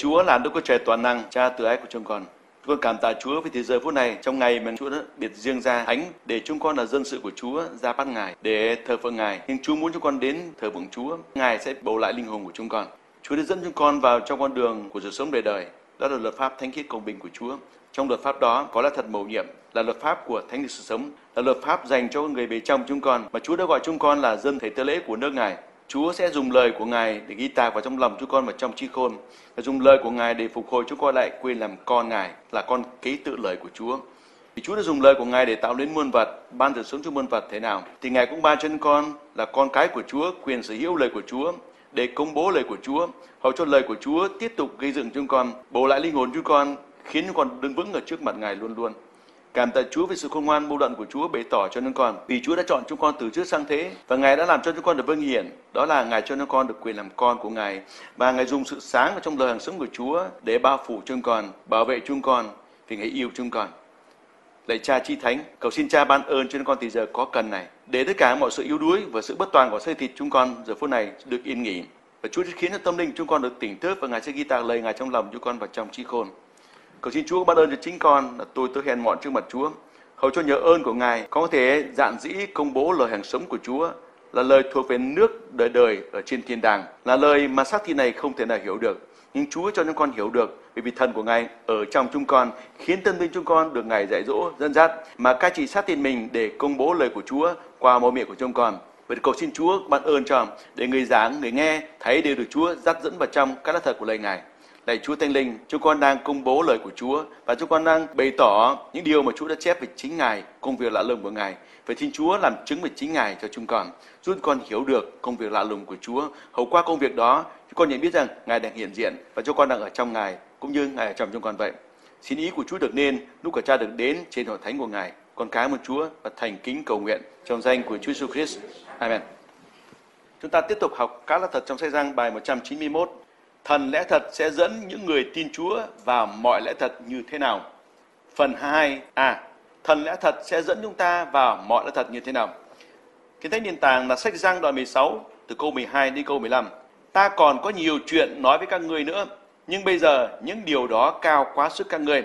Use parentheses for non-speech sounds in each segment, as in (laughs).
Chúa là Đức Chúa Trời toàn năng, Cha từ ái của chúng con. Chúng con cảm tạ Chúa vì thế giờ phút này trong ngày mà Chúa đã biệt riêng ra thánh để chúng con là dân sự của Chúa ra bắt Ngài để thờ phượng Ngài. Nhưng Chúa muốn chúng con đến thờ phượng Chúa, Ngài sẽ bầu lại linh hồn của chúng con. Chúa đã dẫn chúng con vào trong con đường của sự sống đời đời. Đó là luật pháp thánh khiết công bình của Chúa. Trong luật pháp đó có là thật mầu nhiệm, là luật pháp của thánh sự sống, là luật pháp dành cho người bề trong chúng con mà Chúa đã gọi chúng con là dân thể tế lễ của nước Ngài. Chúa sẽ dùng lời của Ngài để ghi tạc vào trong lòng chúng con và trong trí khôn và dùng lời của Ngài để phục hồi chúng con lại quyền làm con Ngài, là con ký tự lời của Chúa. Vì Chúa đã dùng lời của Ngài để tạo nên muôn vật, ban sự sống cho muôn vật thế nào, thì Ngài cũng ban cho con là con cái của Chúa, quyền sở hữu lời của Chúa, để công bố lời của Chúa, hầu cho lời của Chúa tiếp tục gây dựng chúng con, bổ lại linh hồn chúng con, khiến chúng con đứng vững ở trước mặt Ngài luôn luôn. Cảm tạ Chúa vì sự khôn ngoan mưu luận của Chúa bày tỏ cho chúng con. Vì Chúa đã chọn chúng con từ trước sang thế và Ngài đã làm cho chúng con được vinh hiển. Đó là Ngài cho chúng con được quyền làm con của Ngài và Ngài dùng sự sáng vào trong lời hàng sống của Chúa để bao phủ chúng con, bảo vệ chúng con vì Ngài yêu chúng con. Lạy Cha Chi Thánh, cầu xin Cha ban ơn cho chúng con từ giờ có cần này để tất cả mọi sự yếu đuối và sự bất toàn của xây thịt chúng con giờ phút này được yên nghỉ. Và Chúa sẽ khiến cho tâm linh chúng con được tỉnh thức và Ngài sẽ ghi tạc lời Ngài trong lòng chúng con và trong trí khôn. Cầu xin Chúa ban ơn cho chính con là tôi tôi hèn mọn trước mặt Chúa. Hầu cho nhờ ơn của Ngài có thể dạn dĩ công bố lời hàng sống của Chúa là lời thuộc về nước đời đời ở trên thiên đàng, là lời mà xác thi này không thể nào hiểu được. Nhưng Chúa cho chúng con hiểu được vì vì thần của Ngài ở trong chúng con khiến tân binh chúng con được Ngài dạy dỗ dẫn dắt mà cai trị sát tin mình để công bố lời của Chúa qua môi miệng của chúng con. Vậy cầu xin Chúa ban ơn cho để người giảng, người nghe thấy đều được Chúa dắt dẫn vào trong các lá thật của lời Ngài. Lạy Chúa Thánh Linh, chúng con đang công bố lời của Chúa và chúng con đang bày tỏ những điều mà Chúa đã chép về chính Ngài, công việc lạ lùng của Ngài. Vậy xin Chúa làm chứng về chính Ngài cho chúng con, giúp con hiểu được công việc lạ lùng của Chúa. Hầu qua công việc đó, chúng con nhận biết rằng Ngài đang hiện diện và chúng con đang ở trong Ngài, cũng như Ngài ở trong chúng con vậy. Xin ý của Chúa được nên, lúc cả cha được đến trên hội thánh của Ngài. Con cái một Chúa và thành kính cầu nguyện trong danh của Chúa Jesus Christ. Amen. Chúng ta tiếp tục học các lá thật trong sách răng bài 191 thần lẽ thật sẽ dẫn những người tin Chúa vào mọi lẽ thật như thế nào. Phần 2 à thần lẽ thật sẽ dẫn chúng ta vào mọi lẽ thật như thế nào. Kiến thánh nền tảng là sách Giăng đoạn 16 từ câu 12 đến câu 15. Ta còn có nhiều chuyện nói với các ngươi nữa, nhưng bây giờ những điều đó cao quá sức các ngươi.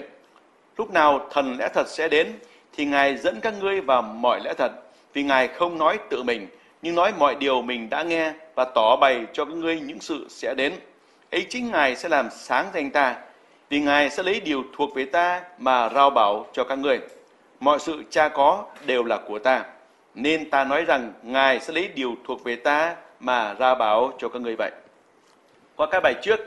Lúc nào thần lẽ thật sẽ đến thì Ngài dẫn các ngươi vào mọi lẽ thật, vì Ngài không nói tự mình, nhưng nói mọi điều mình đã nghe và tỏ bày cho các ngươi những sự sẽ đến ấy chính Ngài sẽ làm sáng danh ta, vì Ngài sẽ lấy điều thuộc về ta mà rao bảo cho các người. Mọi sự cha có đều là của ta, nên ta nói rằng Ngài sẽ lấy điều thuộc về ta mà ra báo cho các người vậy. Qua các bài trước,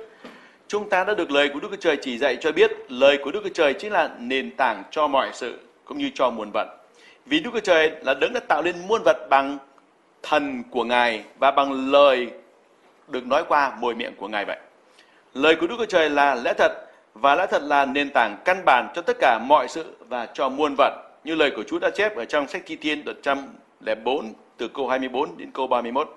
chúng ta đã được lời của Đức Chúa Trời chỉ dạy cho biết lời của Đức Chúa Trời chính là nền tảng cho mọi sự cũng như cho muôn vật. Vì Đức Chúa Trời là đấng đã tạo nên muôn vật bằng thần của Ngài và bằng lời được nói qua môi miệng của Ngài vậy. Lời của Đức Chúa Trời là lẽ thật và lẽ thật là nền tảng căn bản cho tất cả mọi sự và cho muôn vật. Như lời của Chúa đã chép ở trong sách Thi Thiên đoạn 104 từ câu 24 đến câu 31.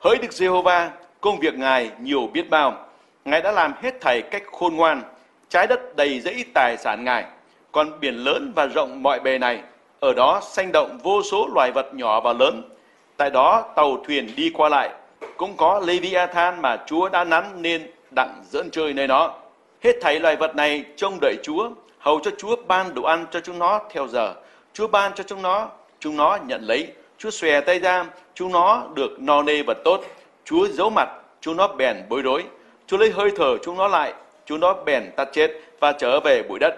Hỡi Đức Giê-hô-va, công việc Ngài nhiều biết bao. Ngài đã làm hết thảy cách khôn ngoan, trái đất đầy dẫy tài sản Ngài. Còn biển lớn và rộng mọi bề này, ở đó sanh động vô số loài vật nhỏ và lớn. Tại đó tàu thuyền đi qua lại, cũng có Leviathan mà Chúa đã nắn nên đặng dẫn chơi nơi nó. Hết thảy loài vật này trông đợi Chúa, hầu cho Chúa ban đồ ăn cho chúng nó theo giờ. Chúa ban cho chúng nó, chúng nó nhận lấy. Chúa xòe tay ra, chúng nó được no nê vật tốt. Chúa giấu mặt, chúng nó bèn bối rối. Chúa lấy hơi thở chúng nó lại, chúng nó bèn tắt chết và trở về bụi đất.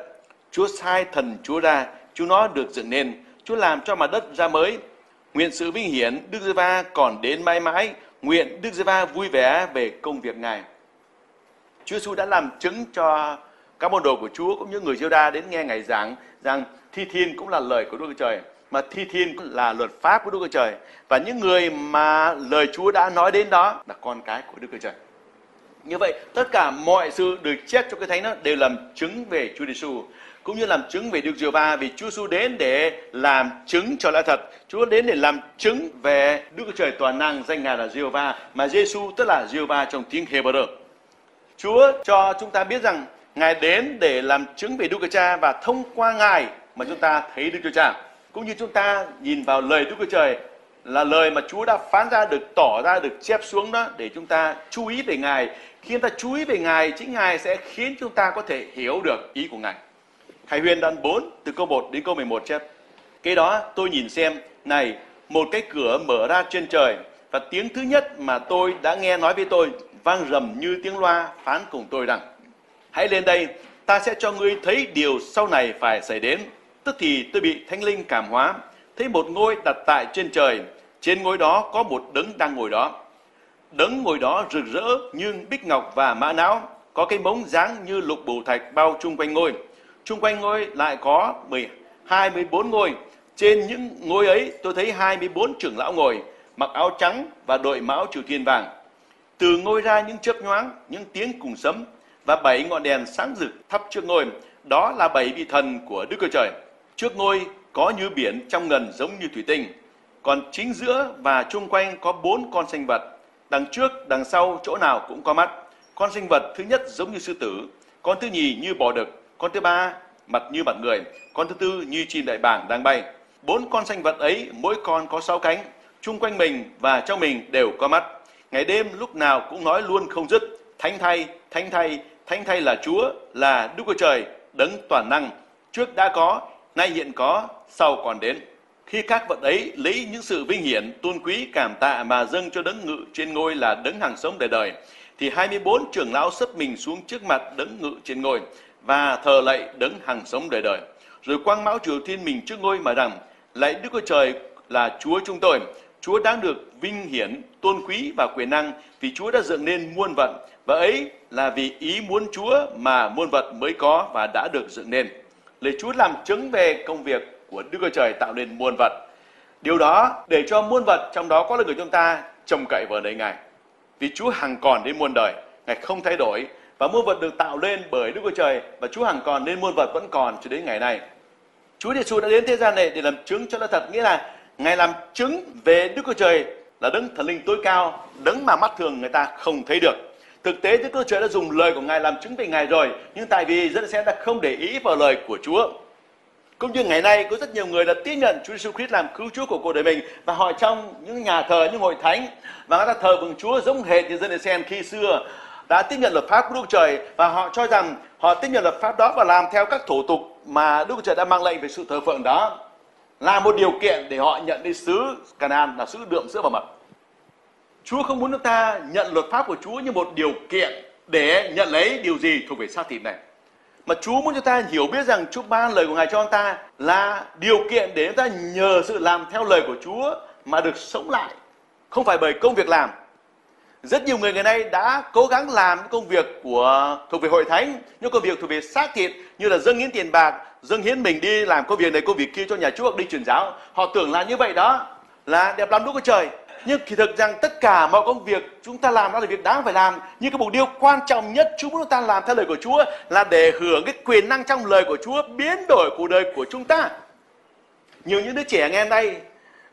Chúa sai thần Chúa ra, chúng nó được dựng nên. Chúa làm cho mặt đất ra mới. Nguyện sự vinh hiển Đức Giê-va còn đến mãi mãi. Nguyện Đức Giê-va vui vẻ về công việc Ngài. Chúa Giêsu đã làm chứng cho các môn đồ của Chúa cũng như người Giê-đa đến nghe ngài giảng rằng thi thiên cũng là lời của Đức Chúa Trời, mà thi thiên cũng là luật pháp của Đức Chúa Trời và những người mà lời Chúa đã nói đến đó là con cái của Đức Chúa Trời. Như vậy, tất cả mọi sự được chép cho cái thánh đó đều làm chứng về Chúa Giêsu cũng như làm chứng về Đức Chúa Ba vì Chúa Giêsu đến để làm chứng cho lẽ thật. Chúa đến để làm chứng về Đức Chúa Trời toàn năng danh ngài là Giê Va mà Giêsu tức là Giê Va trong tiếng Hebrew. Chúa cho chúng ta biết rằng Ngài đến để làm chứng về Đức Chúa Cha và thông qua Ngài mà chúng ta thấy Đức Chúa Cha. Cũng như chúng ta nhìn vào lời Đức Chúa Trời là lời mà Chúa đã phán ra được tỏ ra được chép xuống đó để chúng ta chú ý về Ngài Khi chúng ta chú ý về Ngài, chính Ngài sẽ khiến chúng ta có thể hiểu được ý của Ngài. Khải Huyền đoạn 4 từ câu 1 đến câu 11 chép. Cái đó tôi nhìn xem, này, một cái cửa mở ra trên trời và tiếng thứ nhất mà tôi đã nghe nói với tôi vang rầm như tiếng loa phán cùng tôi rằng hãy lên đây ta sẽ cho ngươi thấy điều sau này phải xảy đến. Tức thì tôi bị thánh linh cảm hóa thấy một ngôi đặt tại trên trời. Trên ngôi đó có một đấng đang ngồi đó. Đấng ngồi đó rực rỡ như bích ngọc và mã não có cái mống dáng như lục bù thạch bao chung quanh ngôi. Chung quanh ngôi lại có 10, 24 ngôi. Trên những ngôi ấy tôi thấy 24 trưởng lão ngồi mặc áo trắng và đội mão triều thiên vàng từ ngôi ra những chớp nhoáng, những tiếng cùng sấm và bảy ngọn đèn sáng rực thắp trước ngôi, đó là bảy vị thần của đức chúa trời. Trước ngôi có như biển, trong ngần giống như thủy tinh. Còn chính giữa và chung quanh có bốn con sinh vật. Đằng trước, đằng sau, chỗ nào cũng có mắt. Con sinh vật thứ nhất giống như sư tử, con thứ nhì như bò đực, con thứ ba mặt như mặt người, con thứ tư như chim đại bàng đang bay. Bốn con sinh vật ấy, mỗi con có sáu cánh. Chung quanh mình và trong mình đều có mắt ngày đêm lúc nào cũng nói luôn không dứt, thánh thay thánh thay thánh thay là chúa, là đức chúa trời, đấng toàn năng. Trước đã có, nay hiện có, sau còn đến. Khi các vật ấy lấy những sự vinh hiển, tôn quý, cảm tạ mà dâng cho đấng ngự trên ngôi là đấng hàng sống đời đời, thì 24 trưởng lão sấp mình xuống trước mặt đấng ngự trên ngôi và thờ lạy đấng hàng sống đời đời. Rồi quang mão triều thiên mình trước ngôi mà rằng, lạy đức chúa trời là chúa chúng tôi. Chúa đáng được vinh hiển, tôn quý và quyền năng vì Chúa đã dựng nên muôn vật và ấy là vì ý muốn Chúa mà muôn vật mới có và đã được dựng nên. Lời Chúa làm chứng về công việc của Đức Chúa Trời tạo nên muôn vật. Điều đó để cho muôn vật trong đó có là người chúng ta trông cậy vào nơi Ngài. Vì Chúa hằng còn đến muôn đời, Ngài không thay đổi và muôn vật được tạo lên bởi Đức Chúa Trời và Chúa hằng còn nên muôn vật vẫn còn cho đến ngày nay. Chúa Giêsu đã đến thế gian này để làm chứng cho nó thật nghĩa là Ngài làm chứng về Đức Chúa Trời là đấng thần linh tối cao, đấng mà mắt thường người ta không thấy được. Thực tế Đức Chúa Trời đã dùng lời của Ngài làm chứng về Ngài rồi, nhưng tại vì dân Israel đã không để ý vào lời của Chúa. Cũng như ngày nay có rất nhiều người đã tiếp nhận Chúa Jesus Christ làm cứu Chúa của cuộc đời mình và họ trong những nhà thờ, những hội thánh và người ta thờ vừng Chúa giống hệt như dân Israel khi xưa đã tiếp nhận luật pháp của Đức Trời và họ cho rằng họ tiếp nhận luật pháp đó và làm theo các thủ tục mà Đức Trời đã mang lệnh về sự thờ phượng đó là một điều kiện để họ nhận đi xứ Canaan là xứ đượm sữa và mật. Chúa không muốn chúng ta nhận luật pháp của Chúa như một điều kiện để nhận lấy điều gì thuộc về xác thịt này. Mà Chúa muốn chúng ta hiểu biết rằng Chúa ban lời của Ngài cho chúng ta là điều kiện để chúng ta nhờ sự làm theo lời của Chúa mà được sống lại. Không phải bởi công việc làm. Rất nhiều người ngày nay đã cố gắng làm những công việc của thuộc về hội thánh, những công việc thuộc về xác thịt như là dâng hiến tiền bạc, dâng hiến mình đi làm công việc này, công việc kia cho nhà Chúa hoặc đi truyền giáo. Họ tưởng là như vậy đó, là đẹp lắm Đức Chúa Trời? Nhưng kỳ thực rằng tất cả mọi công việc chúng ta làm đó là việc đáng phải làm. Nhưng cái mục tiêu quan trọng nhất chúng ta làm theo lời của Chúa là để hưởng cái quyền năng trong lời của Chúa biến đổi cuộc đời của chúng ta. Nhiều những đứa trẻ ngày hôm nay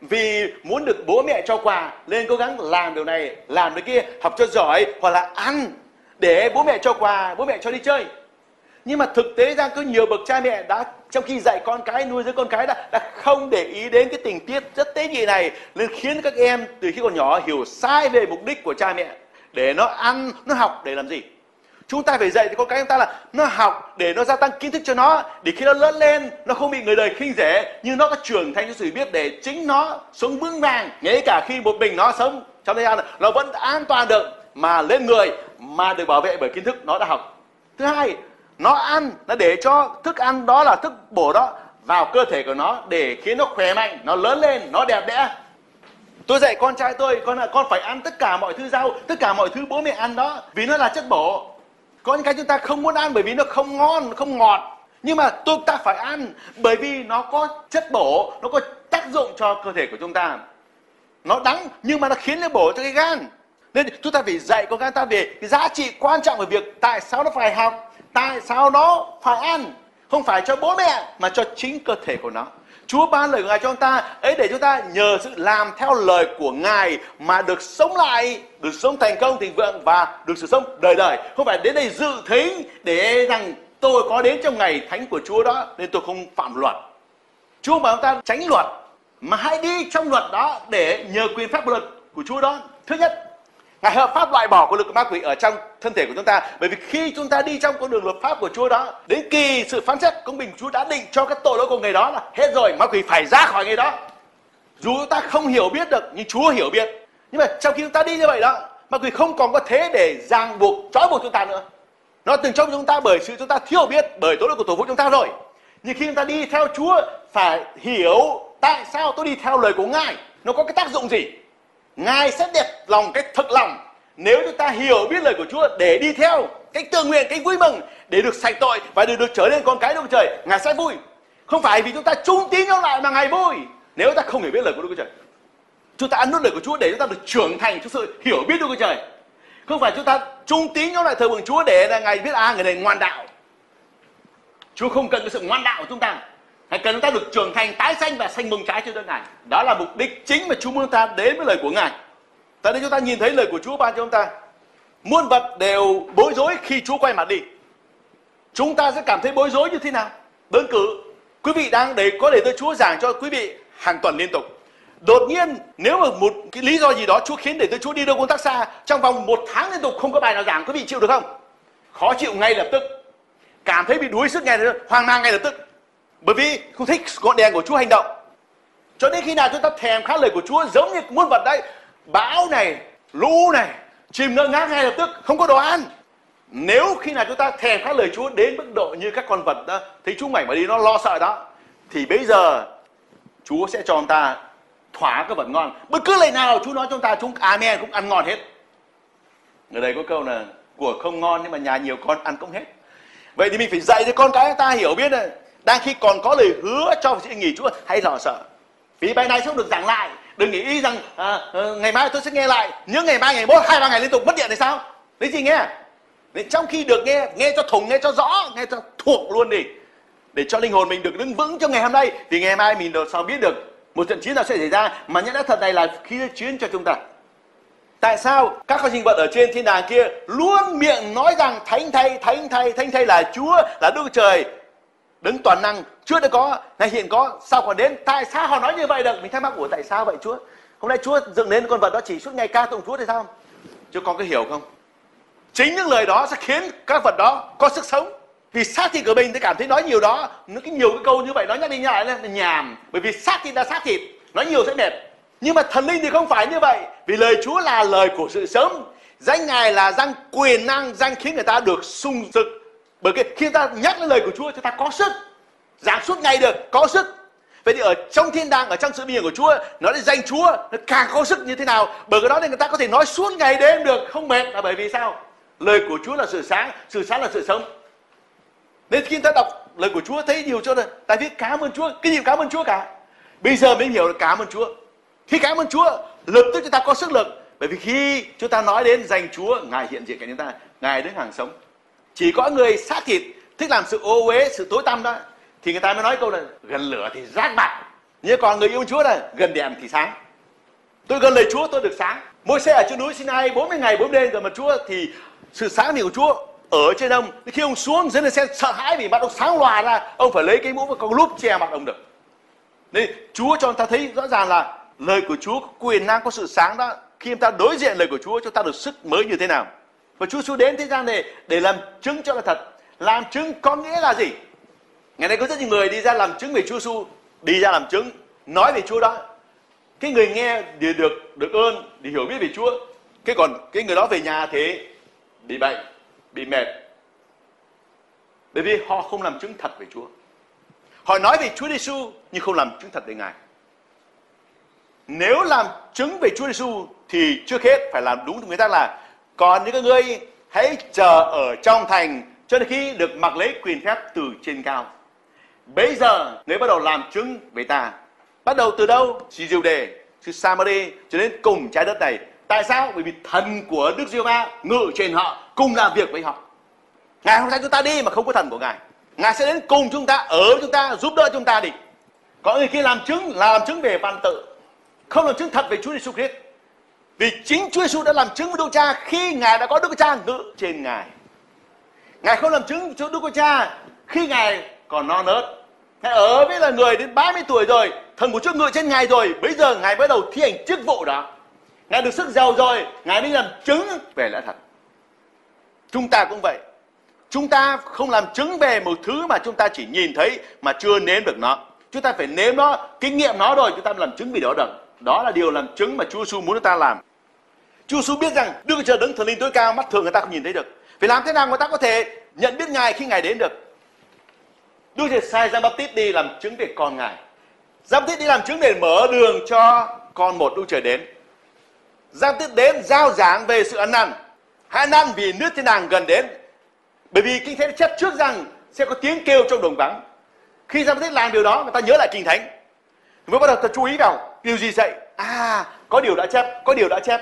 vì muốn được bố mẹ cho quà nên cố gắng làm điều này, làm điều kia, học cho giỏi hoặc là ăn để bố mẹ cho quà, bố mẹ cho đi chơi nhưng mà thực tế ra có nhiều bậc cha mẹ đã trong khi dạy con cái nuôi dưỡng con cái đã, đã không để ý đến cái tình tiết rất tế nhị này nên khiến các em từ khi còn nhỏ hiểu sai về mục đích của cha mẹ. Để nó ăn nó học để làm gì? Chúng ta phải dạy thì con cái chúng ta là nó học để nó gia tăng kiến thức cho nó để khi nó lớn lên nó không bị người đời khinh rẻ nhưng nó có trưởng thành cho sự biết để chính nó sống vững vàng ngay cả khi một mình nó sống. Trong thời gian nó vẫn an toàn được mà lên người mà được bảo vệ bởi kiến thức nó đã học. Thứ hai nó ăn, nó để cho thức ăn đó là thức bổ đó, vào cơ thể của nó để khiến nó khỏe mạnh, nó lớn lên, nó đẹp đẽ. Tôi dạy con trai tôi, con là con phải ăn tất cả mọi thứ rau, tất cả mọi thứ bố mẹ ăn đó, vì nó là chất bổ. Có những cái chúng ta không muốn ăn bởi vì nó không ngon không ngọt. Nhưng mà chúng ta phải ăn bởi vì nó có chất bổ, nó có tác dụng cho cơ thể của chúng ta. Nó đắng, nhưng mà nó khiến nó bổ cho cái gan. Nên chúng ta phải dạy con gan ta về cái giá trị quan trọng của việc tại sao nó phải học tại sao nó phải ăn không phải cho bố mẹ mà cho chính cơ thể của nó Chúa ban lời của Ngài cho chúng ta ấy để chúng ta nhờ sự làm theo lời của Ngài mà được sống lại, được sống thành công, thịnh vượng và được sự sống đời đời. Không phải đến đây dự thính để rằng tôi có đến trong ngày thánh của Chúa đó nên tôi không phạm luật. Chúa bảo chúng ta tránh luật mà hãy đi trong luật đó để nhờ quyền pháp luật của Chúa đó. Thứ nhất, Ngài hợp pháp loại bỏ của lực ma quỷ ở trong thân thể của chúng ta. Bởi vì khi chúng ta đi trong con đường luật pháp của Chúa đó, đến kỳ sự phán xét công bình Chúa đã định cho cái tội lỗi của người đó là hết rồi, ma quỷ phải ra khỏi người đó. Dù chúng ta không hiểu biết được, nhưng Chúa hiểu biết. Nhưng mà trong khi chúng ta đi như vậy đó, ma quỷ không còn có thế để ràng buộc, trói buộc chúng ta nữa. Nó từng trong chúng ta bởi sự chúng ta thiếu biết, bởi tội lỗi của tổ phụ chúng ta rồi. Nhưng khi chúng ta đi theo Chúa, phải hiểu tại sao tôi đi theo lời của Ngài. Nó có cái tác dụng gì? Ngài sẽ đẹp lòng cách thực lòng nếu chúng ta hiểu biết lời của Chúa để đi theo cái tự nguyện, cái vui mừng để được sạch tội và được được trở nên con cái Đức Chúa Trời, Ngài sẽ vui. Không phải vì chúng ta trung tín nhau lại mà Ngài vui. Nếu ta không hiểu biết lời của Đức Chúa Trời. Chúng ta ăn nuốt lời của Chúa để chúng ta được trưởng thành trong sự hiểu biết Đức Chúa Trời. Không phải chúng ta trung tín nhau lại thờ phượng Chúa để là Ngài biết à người này ngoan đạo. Chúa không cần cái sự ngoan đạo của chúng ta hãy cần chúng ta được trưởng thành tái sanh và sanh mừng trái cho đất Ngài. Đó là mục đích chính mà Chúa muốn ta đến với lời của Ngài. Tại đây chúng ta nhìn thấy lời của Chúa ban cho chúng ta. Muôn vật đều bối rối khi Chúa quay mặt đi. Chúng ta sẽ cảm thấy bối rối như thế nào? Đơn cử, quý vị đang để có để tôi Chúa giảng cho quý vị hàng tuần liên tục. Đột nhiên nếu mà một cái lý do gì đó Chúa khiến để tôi Chúa đi đâu công tác xa trong vòng một tháng liên tục không có bài nào giảng quý vị chịu được không? Khó chịu ngay lập tức. Cảm thấy bị đuối sức ngay lập tức, hoang mang ngay lập tức. Bởi vì không thích ngọn đèn của Chúa hành động. Cho đến khi nào chúng ta thèm khát lời của Chúa, giống như muôn vật đấy, bão này, lũ này, chìm ngơ ngác ngay lập tức, không có đồ ăn. Nếu khi nào chúng ta thèm khát lời Chúa đến mức độ như các con vật đó, thấy chúng mảnh mà đi, nó lo sợ đó, thì bây giờ Chúa sẽ cho chúng ta thỏa cái vật ngon. Bất cứ lời nào Chúa nói chúng ta, chúng amen, cũng ăn ngon hết. Ở đây có câu là, của không ngon nhưng mà nhà nhiều con ăn cũng hết. Vậy thì mình phải dạy cho con cái ta hiểu biết này đang khi còn có lời hứa cho sự nghỉ Chúa hãy lo sợ. Vì bài này không được giảng lại. Đừng nghĩ rằng à, à, ngày mai tôi sẽ nghe lại. Những ngày mai ngày mốt hai ba ngày liên tục mất điện thì sao? Lấy gì nghe. Để trong khi được nghe nghe cho thùng nghe cho rõ nghe cho thuộc luôn đi. Để cho linh hồn mình được đứng vững trong ngày hôm nay. Thì ngày mai mình được sao biết được một trận chiến nào sẽ xảy ra mà những đã thật này là khi chiến cho chúng ta. Tại sao các con sinh vật ở trên thiên đàng kia luôn miệng nói rằng thánh thay thánh thay thánh thay là chúa là đức trời đứng toàn năng chưa đã có ngày hiện có, sao còn đến? Tại sao họ nói như vậy được? Mình thắc mắc của tại sao vậy, chúa? Hôm nay chúa dựng nên con vật đó chỉ suốt ngày ca tụng chúa thì sao? Chúa con có hiểu không? Chính những lời đó sẽ khiến các vật đó có sức sống. Vì xác thịt của mình, tôi cảm thấy nói nhiều đó, nó cái nhiều cái câu như vậy, nói nhắc đi nhắc lại là nhàm. Bởi vì xác thịt là xác thịt, nói nhiều sẽ mệt nhưng mà thần linh thì không phải như vậy. Vì lời chúa là lời của sự sống. Danh ngài là danh quyền năng, danh khiến người ta được sung sức bởi vì khi ta nhắc đến lời của Chúa, chúng ta có sức. Giảng suốt ngày được, có sức. Vậy thì ở trong thiên đàng, ở trong sự bình của Chúa, nó để danh Chúa, nó càng có sức như thế nào? Bởi cái đó nên người ta có thể nói suốt ngày đêm được, không mệt. Là bởi vì sao? Lời của Chúa là sự sáng sự sáng là sự sống. Nên khi ta đọc lời của Chúa, thấy nhiều cho nên ta viết cảm ơn Chúa cái gì cảm ơn Chúa cả? Bây giờ mới hiểu là cảm ơn Chúa khi cảm ơn Chúa lập tức chúng ta có sức lực. Bởi vì khi chúng ta nói đến danh Chúa ngài hiện diện cạnh chúng ta. Ngài đứng hàng sống chỉ có người xác thịt thích làm sự ô uế, sự tối tăm đó, thì người ta mới nói câu là gần lửa thì rát mặt nhưng còn người yêu chúa là gần đèn thì sáng. Tôi gần lời chúa, tôi được sáng. Mỗi xe ở trên núi Sinai 40 ngày 40 đêm rồi mà chúa thì sự sáng của chúa ở trên ông. Khi ông xuống dưới lên xe sợ hãi vì mặt ông sáng lòa ra, ông phải lấy cái mũ và con lúp che mặt ông được. Nên chúa cho người ta thấy rõ ràng là lời của chúa có quyền năng, có sự sáng đó. Khi chúng ta đối diện lời của chúa, chúng ta được sức mới như thế nào? Và Chúa Giêsu đến thế gian này để làm chứng cho là thật. Làm chứng có nghĩa là gì? Ngày nay có rất nhiều người đi ra làm chứng về Chúa Giêsu, đi ra làm chứng, nói về Chúa đó. Cái người nghe thì được được ơn, thì hiểu biết về Chúa. Cái còn cái người đó về nhà thì bị bệnh, bị mệt. Bởi vì họ không làm chứng thật về Chúa. Họ nói về Chúa Giêsu nhưng không làm chứng thật về Ngài. Nếu làm chứng về Chúa Giêsu thì trước hết phải làm đúng người ta là còn những ngươi hãy chờ ở trong thành cho đến khi được mặc lấy quyền phép từ trên cao. Bây giờ người bắt đầu làm chứng về ta. Bắt đầu từ đâu? Chỉ diệu đề, từ Samari cho đến cùng trái đất này. Tại sao? Bởi vì thần của Đức Diêu Va ngự trên họ, cùng làm việc với họ. Ngài không sai chúng ta đi mà không có thần của Ngài. Ngài sẽ đến cùng chúng ta, ở chúng ta, giúp đỡ chúng ta đi. Có người khi làm chứng, làm chứng về văn tự. Không làm chứng thật về Chúa Giêsu Christ vì chính Chúa Giêsu đã làm chứng với Đức Cha khi Ngài đã có Đức Cha ngự trên Ngài. Ngài không làm chứng cho Đức Cha khi Ngài còn non nớt. Ngài ở với là người đến 30 tuổi rồi, thần của Chúa ngự trên Ngài rồi, bây giờ Ngài bắt đầu thi hành chức vụ đó. Ngài được sức giàu rồi, Ngài mới làm chứng về lẽ thật. Chúng ta cũng vậy. Chúng ta không làm chứng về một thứ mà chúng ta chỉ nhìn thấy mà chưa nếm được nó. Chúng ta phải nếm nó, kinh nghiệm nó rồi chúng ta mới làm chứng vì đó được. Đó là điều làm chứng mà Chúa Giêsu muốn chúng ta làm. Chúa Giêsu biết rằng Đức Chúa Trời đấng thần linh tối cao mắt thường người ta không nhìn thấy được. Phải làm thế nào người ta có thể nhận biết Ngài khi Ngài đến được? Đức Chúa Trời sai Giăng Baptist đi làm chứng về con Ngài. Giăng Baptist đi làm chứng để mở đường cho con một Đức Trời đến. Giăng Baptist đến giao giảng về sự ăn năn. Hãy ăn năn vì nước thiên đàng gần đến. Bởi vì Kinh Thánh chép trước rằng sẽ có tiếng kêu trong đồng vắng. Khi Giăng Baptist làm điều đó, người ta nhớ lại Kinh Thánh. Mới bắt đầu ta chú ý vào điều gì dạy? À, có điều đã chép, có điều đã chép.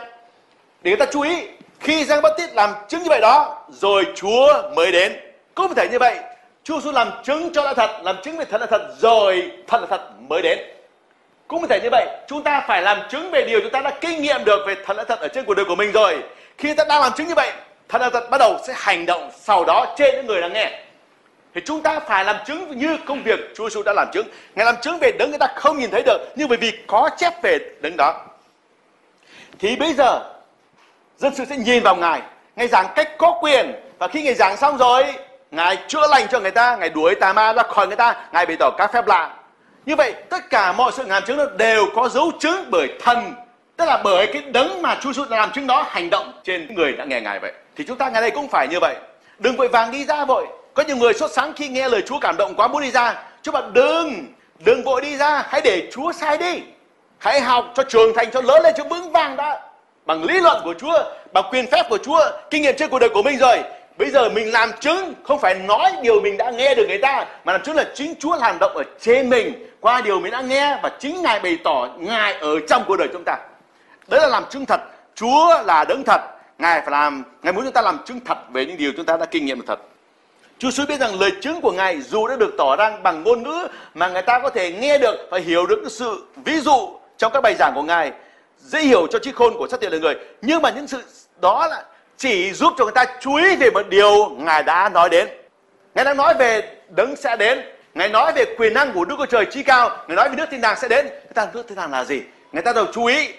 Để người ta chú ý, khi Giang Baptist làm chứng như vậy đó, rồi Chúa mới đến. Cũng thể như vậy, Chúa xuống làm chứng cho là thật, làm chứng về thật là thật, rồi thật là thật mới đến. Cũng có thể như vậy, chúng ta phải làm chứng về điều chúng ta đã kinh nghiệm được về thật là thật ở trên cuộc đời của mình rồi. Khi ta đang làm chứng như vậy, thật là thật bắt đầu sẽ hành động sau đó trên những người đang nghe. Thì chúng ta phải làm chứng như công việc Chúa Giêsu đã làm chứng. Ngài làm chứng về đấng người ta không nhìn thấy được, nhưng bởi vì có chép về đấng đó. Thì bây giờ dân sự sẽ nhìn vào Ngài, Ngài giảng cách có quyền và khi Ngài giảng xong rồi, Ngài chữa lành cho người ta, Ngài đuổi tà ma ra khỏi người ta, Ngài bày tỏ các phép lạ. Như vậy, tất cả mọi sự làm chứng đó đều có dấu chứng bởi thần, tức là bởi cái đấng mà Chúa Giêsu làm chứng đó hành động trên người đã nghe Ngài vậy. Thì chúng ta ngày nay cũng phải như vậy. Đừng vội vàng đi ra vội. Có nhiều người sốt sáng khi nghe lời Chúa cảm động quá muốn đi ra. Chúa bảo đừng, đừng vội đi ra, hãy để Chúa sai đi. Hãy học cho trưởng thành cho lớn lên cho vững vàng đã. Bằng lý luận của Chúa, bằng quyền phép của Chúa, kinh nghiệm trên cuộc đời của mình rồi Bây giờ mình làm chứng không phải nói điều mình đã nghe được người ta mà làm chứng là chính Chúa làm động ở trên mình qua điều mình đã nghe và chính Ngài bày tỏ Ngài ở trong cuộc đời chúng ta. Đấy là làm chứng thật. Chúa là đấng thật. Ngài phải làm, Ngài muốn chúng ta làm chứng thật về những điều chúng ta đã kinh nghiệm thật. Chúa Giêsu biết rằng lời chứng của Ngài dù đã được tỏ ra bằng ngôn ngữ mà người ta có thể nghe được và hiểu được sự ví dụ trong các bài giảng của Ngài dễ hiểu cho trí khôn của sát tiện đời người nhưng mà những sự đó là chỉ giúp cho người ta chú ý về một điều Ngài đã nói đến. Ngài đang nói về đấng sẽ đến. Ngài nói về quyền năng của Đức Chúa Trời chi cao. Ngài nói về nước thiên đàng sẽ đến. Người ta nước thiên đàng là gì? Người ta đều chú ý.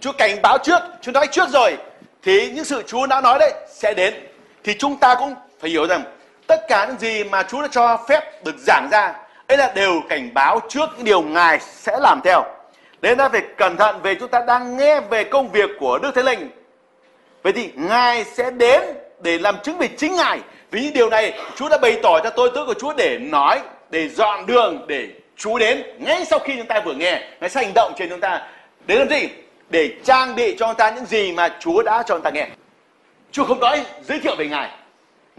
Chúa cảnh báo trước, Chúa nói trước rồi. Thì những sự Chúa đã nói đấy sẽ đến. Thì chúng ta cũng phải hiểu rằng tất cả những gì mà Chúa đã cho phép được giảng ra ấy là đều cảnh báo trước những điều Ngài sẽ làm theo. Nên ta phải cẩn thận về chúng ta đang nghe về công việc của Đức Thánh Linh Vậy thì Ngài sẽ đến để làm chứng về chính Ngài. Vì những điều này Chúa đã bày tỏ cho tôi tớ của Chúa để nói, để dọn đường, để Chúa đến. Ngay sau khi chúng ta vừa nghe, Ngài sẽ hành động trên chúng ta. Để làm gì? Để trang bị cho chúng ta những gì mà Chúa đã cho chúng ta nghe. Chúa không nói giới thiệu về Ngài.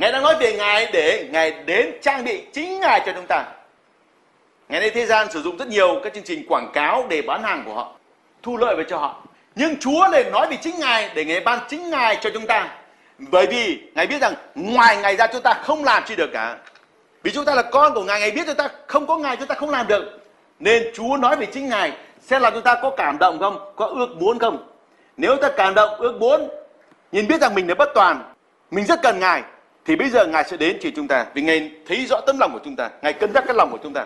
Ngài đang nói về Ngài để Ngài đến trang bị chính Ngài cho chúng ta. Ngày nay thế gian sử dụng rất nhiều các chương trình quảng cáo để bán hàng của họ, thu lợi về cho họ. Nhưng Chúa lại nói về chính Ngài để Ngài ban chính Ngài cho chúng ta. Bởi vì Ngài biết rằng ngoài Ngài ra chúng ta không làm chi được cả. Vì chúng ta là con của Ngài, Ngài biết chúng ta không có Ngài chúng ta không làm được. Nên Chúa nói về chính Ngài sẽ làm chúng ta có cảm động không? Có ước muốn không? Nếu ta cảm động, ước muốn, nhìn biết rằng mình là bất toàn, mình rất cần Ngài, thì bây giờ Ngài sẽ đến chỉ chúng ta. Vì Ngài thấy rõ tấm lòng của chúng ta, Ngài cân nhắc cái lòng của chúng ta.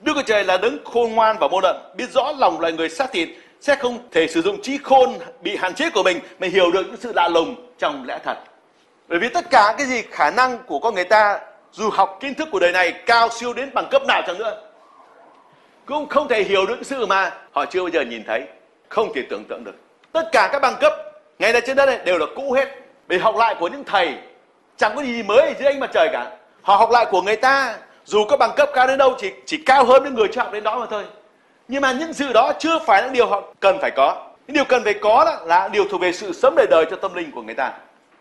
Đức Chúa Trời là đấng khôn ngoan và vô đận, biết rõ lòng loài người xác thịt, sẽ không thể sử dụng trí khôn bị hạn chế của mình mà hiểu được những sự lạ lùng trong lẽ thật. Bởi vì tất cả cái gì khả năng của con người ta dù học kiến thức của đời này cao siêu đến bằng cấp nào chẳng nữa cũng không thể hiểu được sự mà họ chưa bao giờ nhìn thấy, không thể tưởng tượng được. Tất cả các bằng cấp ngày nay trên đất này đều là cũ hết. Vì học lại của những thầy, chẳng có gì mới dưới ánh mặt trời cả. Họ học lại của người ta, dù có bằng cấp cao đến đâu, chỉ chỉ cao hơn những người chưa học đến đó mà thôi. Nhưng mà những sự đó chưa phải là điều họ cần phải có. Những điều cần phải có đó là điều thuộc về sự sống đời đời cho tâm linh của người ta.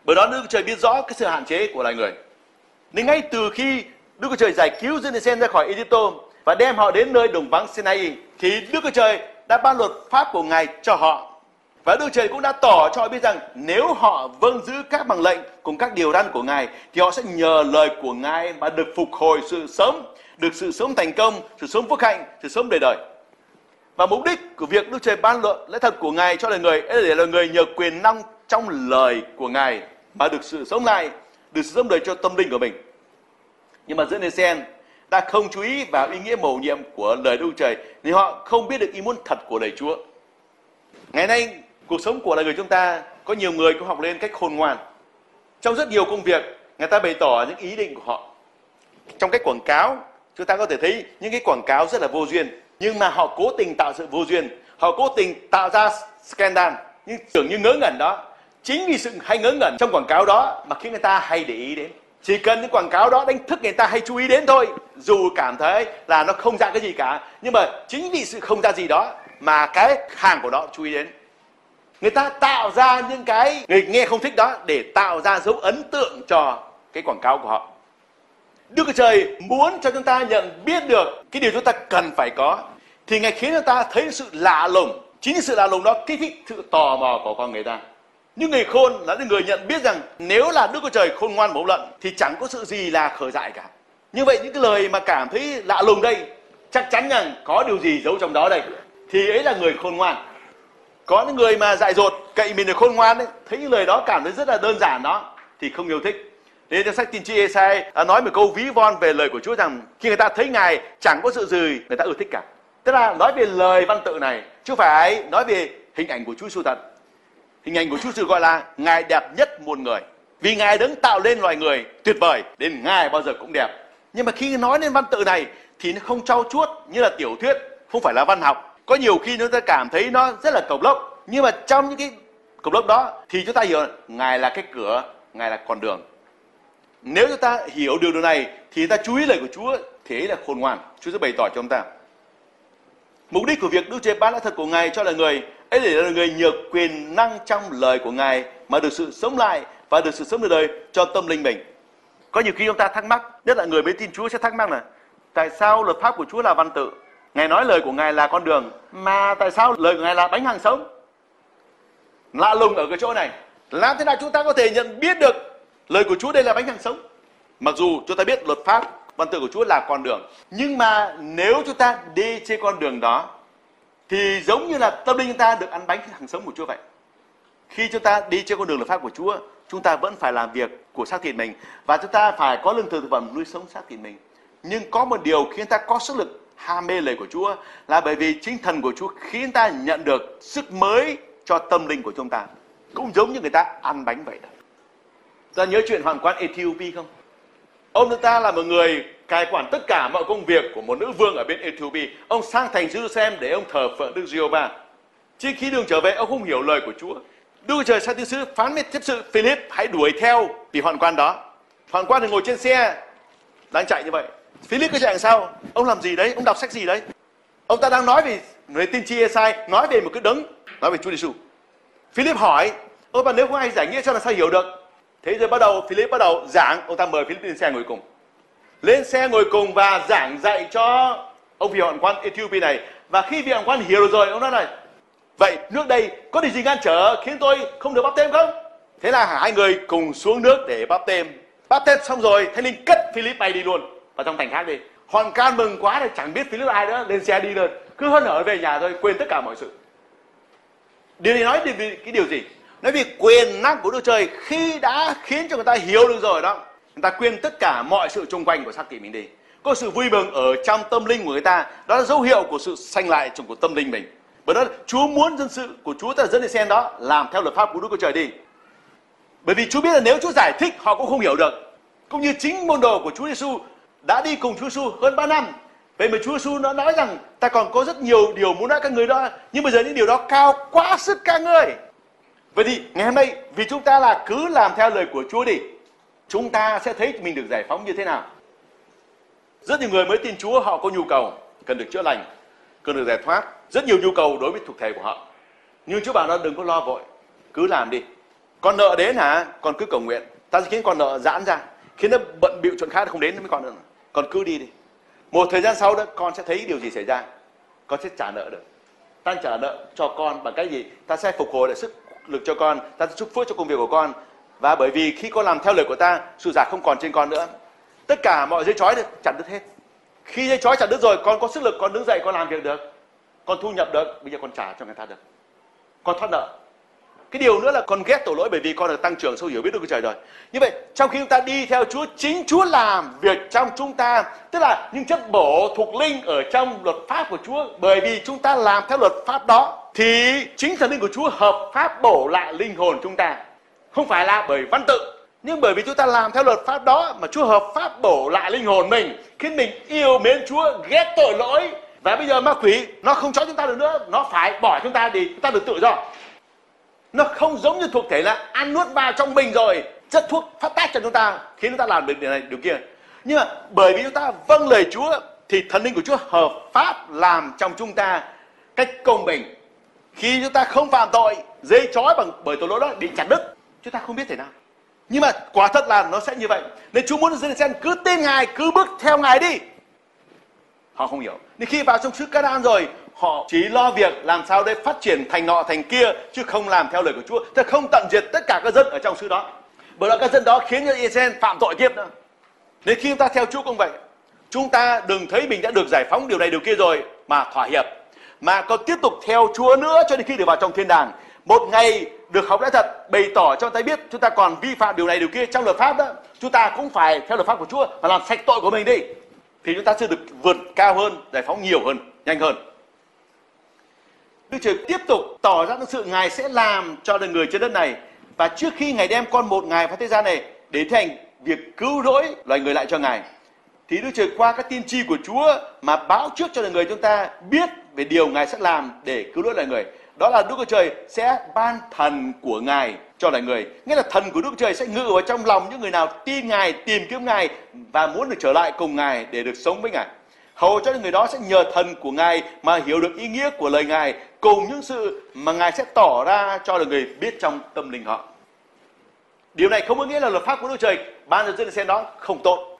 Bởi đó Đức Chúa Trời biết rõ cái sự hạn chế của loài người. Nên ngay từ khi Đức Chúa Trời giải cứu dân Israel ra khỏi Egypto và đem họ đến nơi đồng vắng Sinai, thì Đức Chúa Trời đã ban luật pháp của Ngài cho họ và Đức Trời cũng đã tỏ cho họ biết rằng nếu họ vâng giữ các bằng lệnh cùng các điều răn của Ngài thì họ sẽ nhờ lời của Ngài mà được phục hồi sự sống, được sự sống thành công, sự sống phước hạnh, sự sống đời đời. Và mục đích của việc Đức Trời ban luận lẽ thật của Ngài cho lời người ấy là để lời người nhờ quyền năng trong lời của Ngài mà được sự sống lại, được sự sống đời cho tâm linh của mình. Nhưng mà dân sen ta không chú ý vào ý nghĩa mầu nhiệm của lời Đức Trời nên họ không biết được ý muốn thật của lời Chúa. Ngày nay cuộc sống của loài người chúng ta có nhiều người cũng học lên cách khôn ngoan. Trong rất nhiều công việc, người ta bày tỏ những ý định của họ. Trong cách quảng cáo, chúng ta có thể thấy những cái quảng cáo rất là vô duyên, nhưng mà họ cố tình tạo sự vô duyên, họ cố tình tạo ra scandal, nhưng tưởng như ngớ ngẩn đó. Chính vì sự hay ngớ ngẩn trong quảng cáo đó mà khiến người ta hay để ý đến. Chỉ cần những quảng cáo đó đánh thức người ta hay chú ý đến thôi, dù cảm thấy là nó không ra cái gì cả, nhưng mà chính vì sự không ra gì đó mà cái hàng của nó chú ý đến người ta tạo ra những cái người nghe không thích đó để tạo ra dấu ấn tượng cho cái quảng cáo của họ Đức Chúa Trời muốn cho chúng ta nhận biết được cái điều chúng ta cần phải có, thì Ngài khiến chúng ta thấy sự lạ lùng. Chính sự lạ lùng đó kích thích sự tò mò của con người ta. Những người khôn là những người nhận biết rằng nếu là Đức Chúa Trời khôn ngoan bổn lận thì chẳng có sự gì là khởi dại cả. Như vậy những cái lời mà cảm thấy lạ lùng đây, chắc chắn rằng có điều gì giấu trong đó đây thì ấy là người khôn ngoan có những người mà dại dột cậy mình được khôn ngoan ấy, thấy những lời đó cảm thấy rất là đơn giản đó thì không yêu thích Thế trong sách tiên tri Esai nói một câu ví von về lời của Chúa rằng khi người ta thấy Ngài chẳng có sự gì người ta ưa thích cả. Tức là nói về lời văn tự này, chứ phải nói về hình ảnh của Chúa Giêsu thật. Hình ảnh của Chúa Giêsu gọi là Ngài đẹp nhất muôn người. Vì Ngài đứng tạo lên loài người tuyệt vời, đến Ngài bao giờ cũng đẹp. Nhưng mà khi nói đến văn tự này thì nó không trau chuốt như là tiểu thuyết, không phải là văn học có nhiều khi chúng ta cảm thấy nó rất là cộc lốc, nhưng mà trong những cái cộc lốc đó thì chúng ta hiểu ngài là cái cửa, ngài là con đường. Nếu chúng ta hiểu được điều này thì ta chú ý lời của Chúa thế là khôn ngoan. Chúa sẽ bày tỏ cho chúng ta. Mục đích của việc Đức Chúa ban lẽ thật của ngài cho là người, ấy để là người nhờ quyền năng trong lời của ngài mà được sự sống lại và được sự sống đời đời cho tâm linh mình. Có nhiều khi chúng ta thắc mắc, nhất là người mới tin Chúa sẽ thắc mắc là, tại sao luật pháp của Chúa là văn tự? Ngài nói lời của Ngài là con đường. Mà tại sao lời của Ngài là bánh hàng sống? Lạ lùng ở cái chỗ này. Làm thế nào chúng ta có thể nhận biết được Lời của Chúa đây là bánh hàng sống? Mặc dù chúng ta biết luật pháp, Văn tự của Chúa là con đường. Nhưng mà nếu chúng ta đi trên con đường đó, Thì giống như là tâm linh chúng ta được ăn bánh hàng sống của Chúa vậy. Khi chúng ta đi trên con đường luật pháp của Chúa, Chúng ta vẫn phải làm việc của xác thịt mình. Và chúng ta phải có lương thực thực phẩm nuôi sống xác thịt mình. Nhưng có một điều khiến ta có sức lực ham mê lời của Chúa là bởi vì chính thần của Chúa khiến ta nhận được sức mới cho tâm linh của chúng ta. Cũng giống như người ta ăn bánh vậy đó. Ta nhớ chuyện hoàng quan Ethiopia không? Ông ta là một người cai quản tất cả mọi công việc của một nữ vương ở bên Ethiopia. Ông sang thành Jerusalem để ông thờ phượng Đức Giê-hô-va. Chỉ khi đường trở về, ông không hiểu lời của Chúa. Đức trời sai tiên sứ phán với tiếp sự, Philip, hãy đuổi theo vị hoàn quan đó. Hoàn quan thì ngồi trên xe đang chạy như vậy Philip cứ chàng sao? ông làm gì đấy? Ông đọc sách gì đấy? Ông ta đang nói về người tiên tri sai nói về một cái đấng, nói về Chúa Giêsu Philip hỏi ôi mà nếu không ai giải nghĩa cho là sao hiểu được? Thế rồi bắt đầu, Philip bắt đầu giảng, ông ta mời Philip lên xe ngồi cùng. Lên xe ngồi cùng và giảng dạy cho ông vị hoàng quan Ethiopia này. Và khi vị hoàng quan hiểu được rồi, ông nói này, vậy nước đây có điều gì ngăn trở khiến tôi không được bắp tem không? Thế là hai người cùng xuống nước để bắp tem bắp tem xong rồi thánh linh cất Philip bay đi luôn vào trong thành khác đi. Hòn can mừng quá thì chẳng biết philip ai nữa, lên xe đi lên cứ hân hở về nhà thôi, quên tất cả mọi sự. Điều này nói vì cái điều gì? Nói vì quyền năng của đức trời khi đã khiến cho người ta hiểu được rồi đó. Người ta quên tất cả mọi sự xung quanh của xác thịt mình đi. Có sự vui mừng ở trong tâm linh của người ta, đó là dấu hiệu của sự sanh lại trong của tâm linh mình. Bởi đó, Chúa muốn dân sự của Chúa ta là dân Israel đó, làm theo luật pháp của Đức Chúa Trời đi. Bởi vì Chúa biết là nếu Chúa giải thích, họ cũng không hiểu được. Cũng như chính môn đồ của Chúa Giêsu đã đi cùng Chúa Giêsu hơn 3 năm. Vậy mà Chúa Giêsu nó nói rằng ta còn có rất nhiều điều muốn nói các người đó, nhưng bây giờ những điều đó cao quá sức các người. Vậy thì ngày hôm nay vì chúng ta là cứ làm theo lời của Chúa đi, chúng ta sẽ thấy mình được giải phóng như thế nào. Rất nhiều người mới tin Chúa họ có nhu cầu cần được chữa lành, cần được giải thoát, rất nhiều nhu cầu đối với thuộc thể của họ. Nhưng Chúa bảo nó đừng có lo vội, cứ làm đi. Con nợ đến hả? Con cứ cầu nguyện, ta sẽ khiến con nợ giãn ra, khiến nó bận bịu chuyện khác không đến mới còn nữa con cứ đi đi. Một thời gian sau đó, con sẽ thấy điều gì xảy ra. Con sẽ trả nợ được. Ta trả nợ cho con bằng cách gì? Ta sẽ phục hồi lại sức lực cho con. Ta sẽ chúc phước cho công việc của con. Và bởi vì khi con làm theo lời của ta, sự giả không còn trên con nữa. Tất cả mọi dây chói được chặt đứt hết. Khi dây chói chặt đứt rồi, con có sức lực, con đứng dậy, con làm việc được. Con thu nhập được. Bây giờ con trả cho người ta được. Con thoát nợ cái điều nữa là con ghét tội lỗi bởi vì con được tăng trưởng sâu hiểu biết được Chúa Trời rồi. Như vậy, trong khi chúng ta đi theo Chúa, chính Chúa làm việc trong chúng ta, tức là những chất bổ thuộc linh ở trong luật pháp của Chúa, bởi vì chúng ta làm theo luật pháp đó thì chính thần linh của Chúa hợp pháp bổ lại linh hồn chúng ta. Không phải là bởi văn tự, nhưng bởi vì chúng ta làm theo luật pháp đó mà Chúa hợp pháp bổ lại linh hồn mình, khiến mình yêu mến Chúa, ghét tội lỗi. Và bây giờ ma quỷ nó không cho chúng ta được nữa, nó phải bỏ chúng ta đi, chúng ta được tự do nó không giống như thuộc thể là ăn nuốt vào trong mình rồi, chất thuốc phát tác cho chúng ta, khiến chúng ta làm được điều này, điều kia. Nhưng mà bởi vì chúng ta vâng lời Chúa, thì thần linh của Chúa hợp pháp làm trong chúng ta cách công bình. Khi chúng ta không phạm tội, dây trói bằng, bởi tội lỗi đó bị chặt đứt, chúng ta không biết thế nào. Nhưng mà quả thật là nó sẽ như vậy. Nên Chúa muốn dân Israel cứ tin Ngài, cứ bước theo Ngài đi. Họ không hiểu. Nên khi vào trong xứ Canaan rồi họ chỉ lo việc làm sao để phát triển thành nọ thành kia chứ không làm theo lời của Chúa. Thế không tận diệt tất cả các dân ở trong xứ đó. Bởi đó các dân đó khiến cho Israel phạm tội tiếp nữa. Nên khi chúng ta theo Chúa cũng vậy. Chúng ta đừng thấy mình đã được giải phóng điều này điều kia rồi mà thỏa hiệp. Mà còn tiếp tục theo Chúa nữa cho đến khi được vào trong thiên đàng. Một ngày được học lẽ thật bày tỏ cho ta biết chúng ta còn vi phạm điều này điều kia trong luật pháp đó. Chúng ta cũng phải theo luật pháp của Chúa và làm sạch tội của mình đi. Thì chúng ta sẽ được vượt cao hơn, giải phóng nhiều hơn, nhanh hơn. Đức Trời tiếp tục tỏ ra những sự Ngài sẽ làm cho đời người trên đất này. Và trước khi Ngài đem con một Ngài vào thế gian này để thành việc cứu rỗi loài người lại cho Ngài. Thì Đức Trời qua các tiên tri của Chúa mà báo trước cho đời người chúng ta biết về điều Ngài sẽ làm để cứu rỗi loài người. Đó là Đức Chúa Trời sẽ ban thần của Ngài cho loài người. Nghĩa là thần của Đức Chúa Trời sẽ ngự vào trong lòng những người nào tin Ngài, tìm kiếm Ngài và muốn được trở lại cùng Ngài để được sống với Ngài hầu cho người đó sẽ nhờ thần của Ngài mà hiểu được ý nghĩa của lời Ngài cùng những sự mà Ngài sẽ tỏ ra cho được người biết trong tâm linh họ. Điều này không có nghĩa là luật pháp của Đức Trời ban cho dân sen đó không tốt.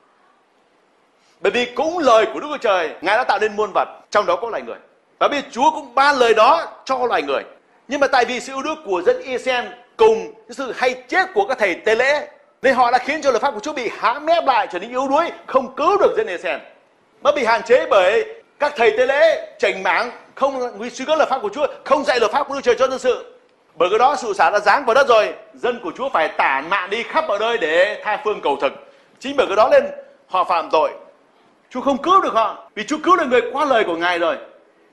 Bởi vì cũng lời của Đức Chúa Trời, Ngài đã tạo nên muôn vật, trong đó có loài người. Và bây giờ Chúa cũng ban lời đó cho loài người. Nhưng mà tại vì sự yêu đức của dân Israel cùng sự hay chết của các thầy tế lễ, nên họ đã khiến cho luật pháp của Chúa bị hãm mép lại trở nên yếu đuối, không cứu được dân Israel nó bị hạn chế bởi các thầy tế lễ chảnh mảng không nguy suy các luật pháp của Chúa, không dạy luật pháp của Đức Trời cho dân sự. Bởi cái đó sự xả đã giáng vào đất rồi, dân của Chúa phải tản mạn đi khắp mọi nơi để tha phương cầu thực. Chính bởi cái đó lên họ phạm tội. Chúa không cứu được họ, vì Chúa cứu được người qua lời của Ngài rồi.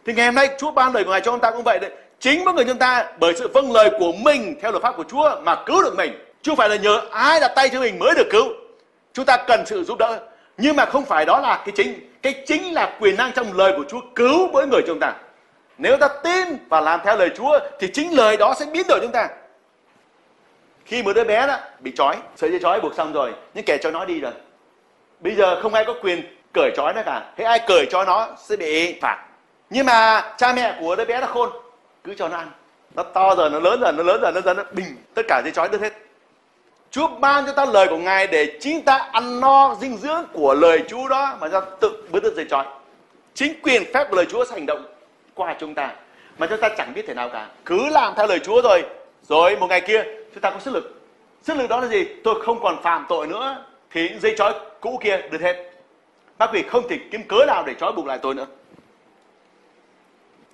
Thì ngày hôm nay Chúa ban lời của Ngài cho chúng ta cũng vậy đấy. Chính mỗi người chúng ta bởi sự vâng lời của mình theo luật pháp của Chúa mà cứu được mình. Chứ phải là nhờ ai đặt tay cho mình mới được cứu. Chúng ta cần sự giúp đỡ. Nhưng mà không phải đó là cái chính cái chính là quyền năng trong lời của Chúa cứu mỗi người chúng ta. Nếu ta tin và làm theo lời Chúa thì chính lời đó sẽ biến đổi chúng ta. Khi một đứa bé đó bị trói, sợi dây trói buộc xong rồi, nhưng kẻ cho nó đi rồi. Bây giờ không ai có quyền cởi trói nó cả. Thế ai cởi cho nó sẽ bị phạt. Nhưng mà cha mẹ của đứa bé nó khôn, cứ cho nó ăn. Nó to rồi, nó lớn rồi, nó lớn rồi, nó dần nó bình tất cả dây trói đứt hết. Chúa ban cho ta lời của Ngài để chính ta ăn no dinh dưỡng của lời Chúa đó mà ta tự bước đứt dây chọi. Chính quyền phép của lời Chúa sẽ hành động qua chúng ta mà chúng ta chẳng biết thế nào cả. Cứ làm theo lời Chúa rồi, rồi một ngày kia chúng ta có sức lực. Sức lực đó là gì? Tôi không còn phạm tội nữa thì dây chói cũ kia được hết. Bác quỷ không thể kiếm cớ nào để trói buộc lại tôi nữa.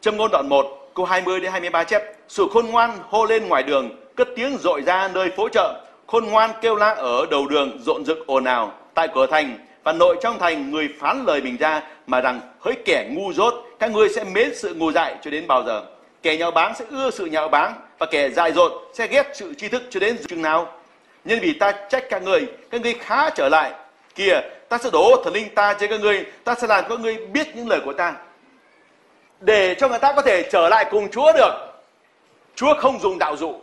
Châm ngôn đoạn 1, câu 20 đến 23 chép. Sự khôn ngoan hô lên ngoài đường, cất tiếng rội ra nơi phố chợ khôn ngoan kêu la ở đầu đường rộn rực ồn ào tại cửa thành và nội trong thành người phán lời mình ra mà rằng, hỡi kẻ ngu dốt, các ngươi sẽ mến sự ngu dại cho đến bao giờ. Kẻ nhạo báng sẽ ưa sự nhạo báng và kẻ dại dột sẽ ghét sự tri thức cho đến chừng nào. Nhân vì ta trách các ngươi các ngươi khá trở lại. Kìa, ta sẽ đổ thần linh ta trên các ngươi, ta sẽ làm cho các ngươi biết những lời của ta. Để cho người ta có thể trở lại cùng chúa được. Chúa không dùng đạo dụ.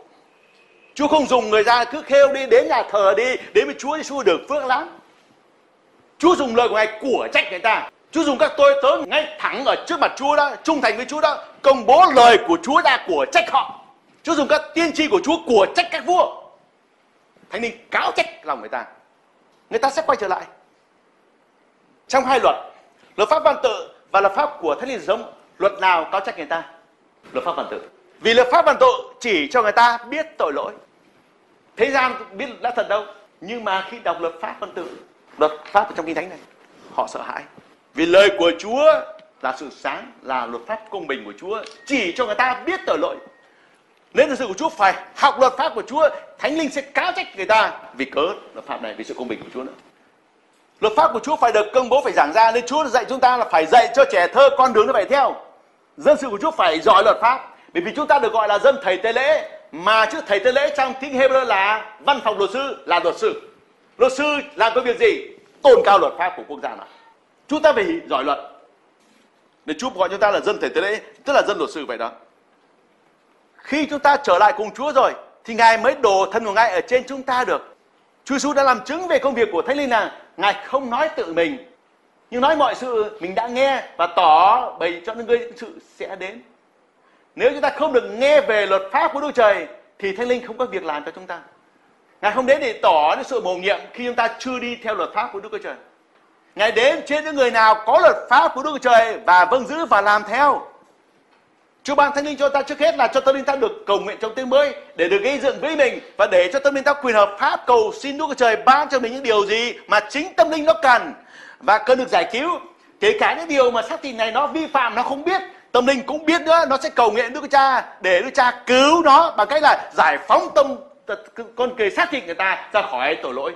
Chúa không dùng người ra cứ khêu đi đến nhà thờ đi đến với Chúa Giêsu được phước lắm. Chúa dùng lời của Ngài của trách người ta. Chúa dùng các tôi tớ ngay thẳng ở trước mặt Chúa đó, trung thành với Chúa đó, công bố lời của Chúa ra của trách họ. Chúa dùng các tiên tri của Chúa của trách các vua. Thánh linh cáo trách lòng người ta. Người ta sẽ quay trở lại. Trong hai luật, luật pháp văn tự và luật pháp của thánh linh giống, luật nào cáo trách người ta? Luật pháp văn tự. Vì luật pháp văn tự chỉ cho người ta biết tội lỗi thế gian biết đã thật đâu. Nhưng mà khi đọc luật pháp văn tự luật pháp ở trong kinh thánh này, họ sợ hãi. Vì lời của chúa là sự sáng, là luật pháp công bình của chúa. Chỉ cho người ta biết tội lỗi. Nên dân sự của Chúa phải học luật pháp của Chúa. Thánh linh sẽ cáo trách người ta vì cớ luật pháp này, vì sự công bình của Chúa nữa. Luật pháp của Chúa phải được công bố, phải giảng ra. Nên Chúa dạy chúng ta là phải dạy cho trẻ thơ, con đường nó phải theo. Dân sự của Chúa phải giỏi luật pháp. Bởi vì chúng ta được gọi là dân thầy tế lễ mà chữ thầy tế lễ trong tiếng Hebrew là văn phòng luật sư, là luật sư. Luật sư làm cái việc gì? Tôn cao luật pháp của quốc gia nào? Chúng ta phải giỏi luật. Nên Chúa gọi chúng ta là dân thầy tế lễ, tức là dân luật sư vậy đó. Khi chúng ta trở lại cùng Chúa rồi, thì Ngài mới đổ thân của Ngài ở trên chúng ta được. Chúa Giêsu đã làm chứng về công việc của Thánh Linh là Ngài không nói tự mình. Nhưng nói mọi sự, mình đã nghe và tỏ bày cho những người sự sẽ đến nếu chúng ta không được nghe về luật pháp của Đức Trời, thì Thánh Linh không có việc làm cho chúng ta. Ngài không đến để tỏ sự mầu nhiệm khi chúng ta chưa đi theo luật pháp của Đức Trời. Ngài đến trên những người nào có luật pháp của Đức Trời và vâng giữ và làm theo. Chúa ban Thánh Linh cho ta trước hết là cho tâm linh ta được cầu nguyện trong tiếng mới, để được gây dựng với mình và để cho tâm linh ta quyền hợp pháp cầu xin Đức Trời ban cho mình những điều gì mà chính tâm linh nó cần và cần được giải cứu. Kể cả những điều mà xác thịt này nó vi phạm, nó không biết tâm linh cũng biết nữa nó sẽ cầu nguyện Đức Cha để Đức Cha cứu nó bằng cách là giải phóng tâm con kề xác thịt người ta ra khỏi tội lỗi.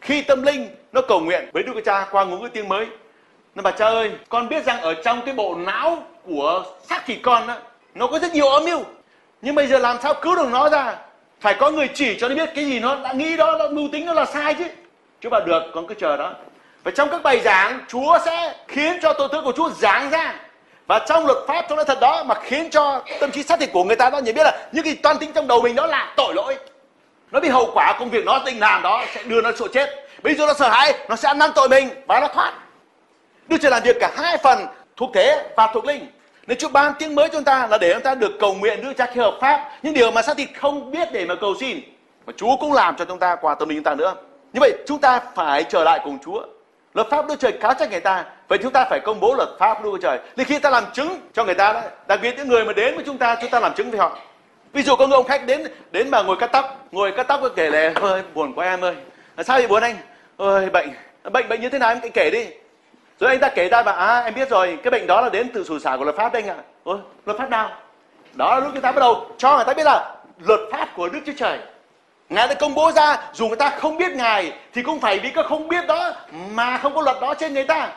Khi tâm linh nó cầu nguyện với Đức Cha qua ngôn ngữ tiếng mới nó bảo cha ơi con biết rằng ở trong cái bộ não của xác thịt con đó, nó có rất nhiều âm mưu. Nhưng bây giờ làm sao cứu được nó ra? Phải có người chỉ cho nó biết cái gì nó đã nghĩ đó nó mưu tính nó là sai chứ. Chúa bảo được con cứ chờ đó. Và trong các bài giảng Chúa sẽ khiến cho tội lỗi của Chúa giảng ra và trong luật pháp, trong nói thật đó mà khiến cho tâm trí xác thịt của người ta nó nhận biết là những cái toan tính trong đầu mình đó là tội lỗi. Nó bị hậu quả công việc nó tình làm đó sẽ đưa nó chỗ chết. Bây giờ nó sợ hãi, nó sẽ ăn năn tội mình và nó thoát. Đức Trời làm việc cả hai phần thuộc thế và thuộc linh. Nên Chúa ban tiếng mới cho chúng ta là để chúng ta được cầu nguyện Đức Cha khi hợp pháp. Những điều mà xác thịt không biết để mà cầu xin và Chúa cũng làm cho chúng ta qua tâm linh chúng ta nữa. Như vậy, chúng ta phải trở lại cùng Chúa. Luật pháp Đức Trời cáo trách người ta vậy chúng ta phải công bố luật pháp luôn Trời. Thì khi ta làm chứng cho người ta đấy, đặc biệt những người mà đến với chúng ta chúng ta làm chứng với họ. Ví dụ có người ông khách đến đến mà ngồi cắt tóc ngồi cắt tóc có kể là ơi buồn quá em ơi. À, sao vậy buồn anh? Ơi bệnh. Bệnh bệnh như thế nào em? Kể đi. Rồi anh ta kể ra mà à em biết rồi. Cái bệnh đó là đến từ sủi xả của luật pháp đấy anh ạ. Ôi luật pháp nào? Đó là lúc người ta bắt đầu cho người ta biết là luật pháp của đức chúa trời. Ngài đã công bố ra dù người ta không biết ngài thì cũng phải vì cái không biết đó mà không có luật đó trên người ta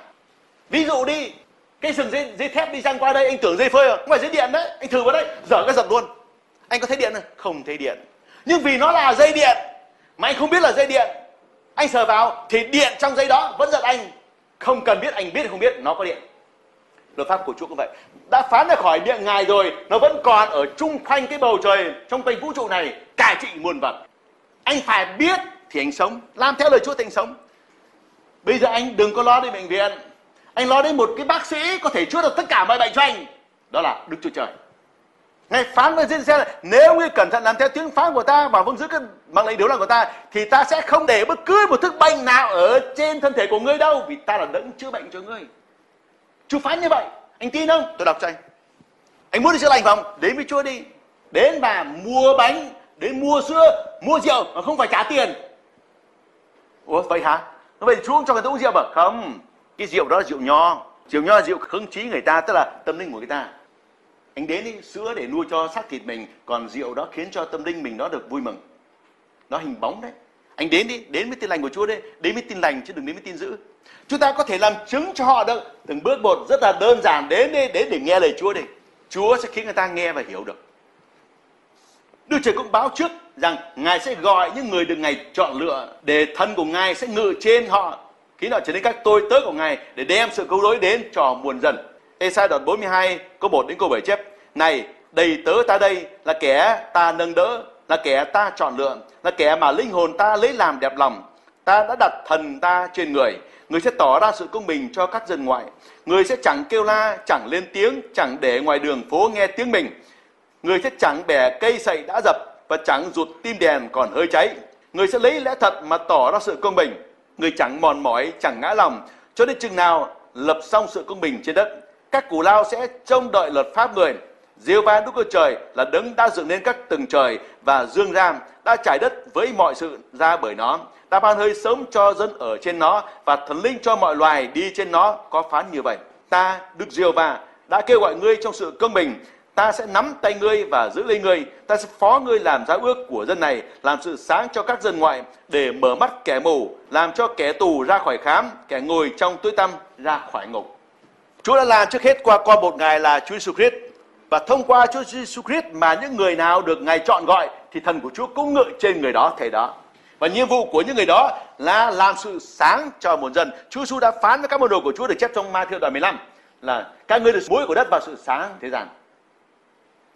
ví dụ đi cái sừng dây, dây thép đi sang qua đây anh tưởng dây phơi à không phải dây điện đấy anh thử vào đây dở cái giật luôn. Anh có thấy điện không? Không thấy điện. Nhưng vì nó là dây điện mà anh không biết là dây điện anh sờ vào thì điện trong dây đó vẫn giật anh. Không cần biết anh biết hay không biết nó có điện. Luật pháp của Chúa cũng vậy. Đã phán ra khỏi miệng ngài rồi nó vẫn còn ở chung quanh cái bầu trời trong quanh vũ trụ này cải trị muôn vật. Anh phải biết thì anh sống làm theo lời Chúa thì anh sống. Bây giờ anh đừng có lo đi bệnh viện anh lo đến một cái bác sĩ có thể chữa được tất cả mọi bệnh cho anh đó là Đức Chúa Trời Ngài phán với Giê-xe là nếu ngươi cẩn thận làm theo tiếng phán của ta và vâng giữ cái bằng lệnh điều lệnh của ta thì ta sẽ không để bất cứ một thức bệnh nào ở trên thân thể của ngươi đâu vì ta là đấng chữa bệnh cho ngươi. Chúa phán như vậy, anh tin không? Tôi đọc cho anh. Anh muốn đi chữa lành không? Đến với Chúa đi. Đến và mua bánh, đến mua sữa, mua rượu mà không phải trả tiền. Ủa vậy hả? Vậy Chúa cho người ta uống rượu à không? Cái rượu đó là rượu nho. Rượu nho là rượu khống trí người ta, tức là tâm linh của người ta. Anh đến đi sữa để nuôi cho xác thịt mình còn rượu đó khiến cho tâm linh mình nó được vui mừng. Nó hình bóng đấy. Anh đến đi đến với tin lành của chúa đấy. Đến với tin lành chứ đừng đến với tin dữ. Chúng ta có thể làm chứng cho họ được. Từng bước một rất là đơn giản. Đến đi đến để nghe lời chúa đi. Chúa sẽ khiến người ta nghe và hiểu được. Đức Trời cũng báo trước rằng Ngài sẽ gọi những người được Ngài chọn lựa để thân của Ngài sẽ ngự trên họ khiến họ trở nên các tôi tớ của Ngài để đem sự cứu rỗi đến cho muôn dân. Esai đoạn 42 câu 1 đến câu 7 chép, Này, đầy tớ ta đây là kẻ ta nâng đỡ, là kẻ ta chọn lựa, là kẻ mà linh hồn ta lấy làm đẹp lòng. Ta đã đặt thần ta trên người. Người sẽ tỏ ra sự công bình cho các dân ngoại. Người sẽ chẳng kêu la, chẳng lên tiếng, chẳng để ngoài đường phố nghe tiếng mình. Người sẽ chẳng bẻ cây sậy đã dập và chẳng rụt tim đèn còn hơi cháy. Người sẽ lấy lẽ thật mà tỏ ra sự công bình người chẳng mòn mỏi chẳng ngã lòng cho đến chừng nào lập xong sự công bình trên đất các cù lao sẽ trông đợi luật pháp người. Diêu va Đức Chúa Trời là đấng đã dựng nên các tầng trời và dương ram, đã trải đất với mọi sự ra bởi nó, đã ban hơi sớm cho dân ở trên nó và thần linh cho mọi loài đi trên nó có phán như vậy. Ta, Đức Diêu va đã kêu gọi ngươi trong sự công bình, ta sẽ nắm tay ngươi và giữ lấy ngươi, ta sẽ phó ngươi làm giáo ước của dân này, làm sự sáng cho các dân ngoại, để mở mắt kẻ mù, làm cho kẻ tù ra khỏi khám, kẻ ngồi trong tối tăm ra khỏi ngục. Chúa đã làm trước hết qua con một ngài là Chúa Jesus Christ và thông qua Chúa Jesus Christ mà những người nào được ngài chọn gọi thì thần của Chúa cũng ngự trên người đó thầy đó. Và nhiệm vụ của những người đó là làm sự sáng cho một dân. Chúa Jesus đã phán với các môn đồ của Chúa được chép trong Ma-thiêu đoạn 15 là các ngươi được muối của đất vào sự sáng thế gian.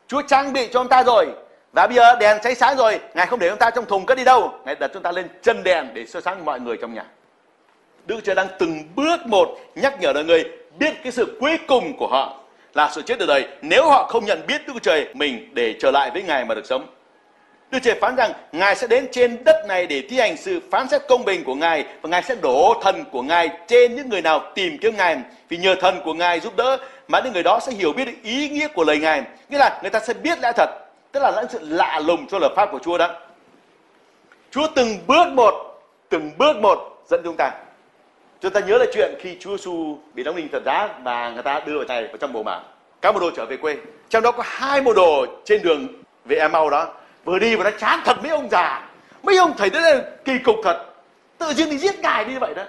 Chúa trang bị cho chúng ta rồi. Và bây giờ đèn cháy sáng rồi. Ngài không để chúng ta trong thùng cất đi đâu. Ngài đặt chúng ta lên chân đèn để soi sáng mọi người trong nhà. Đức chúa đang từng bước một nhắc nhở đời người biết cái sự cuối cùng của họ là sự chết đời đời. Nếu họ không nhận biết đức chúa trời mình để trở lại với ngài mà được sống, Đức Trời phán rằng Ngài sẽ đến trên đất này để thi hành sự phán xét công bình của Ngài và Ngài sẽ đổ thần của Ngài trên những người nào tìm kiếm Ngài. Vì nhờ thần của Ngài giúp đỡ mà những người đó sẽ hiểu biết được ý nghĩa của lời Ngài. Nghĩa là người ta sẽ biết lẽ thật. Tức là những sự lạ lùng cho luật pháp của Chúa đó. Chúa từng bước một, từng bước một dẫn chúng ta. Chúng ta nhớ lại chuyện khi Chúa Giêsu bị đóng đinh thập giá và người ta đưa vào thầy vào trong bộ mả. Các môn đồ trở về quê. Trong đó có hai môn đồ trên đường về Emau đó. Vừa đi và nó chán thật mấy ông già. Mấy ông thầy đấy là kỳ cục thật. Tự nhiên đi giết ngài như vậy đó.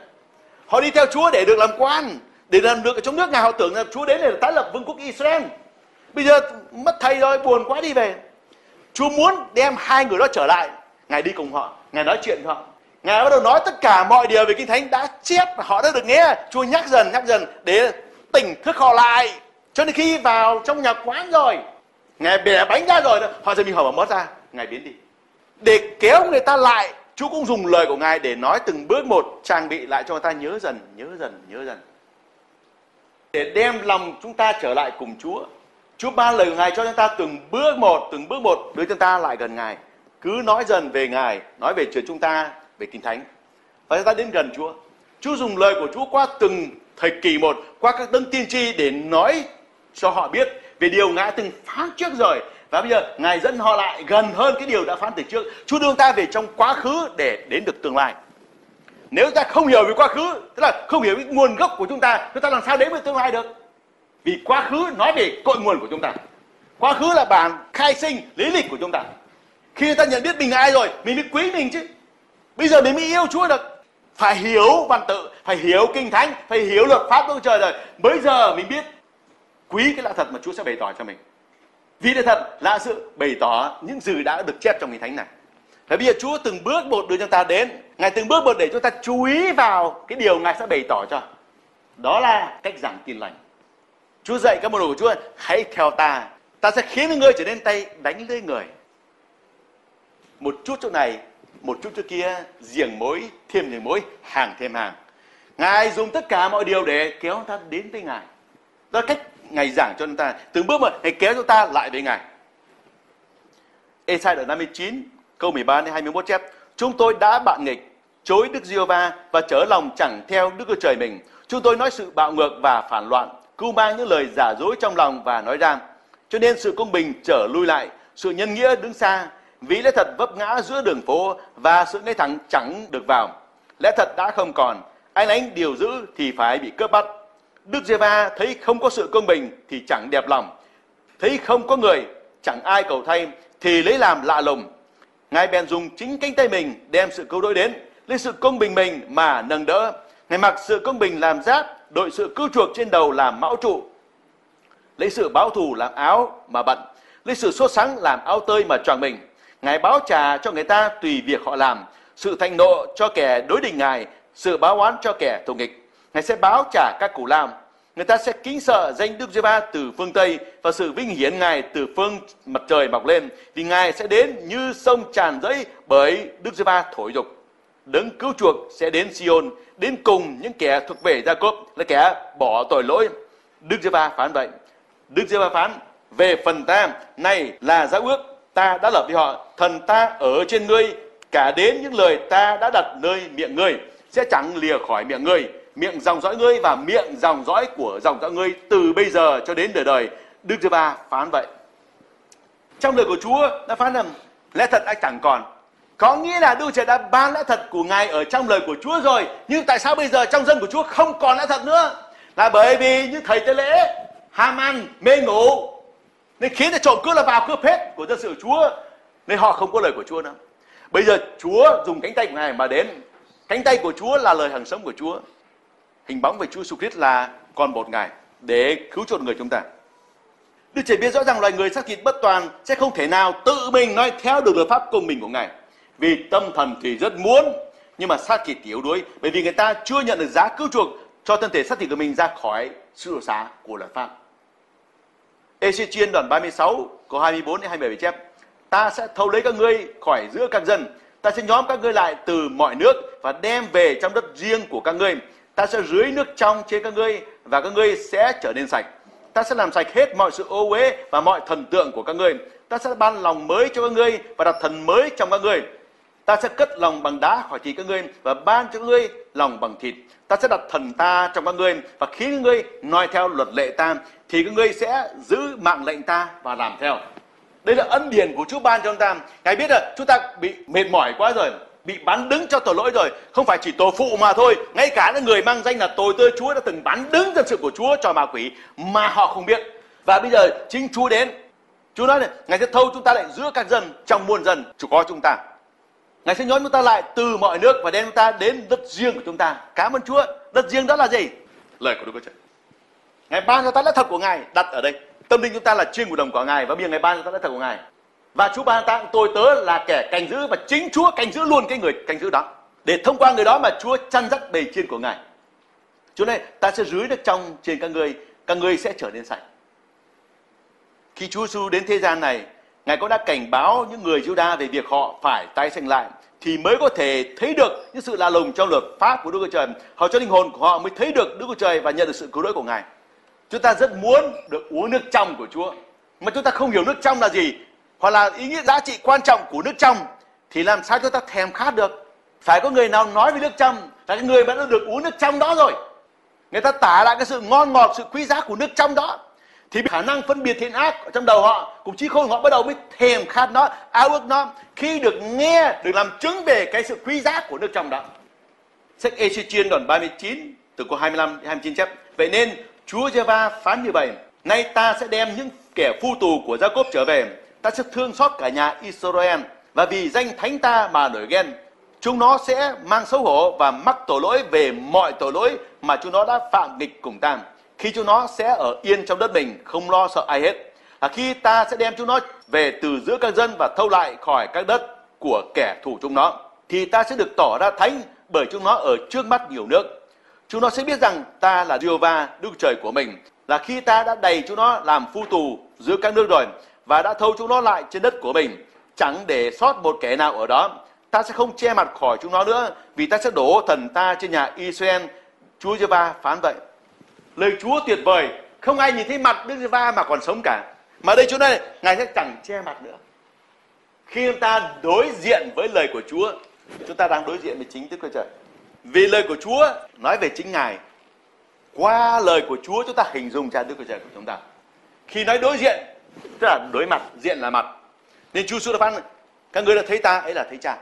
Họ đi theo Chúa để được làm quan để làm được ở trong nước, ngài họ tưởng là Chúa đến để tái lập vương quốc Israel. Bây giờ mất thầy rồi, buồn quá đi về. Chúa muốn đem hai người đó trở lại. Ngài đi cùng họ, ngài nói chuyện với họ. Ngài bắt đầu nói tất cả mọi điều về kinh thánh đã chép họ đã được nghe. Chúa nhắc dần nhắc dần để tỉnh thức họ lại. Cho nên khi vào trong nhà quán rồi, ngài bẻ bánh ra rồi họ sẽ bị họ mất ra. Ngài biến đi. Để kéo người ta lại, Chúa cũng dùng lời của ngài để nói từng bước một. Trang bị lại cho người ta nhớ dần nhớ dần nhớ dần để đem lòng chúng ta trở lại cùng Chúa Chúa ban lời Ngài cho chúng ta từng bước một, từng bước một đưa chúng ta lại gần Ngài. Cứ nói dần về Ngài, nói về chuyện chúng ta, về Kinh Thánh. Và chúng ta đến gần Chúa. Chúa dùng lời của Chúa qua từng thời kỳ một, qua các đấng tiên tri để nói cho họ biết về điều Ngài từng phán trước rồi. Và bây giờ Ngài dẫn họ lại gần hơn cái điều đã phán từ trước. Chúa đưa chúng ta về trong quá khứ để đến được tương lai. Nếu chúng ta không hiểu về quá khứ, tức là không hiểu cái nguồn gốc của chúng ta, chúng ta làm sao đến với tương lai được? Vì quá khứ nói về cội nguồn của chúng ta. Quá khứ là bản khai sinh, lý lịch của chúng ta. Khi ta nhận biết mình là ai rồi, mình mới quý mình chứ. Bây giờ mình mới yêu Chúa được. Phải hiểu văn tự, phải hiểu kinh thánh, phải hiểu luật pháp của trời rồi. Bây giờ mình biết quý cái lạ thật mà Chúa sẽ bày tỏ cho mình. Vì lẽ thật là sự bày tỏ những gì đã được chép trong kinh thánh này thế bây giờ Chúa từng bước một đưa chúng ta đến. Ngài từng bước một để chúng ta chú ý vào cái điều Ngài sẽ bày tỏ cho. Đó là cách giảng tin lành. Chúa dạy các môn đồ của Chúa hãy theo ta. Ta sẽ khiến người trở nên tay đánh lưới người. Một chút chỗ này, một chút chỗ kia, giềng mối, thêm giềng mối, hàng thêm hàng. Ngài dùng tất cả mọi điều để kéo ta đến với Ngài. Đó là cách Ngài giảng cho chúng ta. Từng bước một, Ngài kéo chúng ta lại với Ngài. Esai đoạn 59, câu 13 đến 21 chép. Chúng tôi đã bạn nghịch, chối Đức giê va và trở lòng chẳng theo Đức Chúa Trời mình. Chúng tôi nói sự bạo ngược và phản loạn cưu mang những lời giả dối trong lòng và nói ra. Cho nên sự công bình trở lui lại, sự nhân nghĩa đứng xa, vì lẽ thật vấp ngã giữa đường phố và sự ngay thẳng chẳng được vào. Lẽ thật đã không còn, ai đánh điều giữ thì phải bị cướp bắt. Đức Giê-va thấy không có sự công bình thì chẳng đẹp lòng. Thấy không có người, chẳng ai cầu thay thì lấy làm lạ lùng. Ngài bèn dùng chính cánh tay mình đem sự cứu rỗi đến, lấy sự công bình mình mà nâng đỡ. Ngài mặc sự công bình làm giáp, đội sự cứu chuộc trên đầu làm mão trụ. Lấy sự báo thù làm áo mà bận lấy sự sốt sáng làm áo tơi mà choàng mình. Ngài báo trả cho người ta tùy việc họ làm sự thành nộ cho kẻ đối đình ngài sự báo oán cho kẻ thù nghịch. Ngài sẽ báo trả các củ lam người ta sẽ kính sợ danh đức giê ba từ phương tây và sự vinh hiển ngài từ phương mặt trời mọc lên vì ngài sẽ đến như sông tràn dẫy bởi đức giê ba thổi dục đấng cứu chuộc sẽ đến Sion, đến cùng những kẻ thuộc về gia cốp là kẻ bỏ tội lỗi. Đức Giê-va phán vậy. Đức Giê-va phán về phần ta này là giáo ước ta đã lập với họ, thần ta ở trên ngươi, cả đến những lời ta đã đặt nơi miệng ngươi sẽ chẳng lìa khỏi miệng ngươi, miệng dòng dõi ngươi và miệng dòng dõi của dòng dõi ngươi từ bây giờ cho đến đời đời. Đức Giê-va phán vậy. Trong lời của Chúa đã phán rằng lẽ thật anh chẳng còn có nghĩa là Đức Trời đã ban lẽ thật của Ngài ở trong lời của Chúa rồi. Nhưng tại sao bây giờ trong dân của Chúa không còn lẽ thật nữa? Là bởi vì những thầy tế lễ, ham ăn, mê ngủ, nên khiến cho trộm cướp là vào cướp hết của dân sự Chúa nên họ không có lời của Chúa nữa bây giờ Chúa dùng cánh tay của ngài mà đến cánh tay của Chúa là lời hàng sống của Chúa hình bóng về Chúa Jesus Christ là còn một ngài để cứu chuộc người chúng ta Đức Trời biết rõ ràng loài người xác thịt bất toàn sẽ không thể nào tự mình nói theo được luật pháp công bình của Ngài. Vì tâm thần thì rất muốn, nhưng mà xác thịt thì yếu đuối. Bởi vì người ta chưa nhận được giá cứu chuộc cho thân thể xác thịt của mình ra khỏi sự đổ xá của luật pháp. Ê-xê-chiên đoạn 36, câu 24 đến 27 chép. Ta sẽ thâu lấy các ngươi khỏi giữa các dân. Ta sẽ nhóm các ngươi lại từ mọi nước và đem về trong đất riêng của các ngươi. Ta sẽ rưới nước trong trên các ngươi và các ngươi sẽ trở nên sạch ta sẽ làm sạch hết mọi sự ô uế và mọi thần tượng của các ngươi. Ta sẽ ban lòng mới cho các ngươi và đặt thần mới trong các ngươi. Ta sẽ cất lòng bằng đá khỏi thịt các ngươi và ban cho các ngươi lòng bằng thịt. Ta sẽ đặt thần ta trong các ngươi và khiến các ngươi noi theo luật lệ ta thì các ngươi sẽ giữ mạng lệnh ta và làm theo. Đây là ân điển của Chúa ban cho chúng ta. Ngài biết là chúng ta bị mệt mỏi quá rồi, bị bán đứng cho tội lỗi rồi. Không phải chỉ tổ phụ mà thôi, ngay cả những người mang danh là tội tơ chúa đã từng bán đứng dân sự của chúa cho ma quỷ mà họ không biết. Và bây giờ chính chúa đến. Chúa nói này, ngài sẽ thâu chúng ta lại giữa các dân trong muôn dân, chủ có chúng ta. Ngài sẽ nhóm chúng ta lại từ mọi nước và đem chúng ta đến đất riêng của chúng ta. Cảm ơn chúa. Đất riêng đó là gì? Lời của đức chúa trời. Ngài ban cho ta lẽ thật của ngài đặt ở đây. Tâm linh chúng ta là chuyên của đồng của ngài và bây giờ ngài ban cho ta lẽ thật của ngài và Chúa ban tặng tôi tớ là kẻ canh giữ và chính Chúa canh giữ luôn cái người canh giữ đó để thông qua người đó mà Chúa chăn dắt bầy chiên của Ngài. Chúa này ta sẽ rưới nước trong trên các ngươi, các ngươi sẽ trở nên sạch. Khi Chúa Giêsu đến thế gian này, Ngài cũng đã cảnh báo những người Giuđa về việc họ phải tái sinh lại thì mới có thể thấy được những sự lạ lùng trong luật pháp của Đức Chúa Trời. Họ cho linh hồn của họ mới thấy được Đức Chúa Trời và nhận được sự cứu rỗi của Ngài. Chúng ta rất muốn được uống nước trong của Chúa. Mà chúng ta không hiểu nước trong là gì hoặc là ý nghĩa giá trị quan trọng của nước trong, thì làm sao chúng ta thèm khát được? Phải có người nào nói về nước trong, là cái người mà đã được uống nước trong đó rồi. Người ta tả lại cái sự ngon ngọt, sự quý giá của nước trong đó. Thì khả năng phân biệt thiện ác ở trong đầu họ, cũng chỉ khôn họ bắt đầu mới thèm khát nó, ao ước nó, khi được nghe, được làm chứng về cái sự quý giá của nước trong đó. Sách Ezechiel đoạn 39 từ câu 25 đến 29 chép. Vậy nên Chúa Giê-va phán như vậy, nay ta sẽ đem những kẻ phu tù của Gia-cốp trở về ta sẽ thương xót cả nhà Israel và vì danh thánh ta mà nổi ghen. Chúng nó sẽ mang xấu hổ và mắc tội lỗi về mọi tội lỗi mà chúng nó đã phạm nghịch cùng ta. Khi chúng nó sẽ ở yên trong đất mình, không lo sợ ai hết. À, khi ta sẽ đem chúng nó về từ giữa các dân và thâu lại khỏi các đất của kẻ thù chúng nó, thì ta sẽ được tỏ ra thánh bởi chúng nó ở trước mắt nhiều nước. Chúng nó sẽ biết rằng ta là Jehovah, Đức Trời của mình, là khi ta đã đầy chúng nó làm phu tù giữa các nước rồi, và đã thâu chúng nó lại trên đất của mình, chẳng để sót một kẻ nào ở đó. Ta sẽ không che mặt khỏi chúng nó nữa, vì ta sẽ đổ thần ta trên nhà Israel. Chúa giê va phán vậy. Lời Chúa tuyệt vời, không ai nhìn thấy mặt Đức giê va mà còn sống cả. Mà đây chỗ này, Ngài sẽ chẳng che mặt nữa. Khi chúng ta đối diện với lời của Chúa, chúng ta đang đối diện với chính Đức Chúa Trời. Vì lời của Chúa nói về chính Ngài. Qua lời của Chúa chúng ta hình dung ra Đức Chúa Trời của chúng ta. Khi nói đối diện tức là đối mặt, diện là mặt. Nên Chúa Giêsu đã phán các ngươi đã thấy ta, ấy là thấy cha.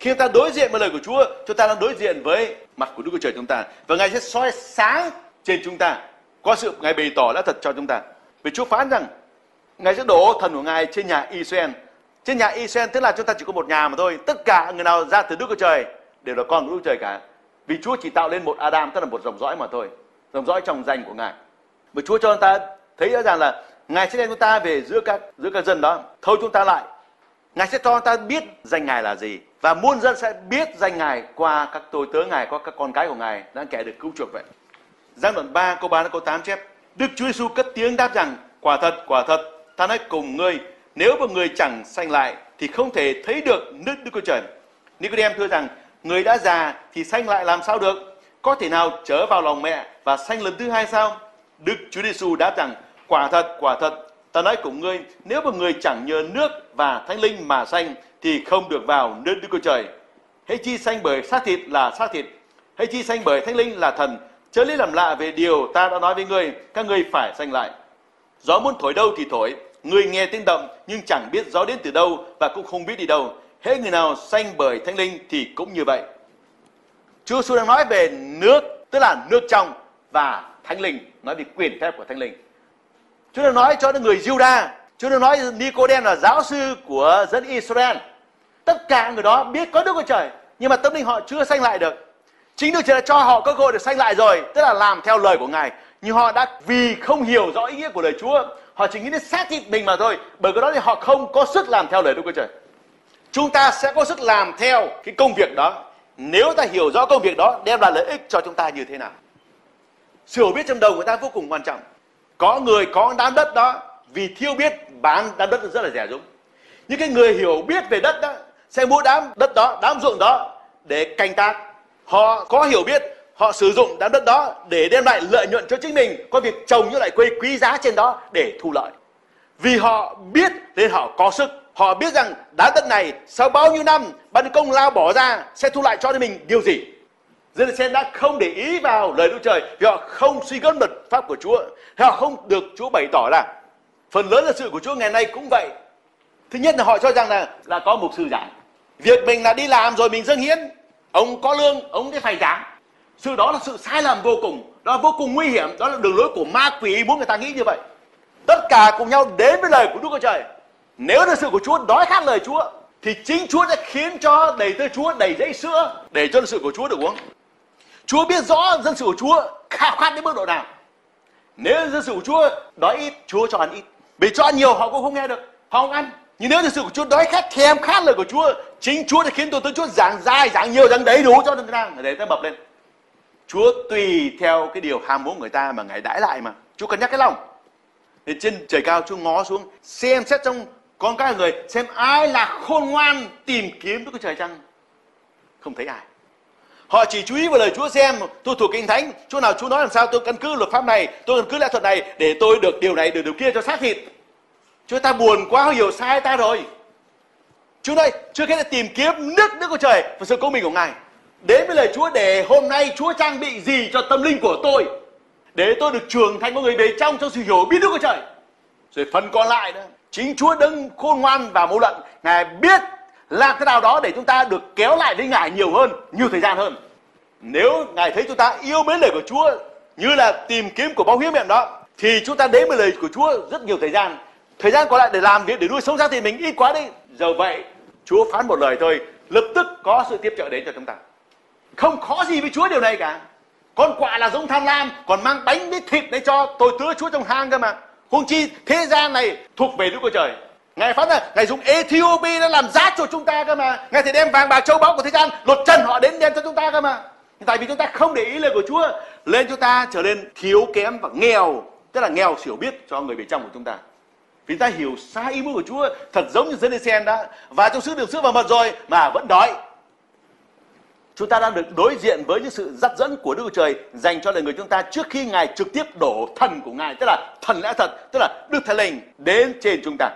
Khi ta đối diện với lời của Chúa, chúng ta đang đối diện với mặt của Đức Chúa Trời chúng ta. Và Ngài sẽ soi sáng trên chúng ta. Có sự Ngài bày tỏ lẽ thật cho chúng ta. Vì Chúa phán rằng, Ngài sẽ đổ thần của Ngài trên nhà Israel. Trên nhà Israel tức là chúng ta chỉ có một nhà mà thôi. Tất cả người nào ra từ Đức Chúa Trời đều là con của Đức Chúa Trời cả. Vì Chúa chỉ tạo lên một Adam, tức là một dòng dõi mà thôi. Dòng dõi trong danh của Ngài. Và Chúa cho chúng ta thấy rõ ràng là Ngài sẽ đem chúng ta về giữa các giữa các dân đó, thâu chúng ta lại. Ngài sẽ cho chúng ta biết danh Ngài là gì và muôn dân sẽ biết danh Ngài qua các tôi tớ Ngài, qua các con cái của Ngài đang kẻ được cứu chuộc vậy. Giang đoạn 3 câu 3 đến câu 8 chép Đức Chúa Giêsu cất tiếng đáp rằng quả thật quả thật ta nói cùng ngươi nếu một người chẳng sanh lại thì không thể thấy được nước Đức Chúa Trời. Nicodem thưa rằng người đã già thì sanh lại làm sao được? Có thể nào trở vào lòng mẹ và sanh lần thứ hai sao? Đức Chúa Giêsu đáp rằng Quả thật, quả thật, ta nói cùng ngươi, nếu một người chẳng nhờ nước và thánh linh mà sanh, thì không được vào nơi Đức Chúa Trời. Hãy chi sanh bởi xác thịt là xác thịt, hãy chi sanh bởi thánh linh là thần. Chớ lấy làm lạ về điều ta đã nói với ngươi, các ngươi phải sanh lại. Gió muốn thổi đâu thì thổi, ngươi nghe tiếng động nhưng chẳng biết gió đến từ đâu và cũng không biết đi đâu. Hễ người nào sanh bởi thánh linh thì cũng như vậy. Chúa Giêsu đang nói về nước, tức là nước trong và thánh linh, nói về quyền phép của thánh linh Chúa đang nói cho những người Juda. Chúa đang nói Nicodem là giáo sư của dân Israel. Tất cả người đó biết có Đức Chúa Trời, nhưng mà tâm linh họ chưa sanh lại được. Chính Đức Trời đã cho họ cơ hội được sanh lại rồi, tức là làm theo lời của Ngài. Nhưng họ đã vì không hiểu rõ ý nghĩa của lời Chúa, họ chỉ nghĩ đến xác thịt mình mà thôi. Bởi cái đó thì họ không có sức làm theo lời Đức Chúa Trời. Chúng ta sẽ có sức làm theo cái công việc đó nếu ta hiểu rõ công việc đó đem lại lợi ích cho chúng ta như thế nào. Sự hiểu biết trong đầu của ta vô cùng quan trọng. Có người có đám đất đó vì thiếu biết bán đám đất rất là rẻ rúng. Những cái người hiểu biết về đất đó sẽ mua đám đất đó, đám ruộng đó để canh tác. Họ có hiểu biết, họ sử dụng đám đất đó để đem lại lợi nhuận cho chính mình, có việc trồng những loại cây quý giá trên đó để thu lợi. Vì họ biết nên họ có sức họ biết rằng đá đất này sau bao nhiêu năm ban công lao bỏ ra sẽ thu lại cho mình điều gì dân Israel đã không để ý vào lời Đức Trời vì họ không suy gẫm luật pháp của Chúa họ không được Chúa bày tỏ là phần lớn là sự của Chúa ngày nay cũng vậy. Thứ nhất là họ cho rằng là là có mục sư giảng. Việc mình là đi làm rồi mình dâng hiến, ông có lương, ông cái phải giảng. Sự đó là sự sai lầm vô cùng, đó là vô cùng nguy hiểm, đó là đường lối của ma quỷ muốn người ta nghĩ như vậy. Tất cả cùng nhau đến với lời của Đức Chúa Trời. Nếu là sự của Chúa đói khát lời Chúa, thì chính Chúa sẽ khiến cho đầy tớ Chúa đầy dây sữa để cho sự của Chúa được uống. Chúa biết rõ dân sự của Chúa khao khát đến mức độ nào. Nếu dân sự của Chúa đói ít, Chúa cho ăn ít. Vì cho ăn nhiều họ cũng không nghe được, họ không ăn. Nhưng nếu dân sự của Chúa đói khát thèm khát lời của Chúa, chính Chúa đã khiến tôi tới Chúa giảng dài, giảng nhiều, giảng đầy đủ cho người ta để ta bập lên. Chúa tùy theo cái điều ham muốn người ta mà ngài đãi lại mà. Chúa cần nhắc cái lòng. Thì trên trời cao Chúa ngó xuống xem xét trong con cái người xem ai là khôn ngoan tìm kiếm Đức Chúa Trời chăng? Không thấy ai. Họ chỉ chú ý vào lời Chúa xem tôi thuộc kinh thánh, chỗ nào Chúa nói làm sao tôi căn cứ luật pháp này, tôi căn cứ lẽ thuật này để tôi được điều này được điều kia cho xác thịt. Chúa ta buồn quá hiểu sai ta rồi. Chúa ơi, chưa hết là tìm kiếm nước nước của Trời và sự công bình của Ngài. Đến với lời Chúa để hôm nay Chúa trang bị gì cho tâm linh của tôi để tôi được trưởng thành một người bề trong trong sự hiểu biết Đức của Trời. Rồi phần còn lại đó, Chính Chúa đấng khôn ngoan và mưu luận, Ngài biết làm thế nào đó để chúng ta được kéo lại với Ngài nhiều hơn, nhiều thời gian hơn. Nếu Ngài thấy chúng ta yêu mến lời của Chúa như là tìm kiếm của bao hiếm miệng đó, thì chúng ta đến với lời của Chúa rất nhiều thời gian. Thời gian còn lại để làm việc để nuôi sống gia đình mình ít quá đi. Giờ vậy, Chúa phán một lời thôi, lập tức có sự tiếp trợ đến cho chúng ta. Không khó gì với Chúa điều này cả. Con quạ là giống tham lam, còn mang bánh với thịt để cho tôi tứa Chúa trong hang cơ mà. Huống chi thế gian này thuộc về Đức của Trời. Ngài phán là Ngài dùng Ethiopia nó làm giá cho chúng ta cơ mà. Ngài thì đem vàng bạc châu báu của thế gian lột trần họ đến đem cho chúng ta cơ mà. Tại vì chúng ta không để ý lời của Chúa lên chúng ta trở nên thiếu kém và nghèo, tức là nghèo hiểu biết cho người bên trong của chúng ta. Vì ta hiểu sai ý muốn của Chúa thật giống như dân Israel đã và trong sứ được sữa và mật rồi mà vẫn đói. Chúng ta đang được đối diện với những sự dắt dẫn của Đức Chúa Trời dành cho lời người chúng ta trước khi Ngài trực tiếp đổ thần của Ngài, tức là thần lẽ thật, tức là Đức Thánh Linh đến trên chúng ta.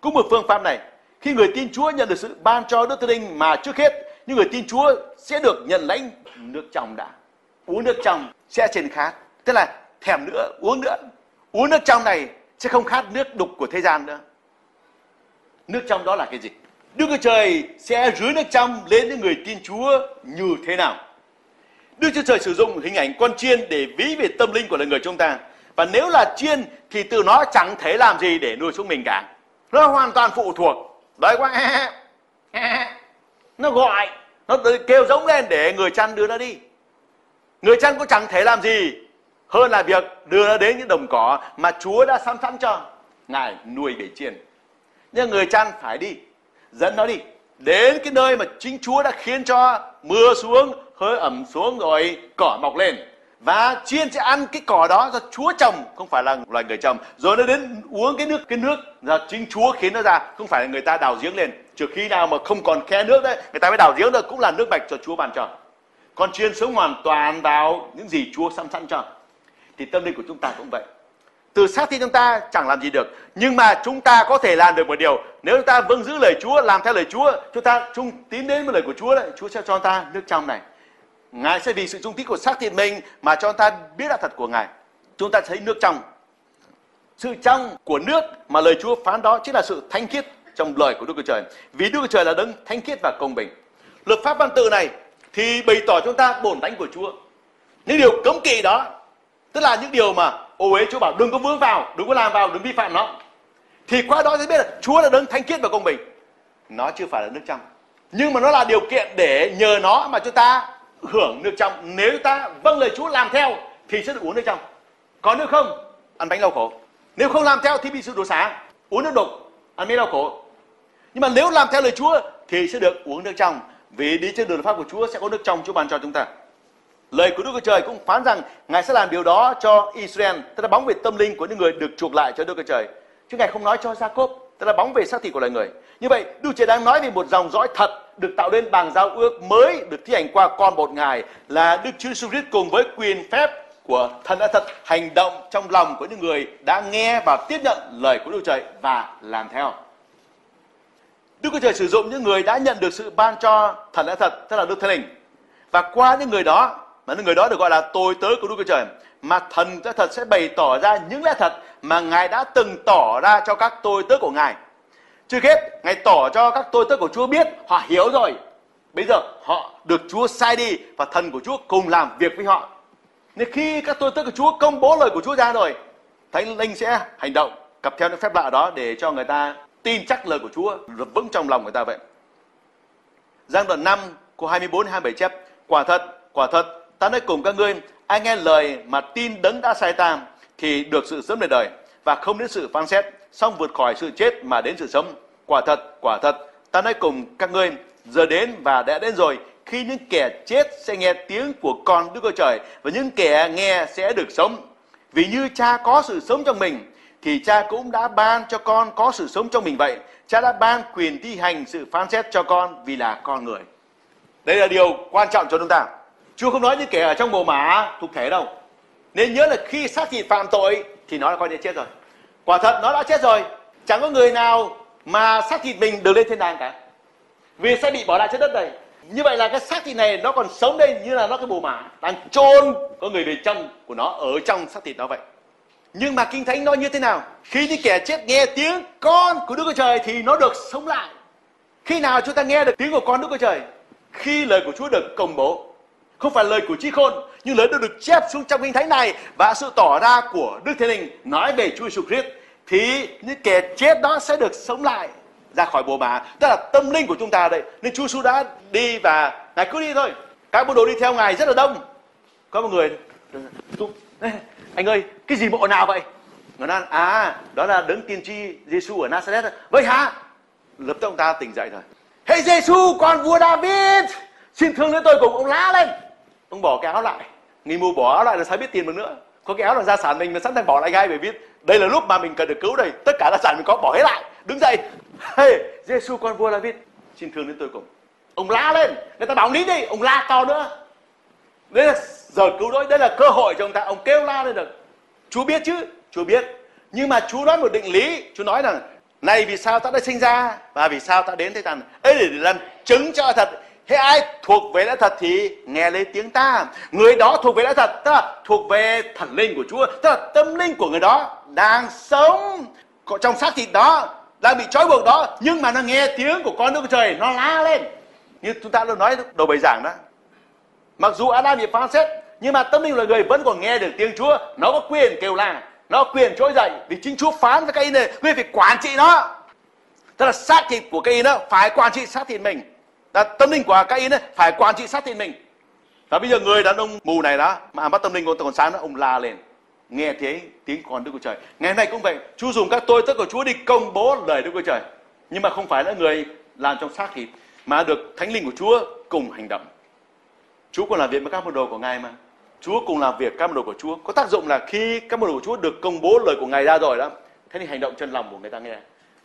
Cũng một phương pháp này, khi người tin Chúa nhận được sự ban cho Đức Thánh Linh mà trước hết những người tin Chúa sẽ được nhận lãnh nước trong đã. Uống nước trong sẽ trên khát, tức là thèm nữa, uống nữa. Uống nước trong này sẽ không khát nước đục của thế gian nữa. Nước trong đó là cái gì? Đức Chúa Trời sẽ rưới nước trong lên những người tin Chúa như thế nào? Đức Chúa Trời sử dụng hình ảnh con chiên để ví về tâm linh của lời người chúng ta. Và nếu là chiên thì từ nó chẳng thể làm gì để nuôi chúng mình cả. Nó hoàn toàn phụ thuộc. Đấy quá. Nó gọi, nó kêu giống lên để người chăn đưa nó đi. Người chăn cũng chẳng thể làm gì hơn là việc đưa nó đến những đồng cỏ mà Chúa đã sắm sẵn cho. Ngài nuôi để chiên. Nhưng người chăn phải đi dẫn nó đi đến cái nơi mà chính Chúa đã khiến cho mưa xuống, hơi ẩm xuống rồi cỏ mọc lên. Và chiên sẽ ăn cái cỏ đó do Chúa trồng, không phải là loài người trồng. Rồi nó đến uống cái nước, cái nước do chính Chúa khiến nó ra, không phải là người ta đào giếng lên. Trừ khi nào mà không còn khe nước đấy, người ta mới đào giếng được cũng là nước bạch cho Chúa ban cho. Con chiên sống hoàn toàn vào những gì Chúa sẵn sẵn cho. Thì tâm linh của chúng ta cũng vậy từ xác thịt chúng ta chẳng làm gì được nhưng mà chúng ta có thể làm được một điều nếu chúng ta vâng giữ lời Chúa làm theo lời Chúa chúng ta trung tín đến với lời của Chúa đấy Chúa sẽ cho ta nước trong này Ngài sẽ vì sự trung tín của xác thịt mình mà cho ta biết là thật của Ngài. Chúng ta thấy nước trong. Sự trong của nước mà lời Chúa phán đó chính là sự thanh khiết trong lời của Đức Chúa Trời. Vì Đức Chúa Trời là đấng thanh khiết và công bình. Luật pháp văn tự này thì bày tỏ chúng ta bổn tánh của Chúa. Những điều cấm kỵ đó, tức là những điều mà ô uế Chúa bảo đừng có vướng vào, đừng có làm vào, đừng vi phạm nó, thì qua đó sẽ biết là Chúa là đấng thanh khiết và công bình. Nó chưa phải là nước trong. Nhưng mà nó là điều kiện để nhờ nó mà chúng ta hưởng nước trong. Nếu ta vâng lời Chúa làm theo, thì sẽ được uống nước trong. Còn nếu không? Ăn bánh đau khổ nếu không làm theo, thì bị sự đổ xả uống nước đục, ăn bánh đau khổ nhưng mà nếu làm theo lời Chúa, thì sẽ được uống nước trong. Vì đi trên đường pháp của Chúa sẽ có nước trong Chúa ban cho chúng ta. Lời của Đức Chúa Trời cũng phán rằng Ngài sẽ làm điều đó cho Israel, tức là bóng về tâm linh của những người được chuộc lại cho Đức Chúa Trời. Chứ Ngài không nói cho Jacob tức là bóng về xác thịt của loài người như vậy Đức Chúa Trời đang nói về một dòng dõi thật được tạo nên bằng giao ước mới được thi hành qua con một ngài là Đức Chúa Jesus Christ cùng với quyền phép của thần đã thật hành động trong lòng của những người đã nghe và tiếp nhận lời của Đức Trời và làm theo. Đức Chúa Trời sử dụng những người đã nhận được sự ban cho thần đã thật, tức là Đức Thánh Linh. Và qua những người đó, mà những người đó được gọi là tôi tớ của Đức Chúa Trời, mà thần sẽ thật sẽ bày tỏ ra những lẽ thật mà Ngài đã từng tỏ ra cho các tôi tớ của Ngài. Chưa hết, Ngài tỏ cho các tôi tớ của Chúa biết, họ hiểu rồi. Bây giờ họ được Chúa sai đi và thần của Chúa cùng làm việc với họ. Nên khi các tôi tớ của Chúa công bố lời của Chúa ra rồi, Thánh Linh sẽ hành động cặp theo những phép lạ đó để cho người ta tin chắc lời của Chúa vững trong lòng người ta vậy. Giang đoạn 5 của 24 27 chép quả thật quả thật ta nói cùng các ngươi ai nghe lời mà tin đấng đã sai ta thì được sự sống đời đời, và không đến sự phán xét, xong vượt khỏi sự chết mà đến sự sống quả thật quả thật, ta nói cùng các ngươi, giờ đến và đã đến rồi, khi những kẻ chết sẽ nghe tiếng của con Đức Chúa Trời, và những kẻ nghe sẽ được sống. Vì như cha có sự sống trong mình, thì cha cũng đã ban cho con có sự sống trong mình vậy. Cha đã ban quyền thi hành sự phán xét cho con vì là con người. Đây là điều quan trọng cho chúng ta. Chúa không nói những kẻ ở trong mồ mả thuộc thể đâu. Nên nhớ là khi xác thịt phạm tội thì nó là coi như chết rồi. Quả thật nó đã chết rồi. Chẳng có người nào mà xác thịt mình được lên thiên đàng cả. Vì sẽ bị bỏ lại trên đất này như vậy là cái xác thịt này nó còn sống đây như là nó cái bồ mả đang chôn có người về trong của nó ở trong xác thịt nó vậy nhưng mà kinh thánh nói như thế nào khi những kẻ chết nghe tiếng con của đức chúa trời thì nó được sống lại khi nào chúng ta nghe được tiếng của con đức chúa trời khi lời của chúa được công bố không phải lời của trí khôn nhưng lời được được chép xuống trong kinh thánh này và sự tỏ ra của đức thiên linh nói về chúa giêsu christ thì những kẻ chết đó sẽ được sống lại ra khỏi bồ bà. Tức là tâm linh của chúng ta đấy nên Chúa Giêsu đã đi và ngài cứ đi thôi. Các môn đồ đi theo ngài rất là đông. Có một người anh ơi cái gì bộ nào vậy? Người ta, à đó là đấng tiên tri Giêsu ở Nazareth vậy hả? Lập tức ông ta tỉnh dậy rồi. Hey Giêsu con vua David xin thương lấy tôi cùng ông lá lên ông bỏ cái áo lại. Người mù bỏ áo lại là sao biết tiền được nữa. Có cái áo là gia sản mình mà sẵn sàng bỏ lại ngay bởi biết đây là lúc mà mình cần được cứu đây. Tất cả gia sản mình có bỏ hết lại. Đứng dậy. Hey Giêsu con vua David xin thương đến tôi cùng. Ông la lên. Người ta bảo lý đi. Ông la to nữa. Đây là giờ cứu rỗi. Đây là cơ hội cho ông ta. Ông kêu la lên được. Chúa biết chứ? Chúa biết. Nhưng mà chúa nói một định lý. Chúa nói rằng, này vì sao ta đã sinh ra và vì sao ta đến thế gian? Ấy để làm chứng cho thật thế ai thuộc về lẽ thật thì nghe lấy tiếng ta. Người đó thuộc về lẽ thật, tức là thuộc về thần linh của chúa, tức là tâm linh của người đó đang sống. Trong xác thịt đó, đang bị trói buộc đó, nhưng mà nó nghe tiếng của con Đức Trời, nó la lên. Như chúng ta đã nói đầu bài giảng đó. Mặc dù Adam bị phán xét, nhưng mà tâm linh là người vẫn còn nghe được tiếng Chúa. Nó có quyền kêu la, nó có quyền trỗi dậy, vì chính Chúa phán với cây này quyền phải quản trị nó. Tức là xác thịt của cây nó phải quản trị xác thịt mình là tâm linh của Cain ấy phải quản trị sát thịt mình và bây giờ người đàn ông mù này đó mà bắt tâm linh của còn sáng nó ông la lên nghe thấy tiếng con Đức Chúa Trời. Ngày nay cũng vậy, Chúa dùng các tôi tất của Chúa đi công bố lời Đức Chúa Trời. Nhưng mà không phải là người làm trong xác thịt, mà được Thánh Linh của Chúa cùng hành động. Chúa còn làm việc với các môn đồ của Ngài mà. Chúa cùng làm việc các môn đồ của Chúa. Có tác dụng là khi các môn đồ của Chúa được công bố lời của Ngài ra rồi đó, thế thì hành động chân lòng của người ta nghe.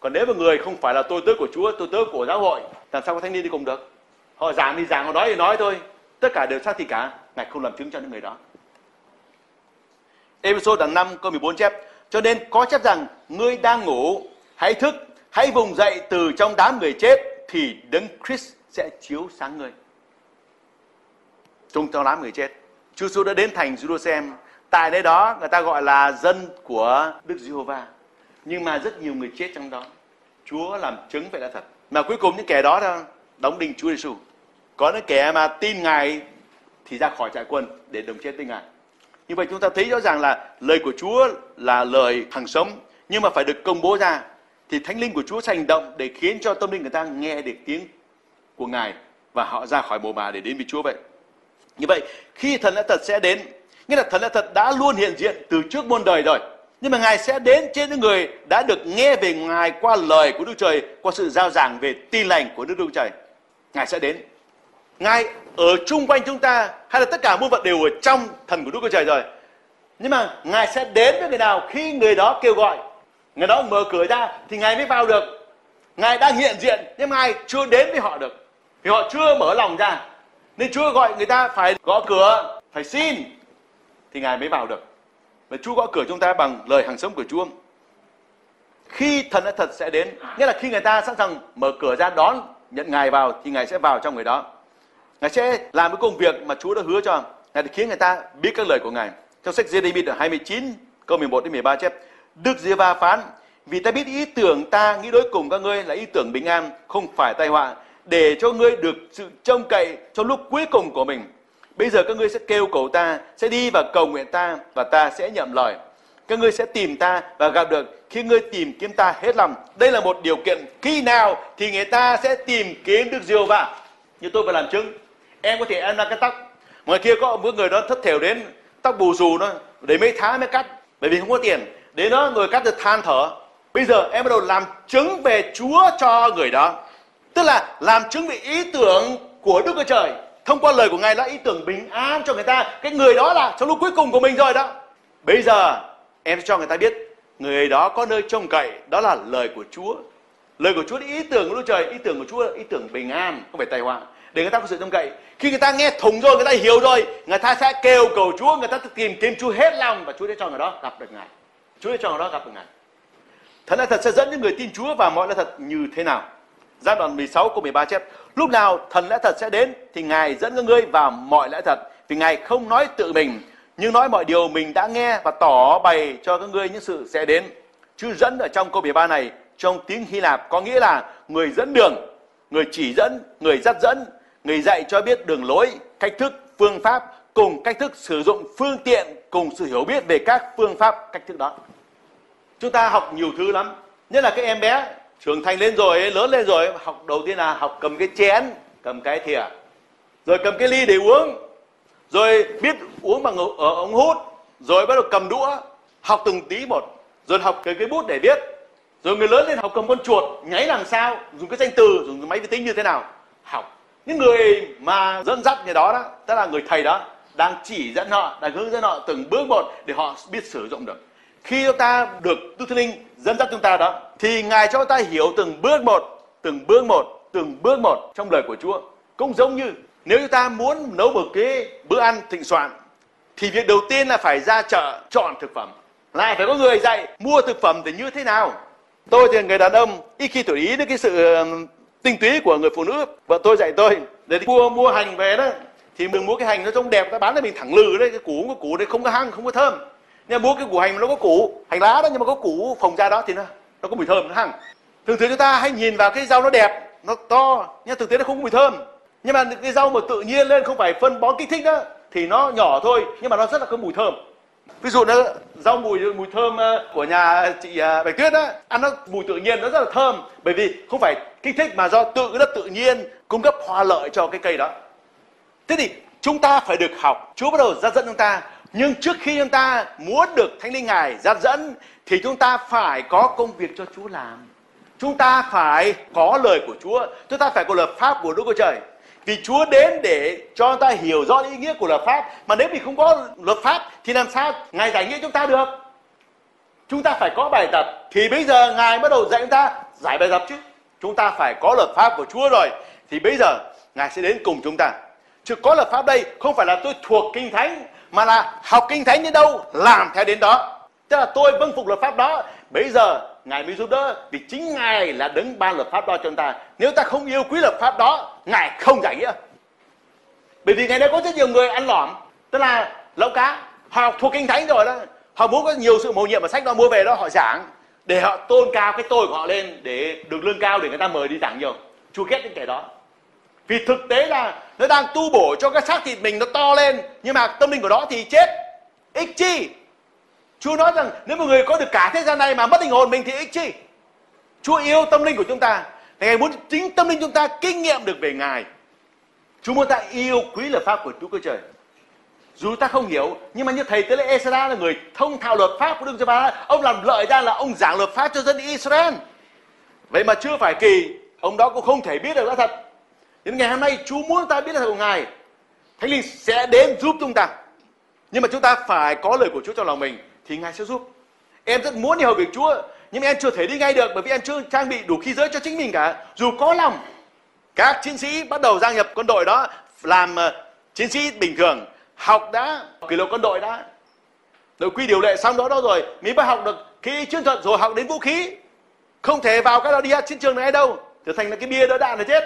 Còn nếu mà người không phải là tôi tớ của Chúa, tôi tớ của giáo hội, làm sao có thanh niên đi cùng được? Họ giảng thì giảng, họ nói thì nói thôi. Tất cả đều xác thịt cả. Ngài không làm chứng cho những người đó. Episode đoạn 5 câu 14 chép Cho nên có chép rằng Ngươi đang ngủ Hãy thức Hãy vùng dậy từ trong đám người chết Thì Đấng Christ sẽ chiếu sáng ngươi Trong trong đám người chết Chúa Giêsu đã đến thành Jerusalem Tại nơi đó người ta gọi là dân của Đức Giê-hô-va nhưng mà rất nhiều người chết trong đó Chúa làm chứng vậy là thật Mà cuối cùng những kẻ đó đó đóng đinh Chúa Giêsu. Có những kẻ mà tin Ngài thì ra khỏi trại quân để đồng chết với Ngài Như vậy chúng ta thấy rõ ràng là lời của Chúa là lời hàng sống nhưng mà phải được công bố ra thì thánh linh của Chúa sẽ hành động để khiến cho tâm linh người ta nghe được tiếng của Ngài và họ ra khỏi mồ mả để đến với Chúa vậy. Như vậy khi thần lẽ thật sẽ đến, nghĩa là thần lẽ thật đã luôn hiện diện từ trước muôn đời rồi. Nhưng mà Ngài sẽ đến trên những người đã được nghe về Ngài qua lời của Đức Trời, qua sự giao giảng về tin lành của Đức Đức Trời. Ngài sẽ đến. Ngài ở chung quanh chúng ta hay là tất cả muôn vật đều ở trong thần của Đức Chúa Trời rồi. Nhưng mà Ngài sẽ đến với người nào khi người đó kêu gọi. Người đó mở cửa ra thì Ngài mới vào được. Ngài đang hiện diện nhưng Ngài chưa đến với họ được. Vì họ chưa mở lòng ra. Nên Chúa gọi người ta phải gõ cửa, phải xin thì Ngài mới vào được. Và Chúa gõ cửa chúng ta bằng lời hàng sống của Chúa. Khi thần đã thật sẽ đến, nghĩa là khi người ta sẵn sàng mở cửa ra đón nhận Ngài vào thì Ngài sẽ vào trong người đó. Ngài sẽ làm cái công việc mà Chúa đã hứa cho. Ngài khiến người ta biết các lời của Ngài. Trong sách Jeremy đoạn 29 câu 11 đến 13 chép Đức Giê-va phán vì ta biết ý tưởng ta nghĩ đối cùng các ngươi là ý tưởng bình an không phải tai họa để cho ngươi được sự trông cậy trong lúc cuối cùng của mình. Bây giờ các ngươi sẽ kêu cầu ta, sẽ đi và cầu nguyện ta và ta sẽ nhậm lời. Các ngươi sẽ tìm ta và gặp được khi ngươi tìm kiếm ta hết lòng. Đây là một điều kiện khi nào thì người ta sẽ tìm kiếm Đức Diêu và Như tôi phải làm chứng. Em có thể em ra cái tóc. Ngoài kia có một người đó thất thểu đến tóc bù xù nó để mấy tháng mới cắt bởi vì không có tiền. Đến đó người cắt được than thở. Bây giờ em bắt đầu làm chứng về Chúa cho người đó. Tức là làm chứng về ý tưởng của Đức Chúa Trời thông qua lời của ngài là ý tưởng bình an cho người ta. Cái người đó là trong lúc cuối cùng của mình rồi đó. Bây giờ, em cho người ta biết, người đó có nơi trông cậy. Đó là lời của chúa. Lời của chúa là ý tưởng của đức trời, ý tưởng của chúa là ý tưởng bình an, không phải tài họa. Để người ta có sự trông cậy. Khi người ta nghe thùng rồi, người ta hiểu rồi, người ta sẽ kêu cầu chúa, người ta tìm kiếm chúa hết lòng và chúa sẽ cho người đó gặp được ngài. Chúa sẽ cho người đó gặp được ngài. Thật là thật sẽ dẫn những người tin chúa và mọi là thật như thế nào? Giai đoạn 16 câu 13 chép Lúc nào thần lẽ thật sẽ đến thì Ngài dẫn các ngươi vào mọi lẽ thật. Vì Ngài không nói tự mình, nhưng nói mọi điều mình đã nghe và tỏ bày cho các ngươi những sự sẽ đến. Chữ dẫn ở trong câu 13 này trong tiếng Hy Lạp có nghĩa là người dẫn đường, người chỉ dẫn, người dắt dẫn, người dạy cho biết đường lối, cách thức, phương pháp cùng cách thức sử dụng phương tiện cùng sự hiểu biết về các phương pháp cách thức đó. Chúng ta học nhiều thứ lắm, nhất là các em bé trưởng thành lên rồi lớn lên rồi học đầu tiên là học cầm cái chén, cầm cái thìa, rồi cầm cái ly để uống, rồi biết uống bằng ở ống hút, rồi bắt đầu cầm đũa, học từng tí một, rồi học cái cái bút để viết, rồi người lớn lên học cầm con chuột, nháy làm sao, dùng cái danh từ, dùng cái máy vi tính như thế nào, học. Những người mà dẫn dắt như đó đó, tức là người thầy đó, đang chỉ dẫn họ, đang hướng dẫn họ từng bước một để họ biết sử dụng được. Khi chúng ta được Đức Thánh Linh dẫn dắt chúng ta đó thì Ngài cho ta hiểu từng bước một, từng bước một, từng bước một trong lời của Chúa. Cũng giống như nếu chúng ta muốn nấu một cái bữa ăn thịnh soạn thì việc đầu tiên là phải ra chợ chọn thực phẩm. Lại phải có người dạy mua thực phẩm thì như thế nào. Tôi thì người đàn ông ít khi tự ý đến cái sự tinh túy của người phụ nữ. Vợ tôi dạy tôi để mua mua hành về đó thì mình mua cái hành nó trông đẹp ta bán cho mình thẳng lừ đấy cái củ cái củ đấy không có hăng không có thơm nhưng mà mua cái củ hành nó có củ hành lá đó nhưng mà có củ phồng ra đó thì nó nó có mùi thơm nó hăng thường thường chúng ta hay nhìn vào cái rau nó đẹp, nó to, nhưng thực tế nó không có mùi thơm. Nhưng mà cái rau mà tự nhiên lên không phải phân bón kích thích đó, thì nó nhỏ thôi, nhưng mà nó rất là có mùi thơm. Ví dụ nó rau mùi mùi thơm ờ, của nhà chị ờ, bạch tuyết á ăn nó mùi tự nhiên nó rất là thơm, bởi vì không phải kích thích mà do tự đất tự nhiên cung cấp hoa lợi cho cái cây đó. Thế thì chúng ta phải được học, chúa bắt đầu ra dẫn chúng ta. Nhưng trước khi chúng ta muốn được thánh linh ngài dắt dẫn thì chúng ta phải có công việc cho chúa làm. Chúng ta phải có lời của chúa. Chúng ta phải có luật pháp của đức chúa trời. Vì chúa đến để cho chúng ta hiểu rõ ý nghĩa của luật pháp. Mà nếu mình không có luật pháp, thì làm sao ngài giải nghĩa chúng ta được? Chúng ta phải có bài tập. Thì bây giờ ngài bắt đầu dạy chúng ta giải bài tập chứ. Chúng ta phải có luật pháp của chúa rồi. Thì bây giờ, ngài sẽ đến cùng chúng ta. Chứ có luật pháp đây không phải là tôi thuộc kinh thánh, mà là học kinh thánh đến đâu, làm theo đến đó tức là tôi vâng phục luật pháp đó. Bây giờ, ngài mới giúp đỡ. Vì chính ngài là đứng ban luật pháp đó cho chúng ta. Nếu ta không yêu quý luật pháp đó, ngài không giải nghĩa. Bởi vì ngày nay có rất nhiều người ăn lỏm tức là lẩu cá, họ học thuộc kinh thánh rồi đó. Họ muốn có nhiều sự mầu nhiệm và sách đó mua về đó, họ giảng. Để họ tôn cao cái tôi của họ lên, để được lương cao, để người ta mời đi giảng nhiều. Chua ghét những kẻ đó. Vì thực tế là nó đang tu bổ cho cái xác thịt mình nó to lên, nhưng mà tâm linh của nó thì chết. Ích chi? Chúa nói rằng, nếu một người có được cả thế gian này mà mất linh hồn mình thì ích chi? Chúa yêu tâm linh của chúng ta. Ngài muốn chính tâm linh chúng ta kinh nghiệm được về Ngài. Chúa muốn ta yêu quý luật pháp của Chúa Cơ Trời. Dù ta không hiểu, nhưng mà như thầy tế lễ Esra là người thông thạo luật pháp của Đức Giê Va ông làm lợi ra là ông giảng luật pháp cho dân Israel. Vậy mà chưa phải kỳ, ông đó cũng không thể biết được đã thật. Đến ngày hôm nay, Chúa muốn ta biết là thật của Ngài. Thánh Linh sẽ đến giúp chúng ta. Nhưng mà chúng ta phải có lời của Chúa trong lòng mình thì Ngài sẽ giúp. Em rất muốn đi hầu việc Chúa nhưng em chưa thể đi ngay được bởi vì em chưa trang bị đủ khí giới cho chính mình cả. Dù có lòng các chiến sĩ bắt đầu gia nhập quân đội đó làm ờ, chiến sĩ bình thường học đã kỷ luật quân đội đã. Đội quy điều lệ xong đó đó rồi mới bắt học được kỹ chiến thuật rồi học đến vũ khí. Không thể vào cái đó đi chiến trường này đâu trở thành là cái bia đỡ đạn là chết.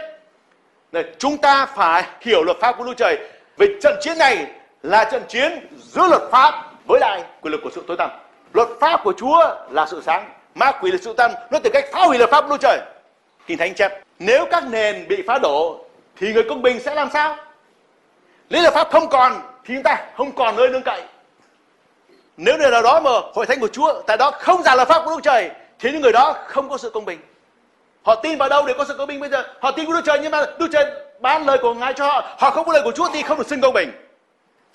Này, chúng ta phải hiểu luật pháp của Chúa Trời. Về trận chiến này là trận chiến giữa luật pháp với lại, quyền lực của sự tối tăm. Luật pháp của Chúa là sự sáng, ma quỷ là sự tăm nó tìm cách phá hủy luật pháp của Trời. Kinh thánh chép, nếu các nền bị phá đổ, thì người công bình sẽ làm sao? Nếu luật pháp không còn, thì chúng ta không còn nơi nương cậy. Nếu nơi nào đó mà hội thánh của Chúa, tại đó không giả luật pháp của Đức Trời, thì những người đó không có sự công bình. Họ tin vào đâu để có sự công bình bây giờ? Họ tin của Đức Trời, nhưng mà Đức Trời bán lời của Ngài cho họ. Họ không có lời của Chúa thì không được xưng công bình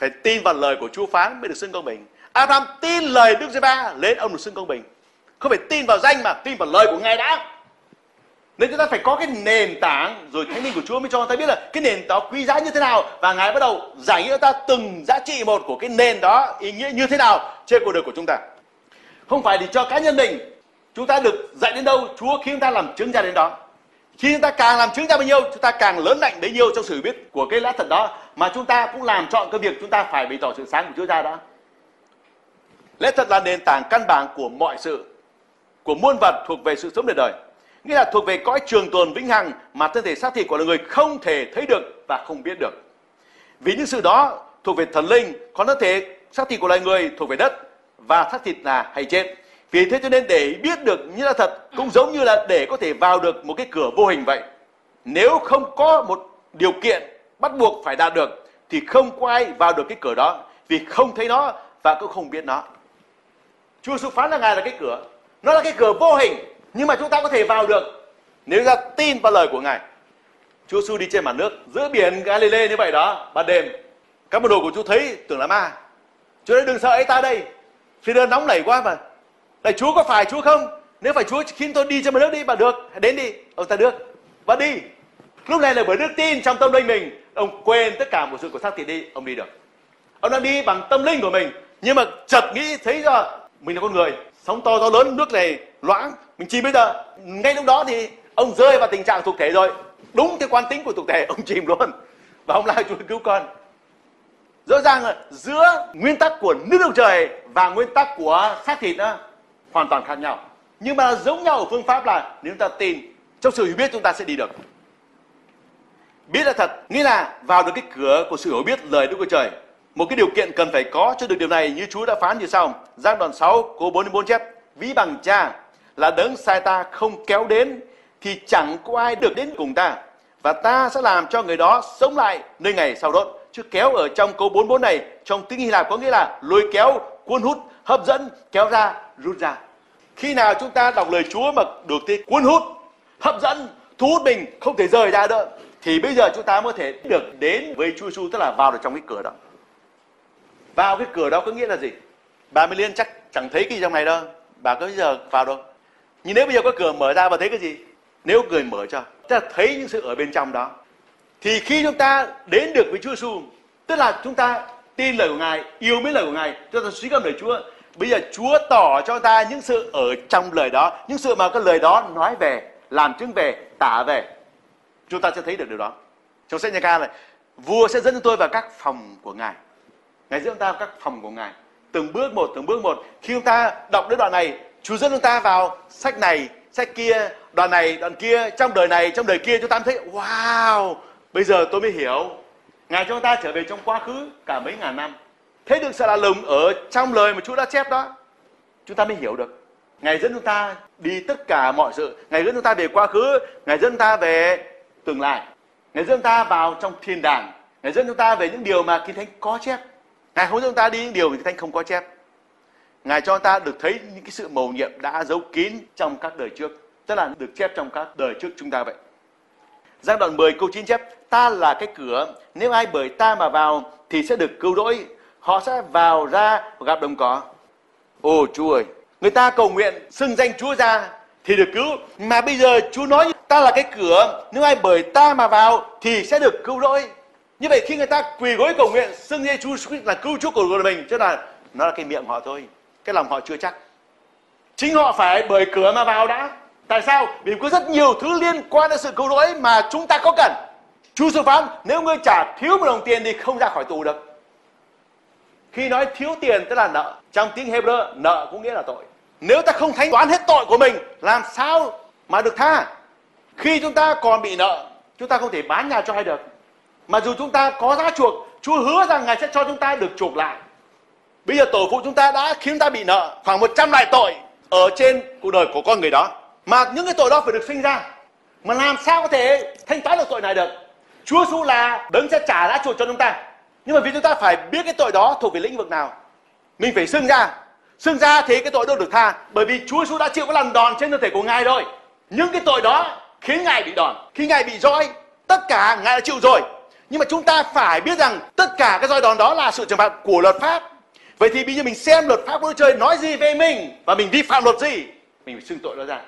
phải tin vào lời của Chúa phán mới được xưng công bình Abraham tin lời Đức Giê-va lên ông được xưng công bình không phải tin vào danh mà tin vào lời của Ngài đã. Nên chúng ta phải có cái nền tảng rồi thánh linh của Chúa mới cho ta biết là cái nền đó quý giá như thế nào và ngài bắt đầu giải nghĩa ta từng giá trị một của cái nền đó ý nghĩa như thế nào trên cuộc đời của chúng ta. Không phải để cho cá nhân mình, chúng ta được dạy đến đâu, Chúa khiến ta làm chứng ra đến đó khi chúng ta càng làm chứng ra bao nhiêu chúng ta càng lớn mạnh bấy nhiêu trong sự biết của cái lẽ thật đó mà chúng ta cũng làm chọn cái việc chúng ta phải bày tỏ sự sáng của Chúa ra đó lẽ thật là nền tảng căn bản của mọi sự của muôn vật thuộc về sự sống đời đời nghĩa là thuộc về cõi trường tồn vĩnh hằng mà thân thể xác thịt của loài người không thể thấy được và không biết được. Vì những sự đó thuộc về thần linh, còn thân thể xác thịt của loài người thuộc về đất và xác thịt là hay chết. Vì thế cho nên để biết được như là thật cũng giống như là để có thể vào được một cái cửa vô hình vậy. Nếu không có một điều kiện bắt buộc phải đạt được thì không có ai vào được cái cửa đó vì không thấy nó và cũng không biết nó. Chúa sự phán là Ngài là cái cửa. Nó là cái cửa vô hình nhưng mà chúng ta có thể vào được nếu ta tin vào lời của Ngài. Chúa Giêsu đi trên mặt nước giữa biển Galilee như vậy đó, ban đêm. Các môn đồ của Chúa thấy tưởng là ma. Chúa nói đừng sợ ấy ta đây. Phi đơn nóng nảy quá mà. Lạy Chúa có phải Chúa không? Nếu phải Chúa khiến tôi đi cho mặt nước đi, bà được, hãy đến đi. Ông ta được. Và đi. Lúc này là bởi đức tin trong tâm linh mình, ông quên tất cả một sự của xác thịt đi, ông đi được. Ông đang đi bằng tâm linh của mình, nhưng mà chợt nghĩ thấy ra mình là con người, sóng to gió lớn nước này loãng mình chìm bây giờ ngay lúc đó thì ông rơi vào tình trạng thuộc thể rồi đúng cái quan tính của thuộc thể (laughs) ông chìm luôn và ông lại chúa cứu con rõ ràng là giữa nguyên tắc của nước đầu trời và nguyên tắc của xác thịt đó hoàn toàn khác nhau. Nhưng mà giống nhau ở phương pháp là nếu chúng ta tin, trong sự hiểu biết chúng ta sẽ đi được. Biết là thật, nghĩa là vào được cái cửa của sự hiểu biết lời Đức Chúa Trời, một cái điều kiện cần phải có cho được điều này như Chúa đã phán như sau. Giang đoạn 6 câu 4 đến 4 chép, ví bằng cha là đấng sai ta không kéo đến, thì chẳng có ai được đến cùng ta, và ta sẽ làm cho người đó sống lại nơi ngày sau đốt. Chứ kéo ở trong câu 44 này, trong tiếng Hy Lạp có nghĩa là lôi kéo, cuốn hút hấp dẫn, kéo ra, rút ra. Khi nào chúng ta đọc lời Chúa mà được cái cuốn hút, hấp dẫn, thu hút mình, không thể rời ra nữa, thì bây giờ chúng ta mới thể được đến với Chúa Giêsu tức là vào được trong cái cửa đó. Vào cái cửa đó có nghĩa là gì? Bà Mỹ Liên chắc chẳng thấy cái gì trong này đâu. Bà có bây giờ vào đâu? Nhưng nếu bây giờ có cửa mở ra và thấy cái gì? Nếu người mở cho ta thấy những sự ở bên trong đó, thì khi chúng ta đến được với Chúa Giêsu tức là chúng ta tin lời của Ngài yêu mến lời của Ngài. Chúng ta suy gẫm lời Chúa. Bây giờ Chúa tỏ cho ta những sự ở trong lời đó những sự mà cái lời đó nói về làm chứng về tả về. Chúng ta sẽ thấy được điều đó. Trong sách nhà ca này vua sẽ dẫn chúng tôi vào các phòng của ngài. Ngài dẫn chúng ta vào các phòng của ngài. Từng bước một từng bước một. Khi chúng ta đọc đến đoạn này Chúa dẫn chúng ta vào sách này, sách kia, đoạn này, đoạn kia, trong đời này, trong đời kia chúng ta thấy wow, bây giờ tôi mới hiểu. Ngài cho chúng ta trở về trong quá khứ cả mấy ngàn năm. thế được sự lạ lùng ở trong lời mà Chúa đã chép đó. Chúng ta mới hiểu được. Ngài dẫn chúng ta đi tất cả mọi sự. Ngài dẫn chúng ta về quá khứ, Ngài dẫn chúng ta về tương lai. Ngài dẫn chúng ta vào trong thiên đàng. Ngài dẫn chúng ta về những điều mà Kinh Thánh có chép. ngài không cho chúng ta đi những điều mà thánh không có chép ngài cho ta được thấy những cái sự mầu nhiệm đã giấu kín trong các đời trước tức là được chép trong các đời trước chúng ta vậy giang đoạn 10 câu 9 chép, ta là cái cửa, nếu ai bởi ta mà vào thì sẽ được cứu rỗi. Họ sẽ vào ra và gặp đồng cỏ. Ồ, chúa ơi, người ta cầu nguyện xưng danh chúa ra thì được cứu. Mà bây giờ chúa nói, ta là cái cửa, nếu ai bởi ta mà vào thì sẽ được cứu rỗi. Như vậy khi người ta quỳ gối cầu nguyện xưng danh chúa là cứu chúa của mình chứ là nó là cái miệng họ thôi, cái lòng họ chưa chắc. Chính họ phải bởi cửa mà vào đã tại sao? Vì có rất nhiều thứ liên quan đến sự cứu rỗi mà chúng ta có cần. Chúa sư phán, nếu ngươi trả thiếu một đồng tiền thì không ra khỏi tù được. Khi nói thiếu tiền, tức là nợ, trong tiếng Hebrew, nợ cũng nghĩa là tội. Nếu ta không thanh toán hết tội của mình, làm sao mà được tha? Khi chúng ta còn bị nợ, chúng ta không thể bán nhà cho ai được. Mà dù chúng ta có giá chuộc, Chúa hứa rằng Ngài sẽ cho chúng ta được chuộc lại. Bây giờ tổ phụ chúng ta đã khiến ta bị nợ khoảng 100 loại tội ở trên cuộc đời của con người đó mà những cái tội đó phải được sinh ra. Mà làm sao có thể thanh toán được tội này được? Chúa Giêsu là đấng sẽ trả giá chuộc cho chúng ta. Nhưng mà vì chúng ta phải biết cái tội đó thuộc về lĩnh vực nào, mình phải xưng ra. Xưng ra thì cái tội đâu được tha, bởi vì Chúa Giêsu đã chịu cái lần đòn trên thân thể của ngài rồi. Những cái tội đó khiến ngài bị đòn khi ngài bị roi. Tất cả ngài đã chịu rồi. Nhưng mà chúng ta phải biết rằng tất cả cái roi đòn đó là sự trừng phạt của luật pháp. Vậy thì bây giờ mình xem luật pháp của Đức Trời nói gì về mình và mình vi phạm luật gì? Mình phải xưng tội đó ra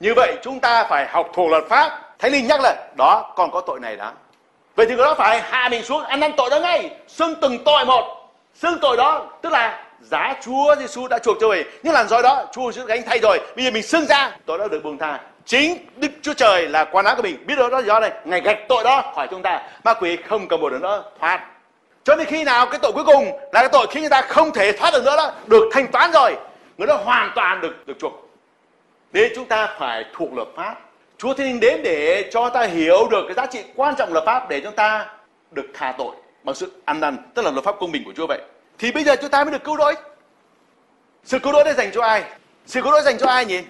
như vậy chúng ta phải học thuộc luật pháp. Thánh linh nhắc lại đó còn có tội này đó vậy thì cái đó phải hạ mình xuống, ăn năn tội đó ngay. Xưng từng tội một. Xưng tội đó, tức là giá Chúa Giêsu đã chuộc cho mình. Nhưng làn roi đó, Chúa giêsu gánh thay rồi. Bây giờ mình xưng ra, tội đó được buông tha. Chính Đức Chúa Trời là quan áo của mình. Biết đó đó do này ngày gạch tội đó khỏi chúng ta. Ma quỷ không cầm một được nữa, thoát. Cho nên khi nào cái tội cuối cùng là cái tội khi người ta không thể thoát được nữa đó, được thanh toán rồi, người đó hoàn toàn được được chuộc nên chúng ta phải thuộc luật pháp Chúa Thiên Linh đến để cho ta hiểu được cái giá trị quan trọng luật pháp để chúng ta được tha tội bằng sự ăn năn, tức là luật pháp công bình của Chúa vậy. Thì bây giờ chúng ta mới được cứu rỗi. Sự cứu rỗi đây dành cho ai? Sự cứu rỗi dành cho ai nhỉ?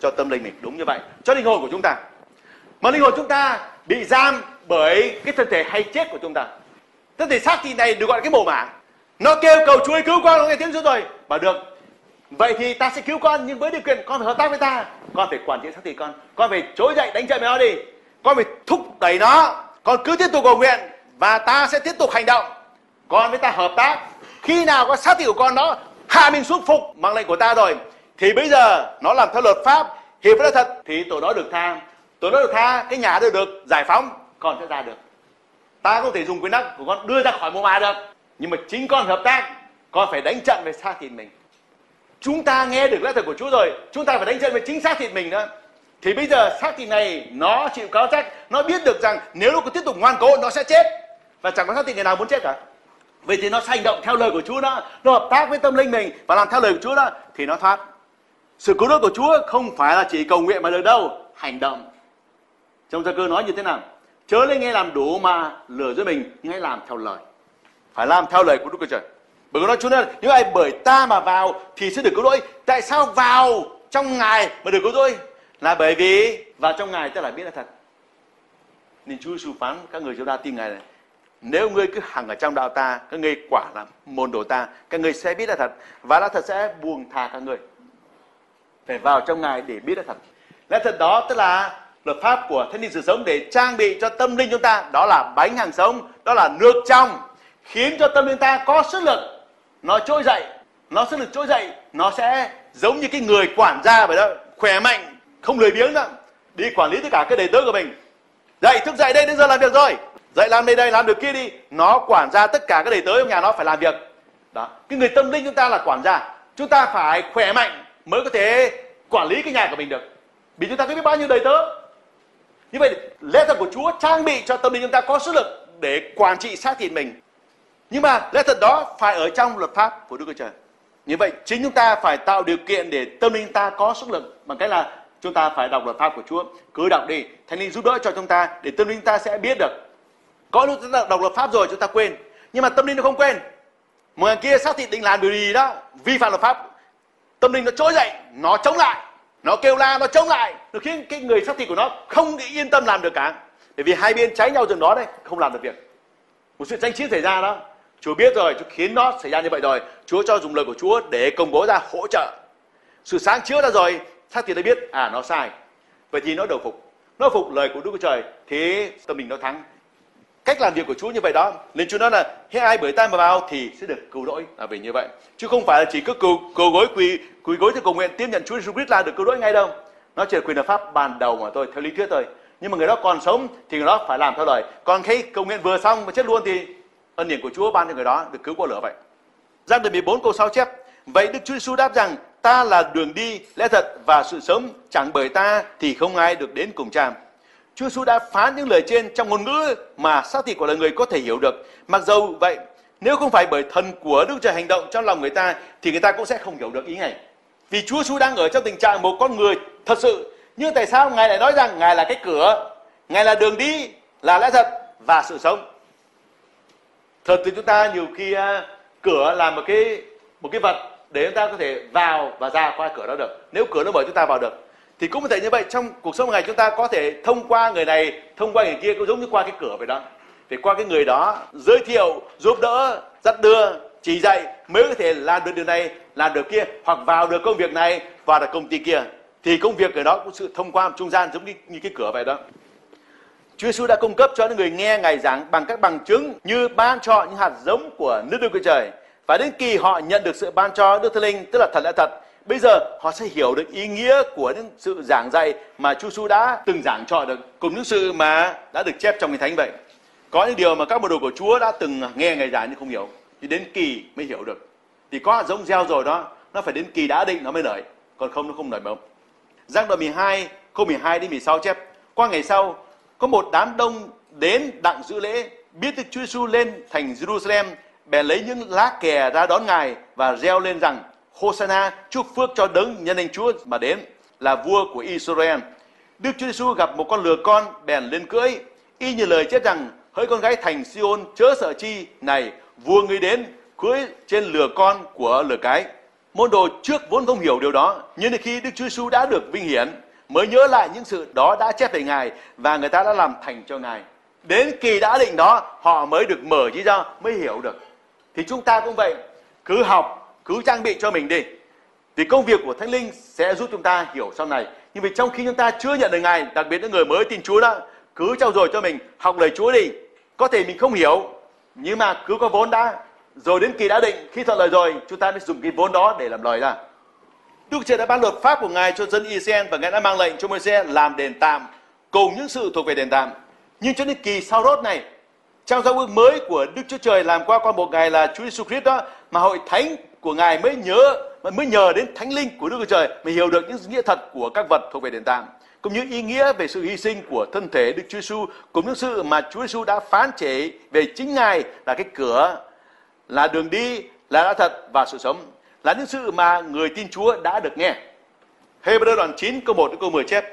Cho tâm linh mình, đúng như vậy. Cho linh hồn của chúng ta. Mà linh hồn chúng ta bị giam bởi cái thân thể hay chết của chúng ta. Thân thể xác thịt này được gọi là cái mồ mả. Nó kêu cầu Chúa cứu con, nó nghe tiếng Chúa rồi. và được, vậy thì ta sẽ cứu con, nhưng với điều kiện con phải hợp tác với ta. Con phải quản trị xác thịt con. Con phải trỗi dậy đánh trận với nó đi. Con phải thúc đẩy nó. Con cứ tiếp tục cầu nguyện và ta sẽ tiếp tục hành động. Con với ta hợp tác. Khi nào có xác thịt của con nó hạ mình xuống phục mang lệnh của ta rồi, thì bây giờ nó làm theo luật pháp, hiệp với thật, thì tội đó được tha. Tội đó được tha, cái nhà đó được giải phóng, con sẽ ra được. Ta không thể dùng quyền năng của con đưa ra khỏi mô ma được. Nhưng mà chính con hợp tác, con phải đánh trận với xác thịt mình chúng ta nghe được lẽ thật của Chúa rồi. Chúng ta phải đánh trận với chính xác thịt mình nữa. Thì bây giờ xác thịt này, nó chịu cáo trách. Nó biết được rằng nếu nó cứ tiếp tục ngoan cố, nó sẽ chết. Và chẳng có xác thịt người nào muốn chết cả. Vậy thì nó hành động theo lời của Chúa đó. Nó hợp tác với tâm linh mình và làm theo lời của Chúa đó. Thì nó thoát. Sự cứu rỗi của Chúa không phải là chỉ cầu nguyện mà được đâu. Hành động. Trong gia cơ nói như thế nào? Chớ lấy nghe làm đủ mà lừa dối mình, nhưng hãy làm theo lời. Phải làm theo lời của Đức Chúa Trời bởi vì nói Chúa nói nếu ai bởi ta mà vào thì sẽ được cứu rỗi. Tại sao vào trong Ngài mà được cứu rỗi? Là bởi vì vào trong Ngài ta là biết là thật. Nên Chúa Giêsu phán các người chúng ta tin Ngài này. Nếu ngươi cứ hằng ở trong đạo ta, các ngươi quả là môn đồ ta, các ngươi sẽ biết là thật và là thật sẽ buông tha các ngươi. Phải vào trong Ngài để biết là thật. Lẽ thật đó tức là luật pháp của thánh linh sự sống để trang bị cho tâm linh chúng ta đó là bánh hàng sống đó là nước trong khiến cho tâm linh ta có sức lực nó trỗi dậy, nó sẽ được trỗi dậy, nó sẽ giống như cái người quản gia vậy đó, khỏe mạnh, không lười biếng đó, đi quản lý tất cả cái đầy tớ của mình. Dậy, thức dậy đây, đến giờ làm việc rồi. Dậy làm đây đây, làm được kia đi. Nó quản gia tất cả cái đầy tớ trong nhà nó phải làm việc. Đó, cái người tâm linh chúng ta là quản gia. Chúng ta phải khỏe mạnh mới có thể quản lý cái nhà của mình được. Vì chúng ta có biết bao nhiêu đầy tớ. Như vậy lẽ thật của Chúa trang bị cho tâm linh chúng ta có sức lực để quản trị xác thịt mình nhưng mà lẽ thật đó phải ở trong luật pháp của Đức Chúa Trời. Như vậy chính chúng ta phải tạo điều kiện để tâm linh ta có sức lực bằng cách là chúng ta phải đọc luật pháp của Chúa. Cứ đọc đi, Thánh linh giúp đỡ cho chúng ta để tâm linh ta sẽ biết được. Có lúc chúng ta đọc luật pháp rồi chúng ta quên, nhưng mà tâm linh nó không quên. Một người kia xác thị định làm điều gì đó vi phạm luật pháp, tâm linh nó trỗi dậy, nó chống lại, nó kêu la, nó chống lại, nó khiến cái người xác thị của nó không yên tâm làm được cả. Bởi vì hai bên cháy nhau chừng đó đấy, không làm được việc. Một sự tranh chiến xảy ra đó, Chúa biết rồi, Chúa khiến nó xảy ra như vậy rồi. Chúa cho dùng lời của Chúa để công bố ra hỗ trợ. Sự sáng chiếu ra rồi, xác thì đã biết, à nó sai. Vậy thì nó đầu phục. Nó phục lời của Đức Chúa Trời, thế tâm mình nó thắng. Cách làm việc của Chúa như vậy đó. Nên Chúa nói là, hễ ai bởi tay mà vào thì sẽ được cứu rỗi. Là vì như vậy. Chứ không phải là chỉ cứ cầu, cầu gối quỳ, quỳ gối thì cầu nguyện tiếp nhận Chúa Jesus Christ là được cứu rỗi ngay đâu. Nó chỉ là quyền hợp pháp ban đầu mà thôi, theo lý thuyết thôi. Nhưng mà người đó còn sống thì người đó phải làm theo lời. Còn khi cầu nguyện vừa xong mà chết luôn thì ân điển của Chúa ban cho người đó được cứu qua lửa vậy. Giăng đoạn 14 câu 6 chép. Vậy Đức Chúa Giêsu đáp rằng ta là đường đi, lẽ thật và sự sống, chẳng bởi ta thì không ai được đến cùng cha. Chúa Giêsu đã phán những lời trên trong ngôn ngữ mà xác thịt của loài người có thể hiểu được. Mặc dầu vậy, nếu không phải bởi thần của Đức Trời hành động trong lòng người ta thì người ta cũng sẽ không hiểu được ý này. Vì Chúa Giêsu đang ở trong tình trạng một con người thật sự, nhưng tại sao Ngài lại nói rằng Ngài là cái cửa, Ngài là đường đi, là lẽ thật và sự sống. Thật thì chúng ta nhiều khi cửa là một cái một cái vật để chúng ta có thể vào và ra qua cửa đó được. Nếu cửa nó mở chúng ta vào được. Thì cũng có thể như vậy trong cuộc sống ngày chúng ta có thể thông qua người này, thông qua người kia cũng giống như qua cái cửa vậy đó. Để qua cái người đó giới thiệu, giúp đỡ, dắt đưa, chỉ dạy mới có thể làm được điều này, làm được kia hoặc vào được công việc này, vào được công ty kia. Thì công việc ở đó cũng sự thông qua trung gian giống như, như cái cửa vậy đó. Chúa Giêsu đã cung cấp cho những người nghe Ngài giảng bằng các bằng chứng như ban cho những hạt giống của nước Đức Chúa Trời. Và đến kỳ họ nhận được sự ban cho Đức Thánh Linh, tức là thật lẽ thật, bây giờ họ sẽ hiểu được ý nghĩa của những sự giảng dạy mà Chúa Giêsu đã từng giảng cho được, cùng những sự mà đã được chép trong Kinh Thánh vậy. Có những điều mà các môn đồ của Chúa đã từng nghe Ngài giảng nhưng không hiểu, thì đến kỳ mới hiểu được. Thì có hạt giống gieo rồi đó, nó phải đến kỳ đã định nó mới nở, còn không nó không nở mầm. Giang đoạn 12, câu 12 đến 16 chép. Qua ngày sau, có một đám đông đến đặng dự lễ, biết Đức Chúa Giêsu lên thành Jerusalem, bèn lấy những lá kè ra đón Ngài và reo lên rằng, Hosanna, chúc phước cho đấng nhân danh Chúa mà đến, là vua của Israel. Đức Chúa Giêsu gặp một con lừa con, bèn lên cưỡi, y như lời chết rằng, hỡi con gái thành Sion chớ sợ chi, này vua ngươi đến, cưỡi trên lừa con của lừa cái. Môn đồ trước vốn không hiểu điều đó, nhưng khi Đức Chúa Giêsu đã được vinh hiển, mới nhớ lại những sự đó đã chép về Ngài và người ta đã làm thành cho Ngài. Đến kỳ đã định đó, họ mới được mở trí ra, mới hiểu được. Thì chúng ta cũng vậy, cứ học, cứ trang bị cho mình đi. thì công việc của Thánh Linh sẽ giúp chúng ta hiểu sau này. Nhưng vì trong khi chúng ta chưa nhận được Ngài, đặc biệt những người mới tin Chúa đó, cứ trau dồi cho mình, học lời Chúa đi. Có thể mình không hiểu, nhưng mà cứ có vốn đã. Rồi đến kỳ đã định, khi thuận lời rồi, chúng ta mới dùng cái vốn đó để làm lời ra. Đức Trời đã ban luật pháp của Ngài cho dân Israel và Ngài đã mang lệnh cho Môi-se làm đền tạm cùng những sự thuộc về đền tạm. Nhưng cho đến kỳ sau rốt này, trong giao ước mới của Đức Chúa Trời làm qua con một Ngài là Chúa Jesus Christ đó mà hội thánh của Ngài mới nhớ mới nhờ đến thánh linh của Đức Chúa Trời mới hiểu được những nghĩa thật của các vật thuộc về đền tạm cũng như ý nghĩa về sự hy sinh của thân thể Đức Chúa Giêsu cũng những sự mà Chúa Giêsu đã phán chế về chính Ngài là cái cửa là đường đi là đã thật và sự sống là những sự mà người tin Chúa đã được nghe. Hebrew đoạn 9 câu 1 đến câu 10 chép.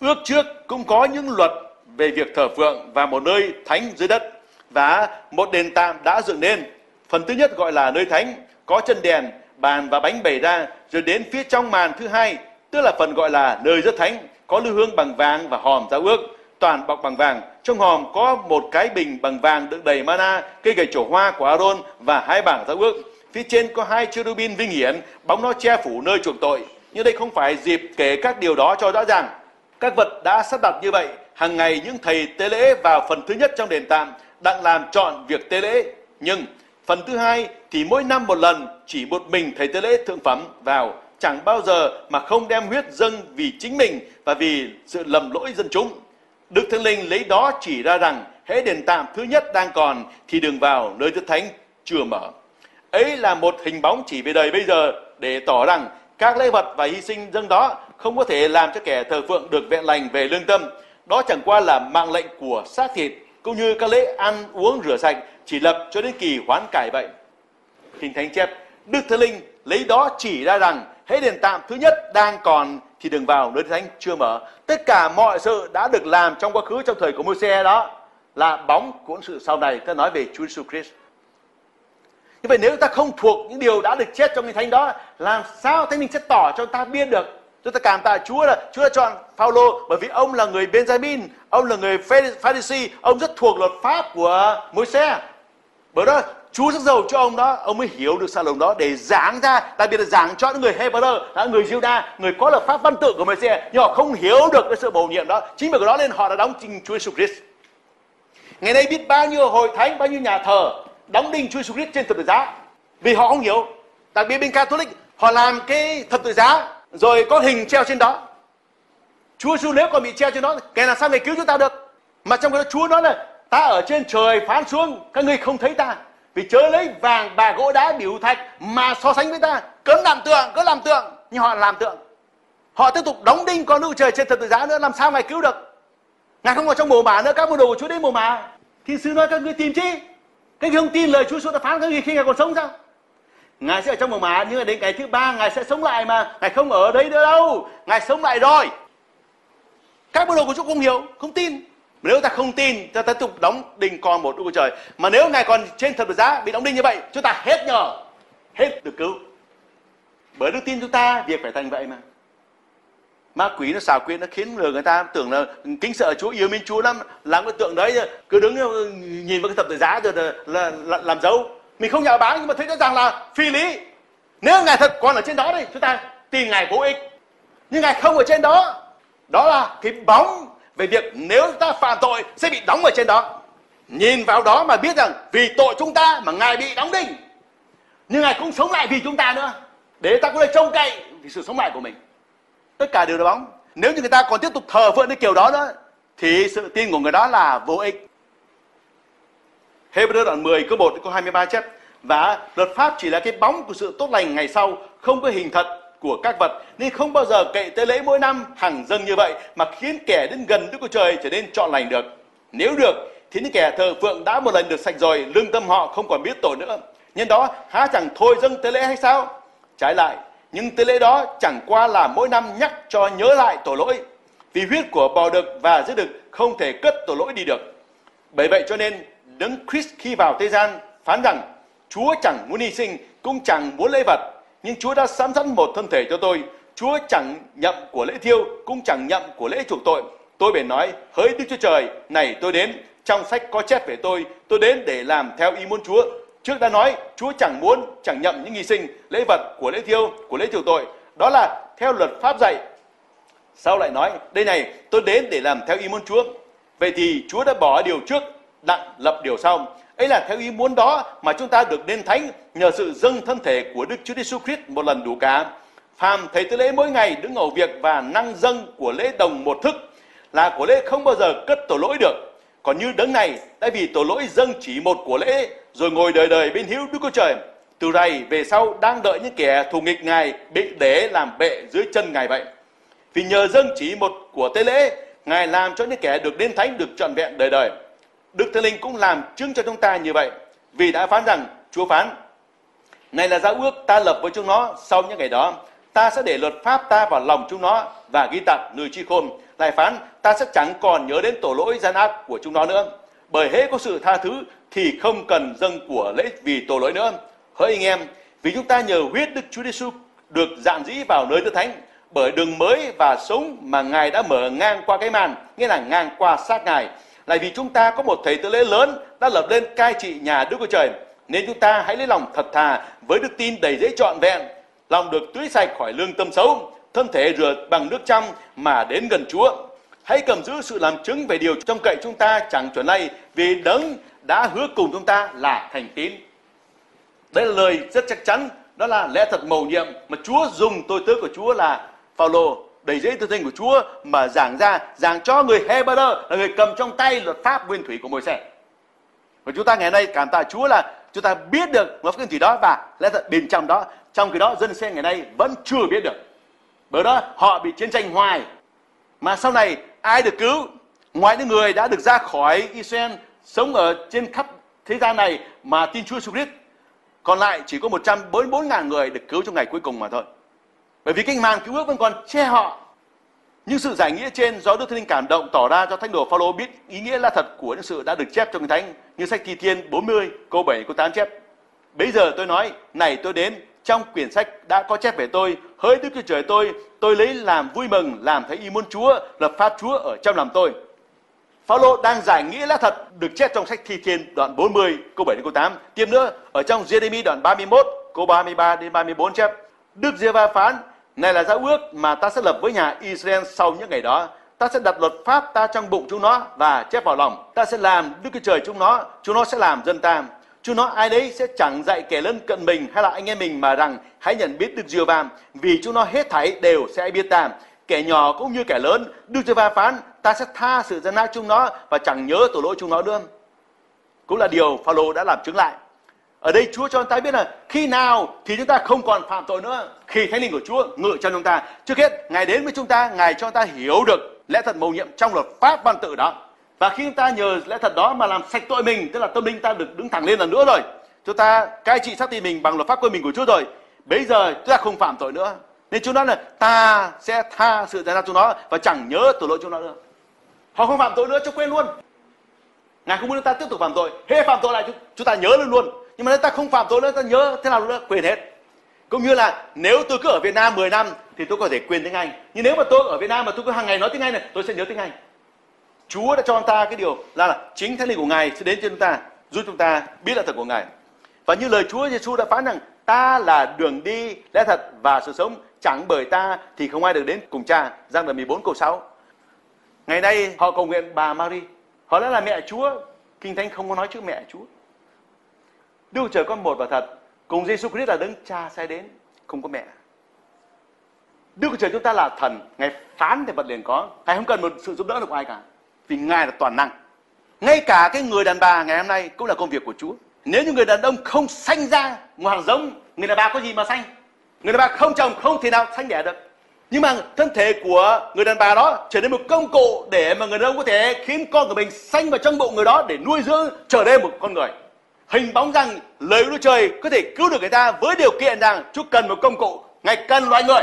Ước trước cũng có những luật về việc thờ phượng và một nơi thánh dưới đất và một đền tạm đã dựng nên. Phần thứ nhất gọi là nơi thánh, có chân đèn, bàn và bánh bày ra, rồi đến phía trong màn thứ hai, tức là phần gọi là nơi rất thánh, có lưu hương bằng vàng và hòm giao ước, toàn bọc bằng vàng. Trong hòm có một cái bình bằng vàng đựng đầy mana, cây gậy trổ hoa của Aaron và hai bảng giao ước Phía trên có hai cherubin vinh hiển, bóng nó che phủ nơi chuộc tội. Nhưng đây không phải dịp kể các điều đó cho rõ ràng. Các vật đã sắp đặt như vậy, hàng ngày những thầy tế lễ vào phần thứ nhất trong đền tạm đang làm chọn việc tế lễ. Nhưng phần thứ hai thì mỗi năm một lần chỉ một mình thầy tế lễ thượng phẩm vào chẳng bao giờ mà không đem huyết dâng vì chính mình và vì sự lầm lỗi dân chúng. Đức Thánh Linh lấy đó chỉ ra rằng hễ đền tạm thứ nhất đang còn thì đường vào nơi đức thánh chưa mở. Ấy là một hình bóng chỉ về đời bây giờ để tỏ rằng các lễ vật và hy sinh dâng đó không có thể làm cho kẻ thờ phượng được vẹn lành về lương tâm. Đó chẳng qua là mạng lệnh của xác thịt cũng như các lễ ăn uống rửa sạch chỉ lập cho đến kỳ hoán cải vậy. Kinh Thánh chép, Đức Thánh Linh lấy đó chỉ ra rằng hễ đền tạm thứ nhất đang còn thì đừng vào nơi thánh chưa mở. Tất cả mọi sự đã được làm trong quá khứ trong thời của Môi-se đó là bóng của sự sau này. Ta nói về Chúa Jesus Christ. Như vậy nếu chúng ta không thuộc những điều đã được chết trong Kinh Thánh đó, làm sao Thánh Linh sẽ tỏ cho chúng ta biết được? Chúng ta cảm tạ Chúa là Chúa đã chọn Phaolô bởi vì ông là người Benjamin, ông là người Pharisee, ông rất thuộc luật pháp của Môi-se. Bởi đó Chúa rất giàu cho ông đó, ông mới hiểu được sai lầm đó để giảng ra, đặc biệt là giảng cho những người Hebrew, là người Juda, người có luật pháp văn tự của Messiah, nhưng họ không hiểu được cái sự bầu nhiệm đó. Chính bởi cái đó nên họ đã đóng trình Chúa Jesus Christ. Ngày nay biết bao nhiêu hội thánh, bao nhiêu nhà thờ đóng đinh chui xuống Christ trên thập tự giá. Vì họ không hiểu. Đặc biệt bên Catholic, họ làm cái thập tự giá rồi có hình treo trên đó. Chúa Jesus nếu còn bị treo trên đó, kẻ làm sao người cứu chúng ta được? Mà trong cái đó Chúa nói là ta ở trên trời phán xuống, các ngươi không thấy ta. Vì chớ lấy vàng bà gỗ đá biểu thạch mà so sánh với ta. Cấm làm tượng cứ làm tượng. Nhưng họ làm tượng. Họ tiếp tục đóng đinh con nữ trời trên thập tự giá nữa làm sao ngài cứu được? Ngài không còn trong mồ mả nữa các môn đồ của chúa đến mồ mả. Thiên sứ nói các ngươi tìm chi? Các không tin lời chúa đã phán các gì khi ngài còn sống sao ngài sẽ ở trong mồ mả nhưng mà đến ngày thứ ba ngài sẽ sống lại mà ngài không ở đấy nữa đâu ngài sống lại rồi các môn đồ của chúa không hiểu không tin nếu ta không tin, ta tiếp tục đóng đinh con một Đức Chúa Trời. Mà nếu Ngài còn trên thập giá bị đóng đinh như vậy, chúng ta hết nhờ, hết được cứu. Bởi đức tin chúng ta, việc phải thành vậy mà. Ma quỷ nó xảo quyệt nó khiến người người ta tưởng là kính sợ Chúa yêu mến Chúa lắm, làm cái tượng đấy cứ đứng nhìn vào cái thập tự giá rồi là, là, là, làm dấu. Mình không nhạo báng nhưng mà thấy rõ ràng là phi lý. Nếu ngài thật còn ở trên đó đi, chúng ta tin ngài vô ích. Nhưng ngài không ở trên đó. Đó là cái bóng về việc nếu ta phạm tội sẽ bị đóng ở trên đó. Nhìn vào đó mà biết rằng vì tội chúng ta mà Ngài bị đóng đinh. Nhưng Ngài cũng sống lại vì chúng ta nữa. Để ta có thể trông cậy vì sự sống lại của mình. Tất cả đều là bóng. Nếu như người ta còn tiếp tục thờ phượng cái kiểu đó nữa thì sự tin của người đó là vô ích. Hebrew đoạn 10 câu 1 câu 23 chép và luật pháp chỉ là cái bóng của sự tốt lành ngày sau, không có hình thật của các vật nên không bao giờ cậy tế lễ mỗi năm hàng dâng như vậy mà khiến kẻ đến gần Đức Chúa Trời trở nên chọn lành được. Nếu được thì những kẻ thờ phượng đã một lần được sạch rồi, lương tâm họ không còn biết tội nữa. Nhân đó há chẳng thôi dâng tế lễ hay sao? Trái lại, nhưng tế lễ đó chẳng qua là mỗi năm nhắc cho nhớ lại tội lỗi. Vì huyết của bò đực và dê đực không thể cất tội lỗi đi được. Bởi vậy cho nên Đấng Christ khi vào thế gian phán rằng Chúa chẳng muốn hy sinh cũng chẳng muốn lễ vật nhưng Chúa đã sắm sẵn một thân thể cho tôi. Chúa chẳng nhậm của lễ thiêu, cũng chẳng nhậm của lễ chuộc tội. Tôi bèn nói, hỡi Đức Chúa Trời, này tôi đến, trong sách có chép về tôi, tôi đến để làm theo ý muốn Chúa. Trước đã nói, Chúa chẳng muốn, chẳng nhậm những hy sinh, lễ vật của lễ thiêu, của lễ chuộc tội. Đó là theo luật pháp dạy. Sau lại nói, đây này, tôi đến để làm theo ý muốn Chúa. Vậy thì Chúa đã bỏ điều trước, đặng lập điều sau ấy là theo ý muốn đó mà chúng ta được nên thánh nhờ sự dâng thân thể của Đức Chúa Giêsu Christ một lần đủ cả. Phàm thầy tế lễ mỗi ngày đứng ở việc và năng dâng của lễ đồng một thức là của lễ không bao giờ cất tổ lỗi được. Còn như đấng này đã vì tổ lỗi dâng chỉ một của lễ rồi ngồi đời đời bên hữu Đức Chúa Trời. Từ này về sau đang đợi những kẻ thù nghịch Ngài bị để làm bệ dưới chân Ngài vậy. Vì nhờ dâng chỉ một của tế lễ, Ngài làm cho những kẻ được đến thánh được trọn vẹn đời đời. Đức Thánh Linh cũng làm chứng cho chúng ta như vậy. Vì đã phán rằng, Chúa phán, này là giao ước ta lập với chúng nó sau những ngày đó. Ta sẽ để luật pháp ta vào lòng chúng nó và ghi tạc nơi chi khôn. Lại phán, ta sẽ chẳng còn nhớ đến tổ lỗi gian ác của chúng nó nữa. Bởi hễ có sự tha thứ thì không cần dâng của lễ vì tội lỗi nữa. Hỡi anh em, vì chúng ta nhờ huyết Đức Chúa Giêsu được dạn dĩ vào nơi tư thánh bởi đường mới và sống mà Ngài đã mở ngang qua cái màn, nghĩa là ngang qua sát Ngài là vì chúng ta có một thầy tế lễ lớn đã lập lên cai trị nhà Đức Chúa Trời. Nên chúng ta hãy lấy lòng thật thà với đức tin đầy dễ trọn vẹn, lòng được tưới sạch khỏi lương tâm xấu, thân thể rửa bằng nước trong mà đến gần Chúa. Hãy cầm giữ sự làm chứng về điều trong cậy chúng ta chẳng chuẩn này vì đấng đã hứa cùng chúng ta là thành tín. Đây là lời rất chắc chắn, đó là lẽ thật mầu nhiệm mà Chúa dùng tôi tớ của Chúa là Phaolô đầy dễ tư danh của Chúa mà giảng ra, giảng cho người Hebrew là người cầm trong tay luật pháp nguyên thủy của môi xe. Và chúng ta ngày nay cảm tạ Chúa là chúng ta biết được luật pháp nguyên thủy đó và lẽ thật bên trong đó, trong cái đó dân xe ngày nay vẫn chưa biết được. Bởi đó họ bị chiến tranh hoài. Mà sau này ai được cứu? Ngoài những người đã được ra khỏi Israel sống ở trên khắp thế gian này mà tin Chúa Jesus Christ. Còn lại chỉ có 144 ngàn người được cứu trong ngày cuối cùng mà thôi. Bởi vì kinh màn cứu ước vẫn còn che họ. Nhưng sự giải nghĩa trên do Đức Thánh Linh cảm động tỏ ra cho thánh đồ Phaolô biết ý nghĩa là thật của những sự đã được chép trong Kinh Thánh như sách Thi Thiên 40 câu 7 câu 8 chép. Bây giờ tôi nói, này tôi đến, trong quyển sách đã có chép về tôi, hỡi Đức Chúa Trời tôi, tôi lấy làm vui mừng, làm thấy ý muốn Chúa, lập pháp Chúa ở trong lòng tôi. Phaolô đang giải nghĩa lẽ thật được chép trong sách Thi Thiên đoạn 40 câu 7 đến câu 8. Tiếp nữa ở trong Jeremy đoạn 31 câu 33 đến 34 chép Đức Giê-va phán này là giao ước mà ta sẽ lập với nhà Israel sau những ngày đó. Ta sẽ đặt luật pháp ta trong bụng chúng nó và chép vào lòng. Ta sẽ làm Đức Chúa Trời chúng nó, chúng nó sẽ làm dân ta. Chúng nó ai đấy sẽ chẳng dạy kẻ lân cận mình hay là anh em mình mà rằng hãy nhận biết Đức Giê-va vì chúng nó hết thảy đều sẽ biết ta. Kẻ nhỏ cũng như kẻ lớn, Đức Giê-va phán ta sẽ tha sự dân ác chúng nó và chẳng nhớ tội lỗi chúng nó nữa. Cũng là điều Phaolô đã làm chứng lại. Ở đây Chúa cho chúng ta biết là khi nào thì chúng ta không còn phạm tội nữa. Khi Thánh Linh của Chúa ngự trong chúng ta. Trước hết, Ngài đến với chúng ta, Ngài cho chúng ta hiểu được lẽ thật mầu nhiệm trong luật pháp văn tự đó. Và khi chúng ta nhờ lẽ thật đó mà làm sạch tội mình, tức là tâm linh ta được đứng thẳng lên lần nữa rồi. Chúng ta cai trị xác tin mình bằng luật pháp của mình của Chúa rồi. Bây giờ chúng ta không phạm tội nữa. Nên Chúa nói là ta sẽ tha sự gian chúng nó và chẳng nhớ tội lỗi chúng nó nữa. Họ không phạm tội nữa cho quên luôn. Ngài không muốn chúng ta tiếp tục phạm tội. Hễ phạm tội lại chúng chúng ta nhớ luôn luôn. Nhưng mà nếu ta không phạm tội nữa ta nhớ thế nào nữa quên hết. Cũng như là nếu tôi cứ ở Việt Nam 10 năm thì tôi có thể quên tiếng Anh. Nhưng nếu mà tôi ở Việt Nam mà tôi cứ hàng ngày nói tiếng Anh này tôi sẽ nhớ tiếng Anh. Chúa đã cho chúng ta cái điều là, là chính thánh linh của Ngài sẽ đến cho chúng ta giúp chúng ta biết là thật của Ngài. Và như lời Chúa Giêsu đã phán rằng ta là đường đi lẽ thật và sự sống chẳng bởi ta thì không ai được đến cùng cha. Giăng đoạn 14 câu 6 ngày nay họ cầu nguyện bà Mary họ đã là mẹ Chúa kinh thánh không có nói chữ mẹ Chúa Đức Trời con một và thật, cùng Giêsu Christ là đấng cha sai đến, không có mẹ. Đức Trời chúng ta là thần, Ngài phán thì vật liền có, Ngài không cần một sự giúp đỡ được ai cả, vì Ngài là toàn năng. Ngay cả cái người đàn bà ngày hôm nay cũng là công việc của Chúa. Nếu như người đàn ông không sanh ra một hạt giống, người đàn bà có gì mà sanh? Người đàn bà không chồng không thể nào sanh đẻ được. Nhưng mà thân thể của người đàn bà đó trở nên một công cụ để mà người đàn ông có thể khiến con của mình sanh vào trong bụng người đó để nuôi dưỡng trở nên một con người hình bóng rằng lời của Đức Trời có thể cứu được người ta với điều kiện rằng Chúa cần một công cụ, Ngài cần loại người.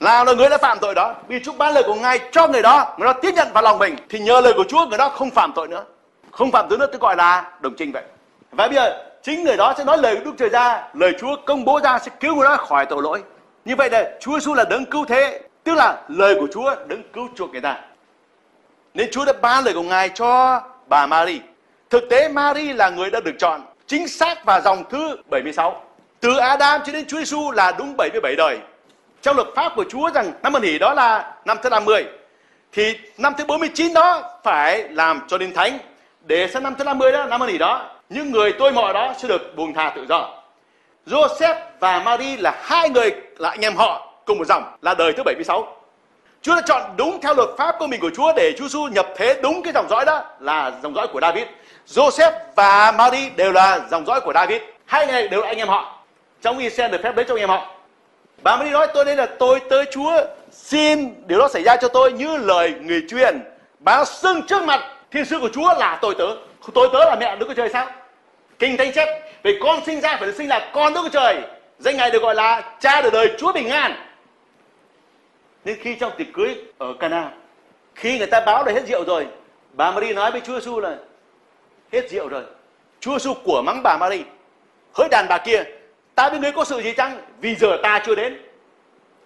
Nào là người đã phạm tội đó, vì Chúa ban lời của Ngài cho người đó, người đó tiếp nhận vào lòng mình thì nhờ lời của Chúa người đó không phạm tội nữa. Không phạm tội nữa tôi gọi là đồng trinh vậy. Và bây giờ chính người đó sẽ nói lời của Đức Trời ra, lời Chúa công bố ra sẽ cứu người đó khỏi tội lỗi. Như vậy là Chúa Giêsu là đấng cứu thế, tức là lời của Chúa đấng cứu chuộc người ta. Nên Chúa đã ban lời của Ngài cho bà Mary. Thực tế Mary là người đã được chọn chính xác và dòng thứ 76. Từ Adam cho đến Chúa Giêsu là đúng 77 đời. Trong luật pháp của Chúa rằng năm ăn nghỉ đó là năm thứ 50. Thì năm thứ 49 đó phải làm cho đến thánh. Để sang năm thứ 50 đó, năm ăn nghỉ đó, những người tôi mọi đó sẽ được buông tha tự do. Joseph và Mary là hai người, là anh em họ cùng một dòng, là đời thứ 76. Chúa đã chọn đúng theo luật pháp của mình của Chúa để Chúa Giêsu nhập thế đúng cái dòng dõi đó, là dòng dõi của David. Joseph và Mary đều là dòng dõi của David. Hai người đều là anh em họ. Trong Israel được phép lấy cho anh em họ. Bà Mary nói, tôi đây là tôi tới Chúa xin điều đó xảy ra cho tôi như lời người truyền. Bà xưng trước mặt thiên sứ của Chúa là tôi tớ. Tôi tớ là mẹ Đức Chúa Trời sao? Kinh Thánh chép vì con sinh ra phải được sinh là con Đức Chúa Trời. Danh ngài được gọi là cha đời đời Chúa bình an. Nên khi trong tiệc cưới ở Cana, khi người ta báo là hết rượu rồi, bà Marie nói với Chúa Giêsu là hết rượu rồi. Chúa giêsu của mắng bà Maria hỡi đàn bà kia ta biết ngươi có sự gì chăng? Vì giờ ta chưa đến.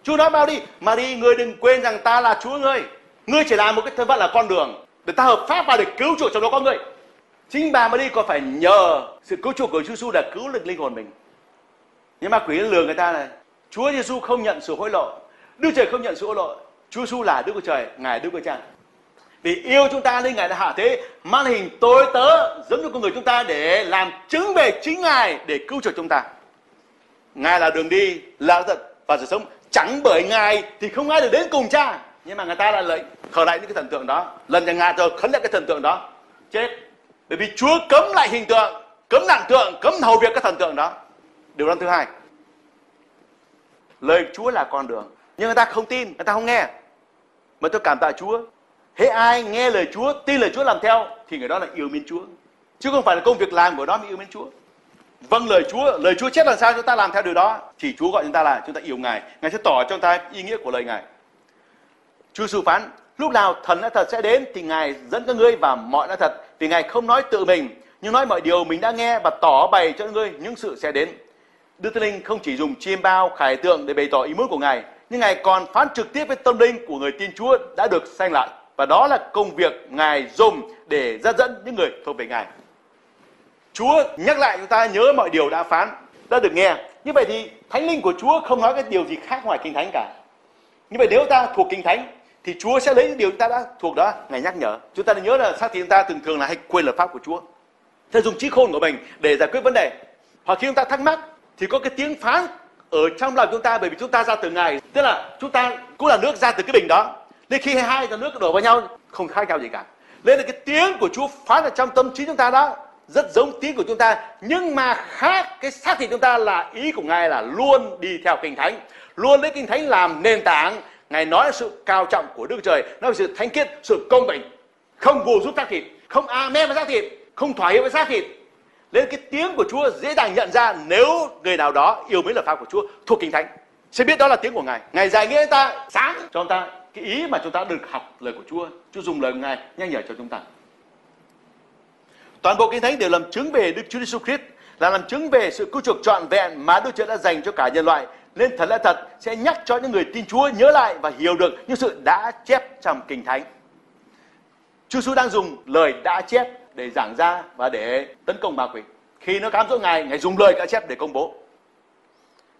Chúa nói bao đi Maria ngươi đừng quên rằng ta là chúa ngươi. Ngươi chỉ là một cái thân phận là con đường. Để ta hợp pháp và để cứu chuộc cho nó con người chính bà mới đi còn phải nhờ sự cứu chuộc của Chúa Giêsu để cứu được linh hồn mình nhưng mà quỷ lừa người ta này Chúa Giêsu không nhận sự hối lộ Đức Trời không nhận sự hối lộ Chúa Giêsu là Đức của Trời ngài Đức của Cha vì yêu chúng ta nên Ngài đã hạ thế mang hình tối tớ giống như con người chúng ta để làm chứng về chính Ngài để cứu chuộc chúng ta. Ngài là đường đi, là thật và sự sống. Chẳng bởi Ngài thì không ai được đến cùng cha. Nhưng mà người ta lại lệnh khởi lại những cái thần tượng đó. Lần nhà Ngài rồi khấn lại cái thần tượng đó. Chết. Bởi vì Chúa cấm lại hình tượng, cấm nạn tượng, cấm hầu việc các thần tượng đó. Điều răn thứ hai. Lời Chúa là con đường. Nhưng người ta không tin, người ta không nghe. Mà tôi cảm tạ Chúa Hễ ai nghe lời Chúa, tin lời Chúa làm theo thì người đó là yêu mến Chúa. Chứ không phải là công việc làm của nó mới yêu mến Chúa. Vâng lời Chúa, lời Chúa chết làm sao chúng ta làm theo điều đó. Chỉ Chúa gọi chúng ta là chúng ta yêu Ngài. Ngài sẽ tỏ cho chúng ta ý nghĩa của lời Ngài. Chúa sư phán, lúc nào thần đã thật sẽ đến thì Ngài dẫn các ngươi vào mọi đã thật. Vì Ngài không nói tự mình, nhưng nói mọi điều mình đã nghe và tỏ bày cho ngươi những sự sẽ đến. Đức Thánh Linh không chỉ dùng chiêm bao, khải tượng để bày tỏ ý muốn của Ngài, nhưng Ngài còn phán trực tiếp với tâm linh của người tin Chúa đã được sanh lại. và đó là công việc Ngài dùng để dẫn dẫn những người thuộc về Ngài. Chúa nhắc lại chúng ta nhớ mọi điều đã phán, đã được nghe. Như vậy thì Thánh Linh của Chúa không nói cái điều gì khác ngoài Kinh Thánh cả. Như vậy nếu ta thuộc Kinh Thánh thì Chúa sẽ lấy những điều chúng ta đã thuộc đó, Ngài nhắc nhở. Chúng ta nên nhớ là xác thịt chúng ta thường thường là hay quên luật pháp của Chúa. Thế dùng trí khôn của mình để giải quyết vấn đề. Hoặc khi chúng ta thắc mắc thì có cái tiếng phán ở trong lòng chúng ta bởi vì chúng ta ra từ Ngài. Tức là chúng ta cũng là nước ra từ cái bình đó. Nên khi hai dòng nước đổ vào nhau không khác nhau gì cả. Nên là cái tiếng của Chúa phán ở trong tâm trí chúng ta đó rất giống tiếng của chúng ta nhưng mà khác cái xác thịt chúng ta là ý của ngài là luôn đi theo kinh thánh luôn lấy kinh thánh làm nền tảng ngài nói sự cao trọng của đức trời, nói về sự thánh khiết, sự công bình. Không vô giúp xác thịt, không amen với xác thịt, không thỏa hiệp với xác thịt. Nên cái tiếng của Chúa dễ dàng nhận ra nếu người nào đó yêu mến luật pháp của Chúa thuộc kinh thánh. Sẽ biết đó là tiếng của ngài. Ngài dạy nghĩa ta, sáng cho chúng ta. Cái ý mà chúng ta được học lời của Chúa Chúa dùng lời của ngài nhắc nhở cho chúng ta. Toàn bộ Kinh Thánh đều làm chứng về Đức Chúa Giêsu Christ, là làm chứng về sự cứu chuộc trọn vẹn mà Đức Chúa đã dành cho cả nhân loại. Nên thật lẽ thật sẽ nhắc cho những người tin Chúa nhớ lại và hiểu được những sự đã chép trong Kinh Thánh. Chúa Giêsu đang dùng lời đã chép để giảng ra và để tấn công ma quỷ. Khi nó cám dỗ Ngài, Ngài dùng lời đã chép để công bố.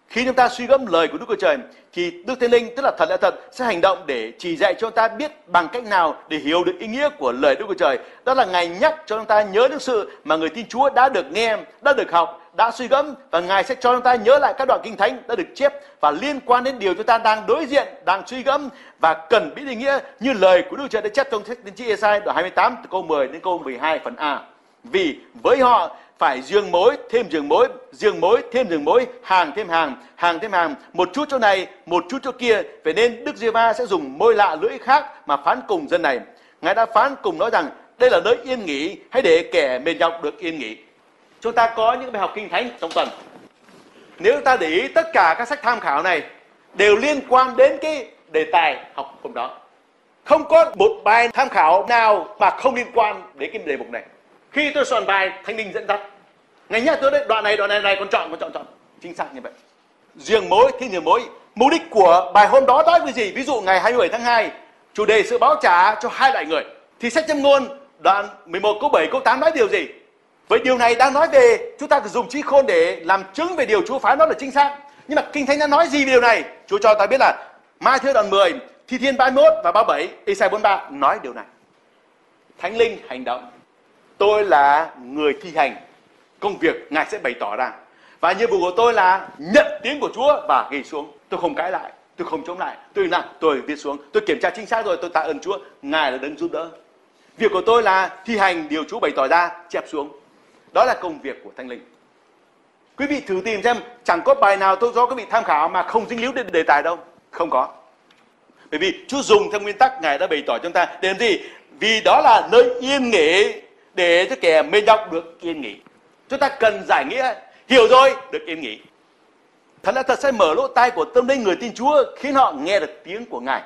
Khi chúng ta suy gẫm lời của Đức Chúa Trời thì Đức Thiên Linh tức là thật lẽ thật sẽ hành động để chỉ dạy cho chúng ta biết bằng cách nào để hiểu được ý nghĩa của lời Đức Chúa Trời. Đó là Ngài nhắc cho chúng ta nhớ những sự mà người tin Chúa đã được nghe, đã được học, đã suy gẫm và Ngài sẽ cho chúng ta nhớ lại các đoạn kinh thánh đã được chép và liên quan đến điều chúng ta đang đối diện, đang suy gẫm và cần biết ý nghĩa như lời của Đức Chúa Trời đã chép trong sách tiên tri Esai đoạn 28 từ câu 10 đến câu 12 phần A. Vì với họ phải giường mối thêm giường mối giường mối thêm giường mối hàng thêm hàng hàng thêm hàng một chút chỗ này một chút chỗ kia vậy nên đức giê va sẽ dùng môi lạ lưỡi khác mà phán cùng dân này ngài đã phán cùng nói rằng đây là nơi yên nghỉ hãy để kẻ mệt nhọc được yên nghỉ chúng ta có những bài học kinh thánh trong tuần. Nếu chúng ta để ý tất cả các sách tham khảo này, đều liên quan đến cái đề tài học hôm đó. Không có một bài tham khảo nào mà không liên quan đến cái đề mục này. Khi tôi soạn bài, thanh linh dẫn dắt. Ngày nhắc tôi đấy đoạn này đoạn này này con chọn con chọn chọn. Chính xác như vậy. Riêng mối thiên nhiều mối mục đích của bài hôm đó nói về gì? Ví dụ ngày 27 tháng 2 chủ đề sự báo trả cho hai loại người. Thì sách châm ngôn đoạn 11 câu 7 câu 8 nói điều gì? Với điều này đang nói về chúng ta dùng trí khôn để làm chứng về điều Chúa phán đó là chính xác. Nhưng mà kinh thánh đã nói gì về điều này? Chúa cho ta biết là Mai Thơ đoạn 10 Thi Thiên 31 và 37 Isaiah 43 nói điều này. Thánh linh hành động. Tôi là người thi hành. Công việc ngài sẽ bày tỏ ra. Và nhiệm vụ của tôi là nhận tiếng của chúa và ghi xuống. Tôi không cãi lại, tôi không chống lại. Tôi làm tôi viết xuống. Tôi kiểm tra chính xác rồi, tôi tạ ơn chúa. Ngài là đấng giúp đỡ. Việc của tôi là thi hành điều chúa bày tỏ ra, chép xuống đó là công việc của thanh linh. Quý vị thử tìm xem, chẳng có bài nào tôi cho quý vị tham khảo mà không dính líu đến đề tài đâu. Không có. Bởi vì chúa dùng theo nguyên tắc ngài đã bày tỏ cho chúng ta. Để làm gì? Vì đó là nơi yên nghỉ để cho kẻ mê đọc được yên nghỉ. Chúng ta cần giải nghĩa. Hiểu rồi, được yên nghỉ. Thật là thật sẽ mở lỗ tai của tâm linh người tin Chúa khiến họ nghe được tiếng của Ngài.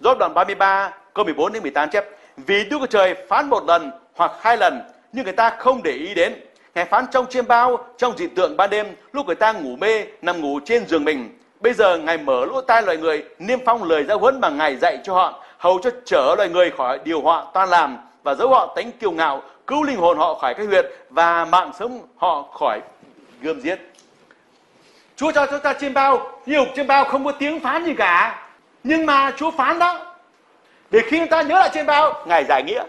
Gióp đoạn 33 câu 14 đến 18 chép. Vì Đức Chúa Trời phán một lần hoặc hai lần, nhưng người ta không để ý đến. Ngài phán trong chiêm bao, trong dị tượng ban đêm, lúc người ta ngủ mê, nằm ngủ trên giường mình. Bây giờ Ngài mở lỗ tai loài người, niêm phong lời giáo huấn mà Ngài dạy cho họ, hầu cho trở loài người khỏi điều họ toan làm và giấu họ tánh kiêu ngạo, cứu linh hồn họ khỏi cái huyệt và mạng sống họ khỏi gươm giết. Chúa cho chúng ta chiêm bao, nhiều chiêm bao không có tiếng phán gì cả. Nhưng mà Chúa phán đó. Để khi chúng ta nhớ lại trên bao, Ngài giải nghĩa.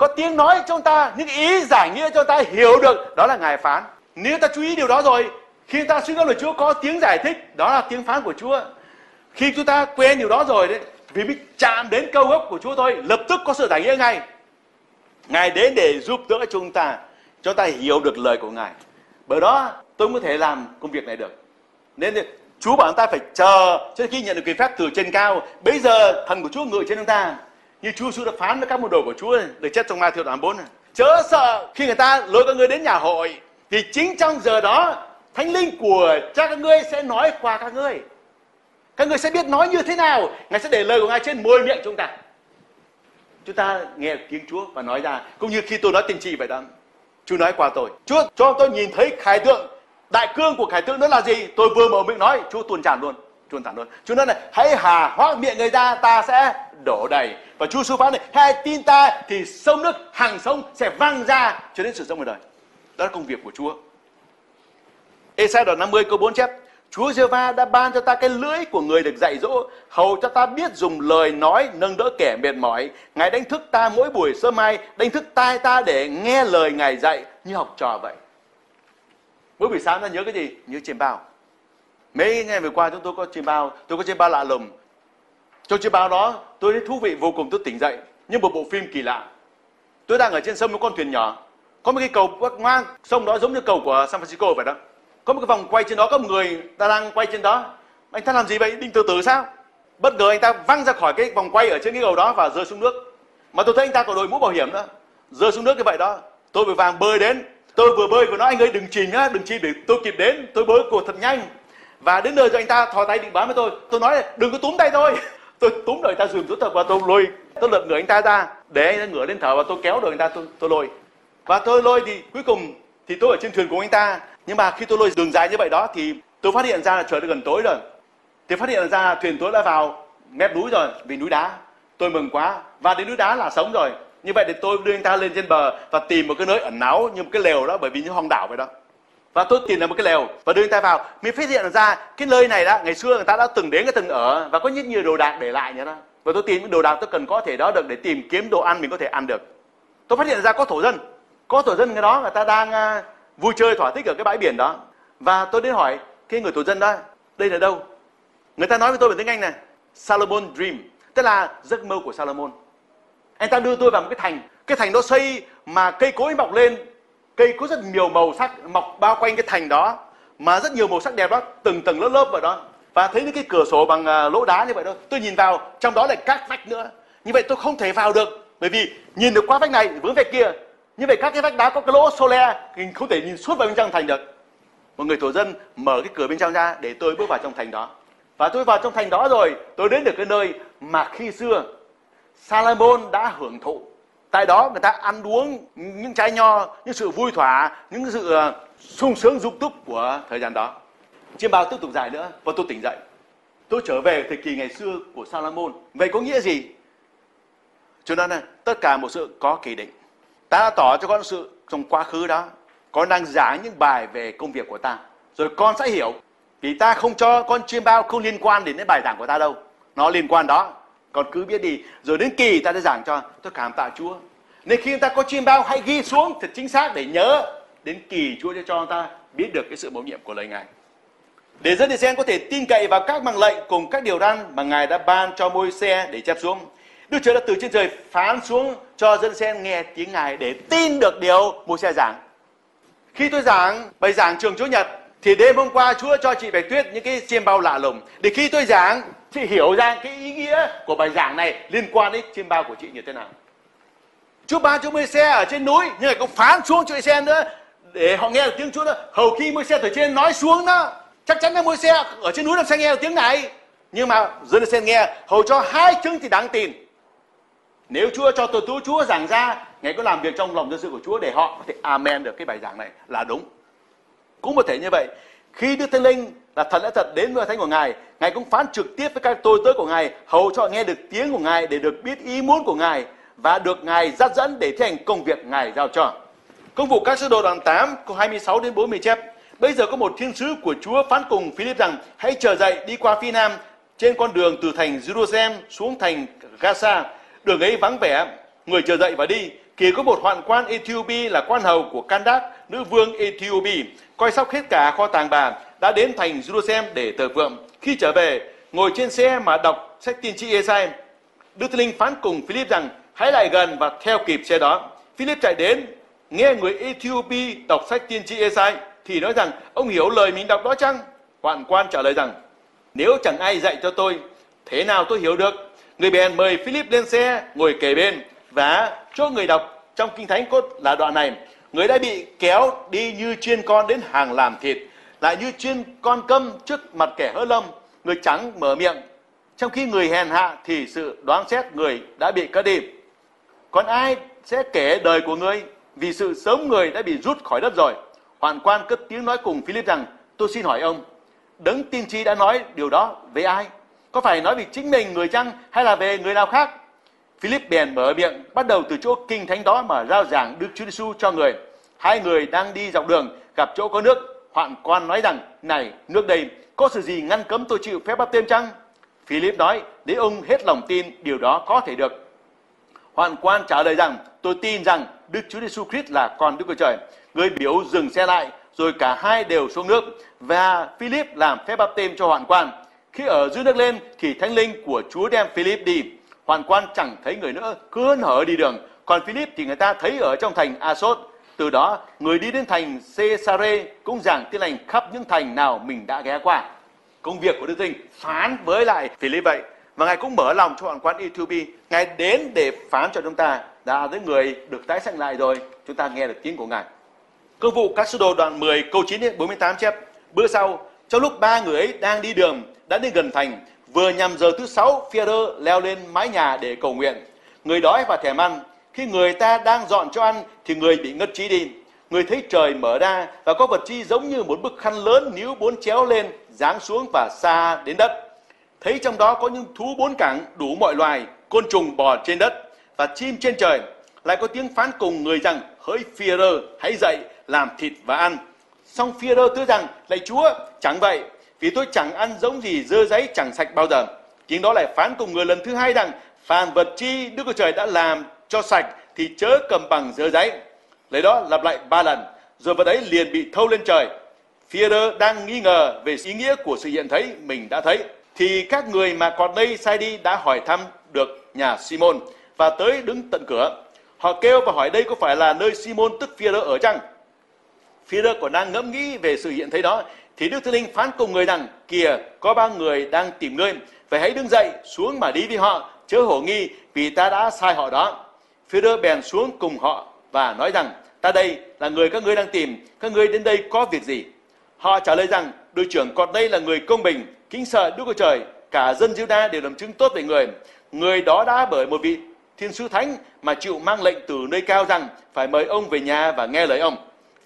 Có tiếng nói cho ta, những ý giải nghĩa cho ta hiểu được, đó là Ngài phán. Nếu ta chú ý điều đó rồi, khi ta suy ngẫm lời Chúa có tiếng giải thích, đó là tiếng phán của Chúa. Khi chúng ta quên điều đó rồi đấy, vì bị chạm đến câu gốc của Chúa thôi, lập tức có sự giải nghĩa ngay. Ngài đến để giúp đỡ chúng ta, cho ta hiểu được lời của Ngài. Bởi đó tôi mới có thể làm công việc này được. Nên Chúa bảo chúng ta phải chờ cho khi nhận được quyền phép từ trên cao. Bây giờ thần của Chúa ngự trên chúng ta. Như Chúa Giêsu đã phán với các môn đồ của Chúa được chết trong Ma Thiêu đoạn 4 Chớ sợ, khi người ta lôi các ngươi đến nhà hội. Thì chính trong giờ đó, Thánh linh của cha các ngươi sẽ nói qua các ngươi. Các ngươi sẽ biết nói như thế nào. Ngài sẽ để lời của Ngài trên môi miệng chúng ta chúng ta nghe tiếng Chúa và nói ra, cũng như khi tôi nói tiên tri vậy đó Chúa nói qua tôi, Chúa, cho tôi nhìn thấy khải tượng, đại cương của khải tượng đó là gì tôi vừa mở miệng nói, Chúa tuôn tràn luôn Chúa thẳng luôn. Chúa nói này, hãy hà hoác miệng người ta, ta sẽ đổ đầy. Và Chúa số phán này, hãy tin ta thì sông nước hàng sông sẽ văng ra cho đến sự sống ở đời. Đó là công việc của Chúa. Esai đoạn 50 câu 4 chép, Chúa giê va đã ban cho ta cái lưỡi của người được dạy dỗ, hầu cho ta biết dùng lời nói nâng đỡ kẻ mệt mỏi. Ngài đánh thức ta mỗi buổi sớm mai, đánh thức tai ta để nghe lời Ngài dạy như học trò vậy. Mỗi buổi sáng ta nhớ cái gì? Nhớ trên bao. Mấy ngày vừa qua chúng tôi có trên bao, tôi có trên bao lạ lùng. Trong chiêm bao đó tôi thấy thú vị vô cùng tôi tỉnh dậy. Như một bộ phim kỳ lạ. Tôi đang ở trên sông một con thuyền nhỏ. Có một cái cầu ngoan sông đó giống như cầu của San Francisco vậy đó có một cái vòng quay trên đó có một người ta đang quay trên đó anh ta làm gì vậy định từ từ sao bất ngờ anh ta văng ra khỏi cái vòng quay ở trên cái cầu đó và rơi xuống nước mà tôi thấy anh ta có đội mũ bảo hiểm đó rơi xuống nước như vậy đó tôi vội vàng bơi đến tôi vừa bơi vừa nói anh ơi đừng chìm nhá đừng chìm để tôi kịp đến tôi bơi cột thật nhanh và đến nơi rồi anh ta thò tay định bám với tôi. Tôi nói đừng có túm tay tôi. (laughs) Tôi túm rồi anh ta dùm tôi thật và tôi lôi tôi lật người anh ta ra để anh ta ngửa lên thở và tôi kéo được anh ta tôi, tôi lôi. Và tôi lôi thì cuối cùng thì tôi ở trên thuyền của anh ta. Nhưng mà khi tôi lôi đường dài như vậy đó thì tôi phát hiện ra là trời đã gần tối rồi. Thì phát hiện ra thuyền tôi đã vào mép núi rồi vì núi đá. Tôi mừng quá. Và đến núi đá là sống rồi. Như vậy thì tôi đưa anh ta lên trên bờ và tìm một cái nơi ẩn náu như một cái lều đó bởi vì như hòn đảo vậy đó và tôi tìm ra một cái lều và đưa anh ta vào. Mình phát hiện ra cái nơi này đó, ngày xưa người ta đã từng đến cái từng ở và có rất nhiều đồ đạc để lại như đó. Và tôi tìm những đồ đạc tôi cần có thể đó được để tìm kiếm đồ ăn mình có thể ăn được. Tôi phát hiện ra có thổ dân, có thổ dân cái đó, người ta đang à, vui chơi thỏa thích ở cái bãi biển đó. Và tôi đến hỏi cái người thổ dân đó, đây là đâu? Người ta nói với tôi bằng tiếng anh này, Salomon Dream. Tức là giấc mơ của Salomon. Anh ta đưa tôi vào một cái thành. Cái thành đó xây mà cây cối mọc lên cây có rất nhiều màu sắc mọc bao quanh cái thành đó mà rất nhiều màu sắc đẹp đó từng tầng lớp lớp vào đó. Và thấy những cái cửa sổ bằng à, lỗ đá như vậy đó tôi nhìn vào trong đó là các vách nữa. Như vậy tôi không thể vào được bởi vì nhìn được qua vách này vướng vách kia như vậy các cái vách đá có cái lỗ xô le, mình không thể nhìn suốt vào bên trong thành được. Một người thổ dân mở cái cửa bên trong ra để tôi bước vào trong thành đó. Và tôi vào trong thành đó rồi tôi đến được cái nơi mà khi xưa Salomon đã hưởng thụ tại đó người ta ăn uống những trái nho, những sự vui thỏa, những sự ờ, sung sướng dục túc của thời gian đó. Chiêm bao tiếp tục dài nữa và tôi tỉnh dậy. Tôi trở về thời kỳ ngày xưa của Salomon vậy có nghĩa gì? Cho nên là tất cả một sự có kỳ định. Ta đã tỏ cho con sự trong quá khứ đó, con đang giảng những bài về công việc của ta. Rồi con sẽ hiểu, vì ta không cho con chiêm bao không liên quan đến cái bài giảng của ta đâu. Nó liên quan đó con cứ biết đi, rồi đến kỳ ta sẽ giảng cho, tôi cảm tạ chúa nên khi ta có chiêm bao, hãy ghi xuống thật chính xác để nhớ đến kỳ chúa sẽ cho ta biết được cái sự bổ nhiệm của lời ngài để dân Israel có thể tin cậy vào các mạng lệnh cùng các điều răn mà ngài đã ban cho môi xe để chép xuống Đức Chúa đã từ trên trời phán xuống cho dân sen nghe tiếng Ngài để tin được điều môi xe giảng. Khi tôi giảng bài giảng trường Chúa Nhật, thì đêm hôm qua Chúa cho chị Bạch Tuyết những cái chiêm bao lạ lùng. Để khi tôi giảng chị hiểu ra cái ý nghĩa của bài giảng này liên quan đến trên bao của chị như thế nào. Chúa ban cho môi xe ở trên núi nhưng lại cũng phán xuống cho xe nữa để họ nghe được tiếng Chúa đó. Hầu khi môi xe từ trên nói xuống đó chắc chắn là môi xe ở trên núi làm sao nghe được tiếng này nhưng mà dân xe nghe hầu cho hai chứng thì đáng tin nếu Chúa cho tôi tú Chúa giảng ra, Ngài có làm việc trong lòng dân sự của Chúa để họ có thể amen được cái bài giảng này là đúng. Cũng có thể như vậy, khi Đức Thánh Linh là thật lẽ thật đến với thánh của Ngài, Ngài cũng phán trực tiếp với các tôi tớ của Ngài, hầu cho nghe được tiếng của Ngài để được biết ý muốn của Ngài và được Ngài dắt dẫn để thi hành công việc Ngài giao cho. Công vụ các sứ đồ đoạn 8 câu 26 đến 40 chép. Bây giờ có một thiên sứ của Chúa phán cùng Philip rằng hãy trở dậy đi qua phía nam trên con đường từ thành Jerusalem xuống thành Gaza Đường ấy vắng vẻ, người chờ dậy và đi. Kỳ có một hoạn quan Ethiopia là quan hầu của Candac, nữ vương Ethiopia, coi sóc hết cả kho tàng bà, đã đến thành Jerusalem để thờ phượng. Khi trở về, ngồi trên xe mà đọc sách tiên tri Esai, Đức Thánh Linh phán cùng Philip rằng hãy lại gần và theo kịp xe đó. Philip chạy đến, nghe người Ethiopia đọc sách tiên tri Esai thì nói rằng ông hiểu lời mình đọc đó chăng? Hoạn quan trả lời rằng nếu chẳng ai dạy cho tôi, thế nào tôi hiểu được? Người bèn mời Philip lên xe ngồi kề bên và cho người đọc trong kinh thánh cốt là đoạn này. Người đã bị kéo đi như chuyên con đến hàng làm thịt, lại như chuyên con câm trước mặt kẻ hỡ lâm. Người trắng mở miệng, trong khi người hèn hạ thì sự đoán xét người đã bị cất đi. Còn ai sẽ kể đời của người vì sự sớm người đã bị rút khỏi đất rồi. Hoàn quan cất tiếng nói cùng Philip rằng, tôi xin hỏi ông, đấng tiên tri đã nói điều đó với ai? Có phải nói về chính mình người chăng hay là về người nào khác? Philip bèn mở miệng bắt đầu từ chỗ kinh thánh đó mà rao giảng Đức Chúa Giêsu cho người. Hai người đang đi dọc đường gặp chỗ có nước. Hoạn quan nói rằng này nước đây có sự gì ngăn cấm tôi chịu phép báp têm chăng? Philip nói nếu ông hết lòng tin điều đó có thể được. Hoạn quan trả lời rằng tôi tin rằng Đức Chúa Giêsu Christ là con Đức Chúa Trời. Người biểu dừng xe lại rồi cả hai đều xuống nước và Philip làm phép báp têm cho hoạn quan. Khi ở dưới nước lên thì thánh linh của Chúa đem Philip đi. Hoạn quan chẳng thấy người nữa, cứ hớn hở đi đường. Còn Philip thì người ta thấy ở trong thành Asot. Từ đó, người đi đến thành Cesare cũng giảng tin lành khắp những thành nào mình đã ghé qua. Công việc của Đức tin phán với lại Philip vậy. Và Ngài cũng mở lòng cho hoạn quan YouTube Ngài đến để phán cho chúng ta. Đã tới người được tái sanh lại rồi. Chúng ta nghe được tiếng của Ngài. Công vụ các sứ đồ đoạn 10 câu 9 đến 48 chép. Bữa sau, trong lúc ba người ấy đang đi đường, đã đến gần thành, vừa nhằm giờ thứ sáu, Führer leo lên mái nhà để cầu nguyện. Người đói và thèm ăn. Khi người ta đang dọn cho ăn, thì người bị ngất trí đi. Người thấy trời mở ra và có vật chi giống như một bức khăn lớn níu bốn chéo lên, giáng xuống và xa đến đất. Thấy trong đó có những thú bốn cẳng đủ mọi loài, côn trùng bò trên đất và chim trên trời. Lại có tiếng phán cùng người rằng, hỡi Führer, hãy dậy, làm thịt và ăn. Xong Führer tứ rằng, lạy Chúa, chẳng vậy, vì tôi chẳng ăn giống gì dơ giấy chẳng sạch bao giờ. Tiếng đó lại phán cùng người lần thứ hai rằng, phàm vật chi Đức Chúa Trời đã làm cho sạch thì chớ cầm bằng dơ giấy. lấy đó lặp lại ba lần, rồi vật ấy liền bị thâu lên trời. Führer đang nghi ngờ về ý nghĩa của sự hiện thấy mình đã thấy. Thì các người mà còn đây sai đi đã hỏi thăm được nhà Simon và tới đứng tận cửa. Họ kêu và hỏi đây có phải là nơi Simon tức Führer ở chăng? Führer còn đang ngẫm nghĩ về sự hiện thấy đó thì Đức Thánh Linh phán cùng người rằng kìa có ba người đang tìm ngươi phải hãy đứng dậy xuống mà đi với họ chớ hổ nghi vì ta đã sai họ đó Phêrô bèn xuống cùng họ và nói rằng ta đây là người các ngươi đang tìm các ngươi đến đây có việc gì? Họ trả lời rằng đội trưởng còn đây là người công bình kính sợ Đức Chúa Trời cả dân Juda đều làm chứng tốt về người. Người đó đã bởi một vị thiên sứ thánh mà chịu mang lệnh từ nơi cao rằng phải mời ông về nhà và nghe lời ông.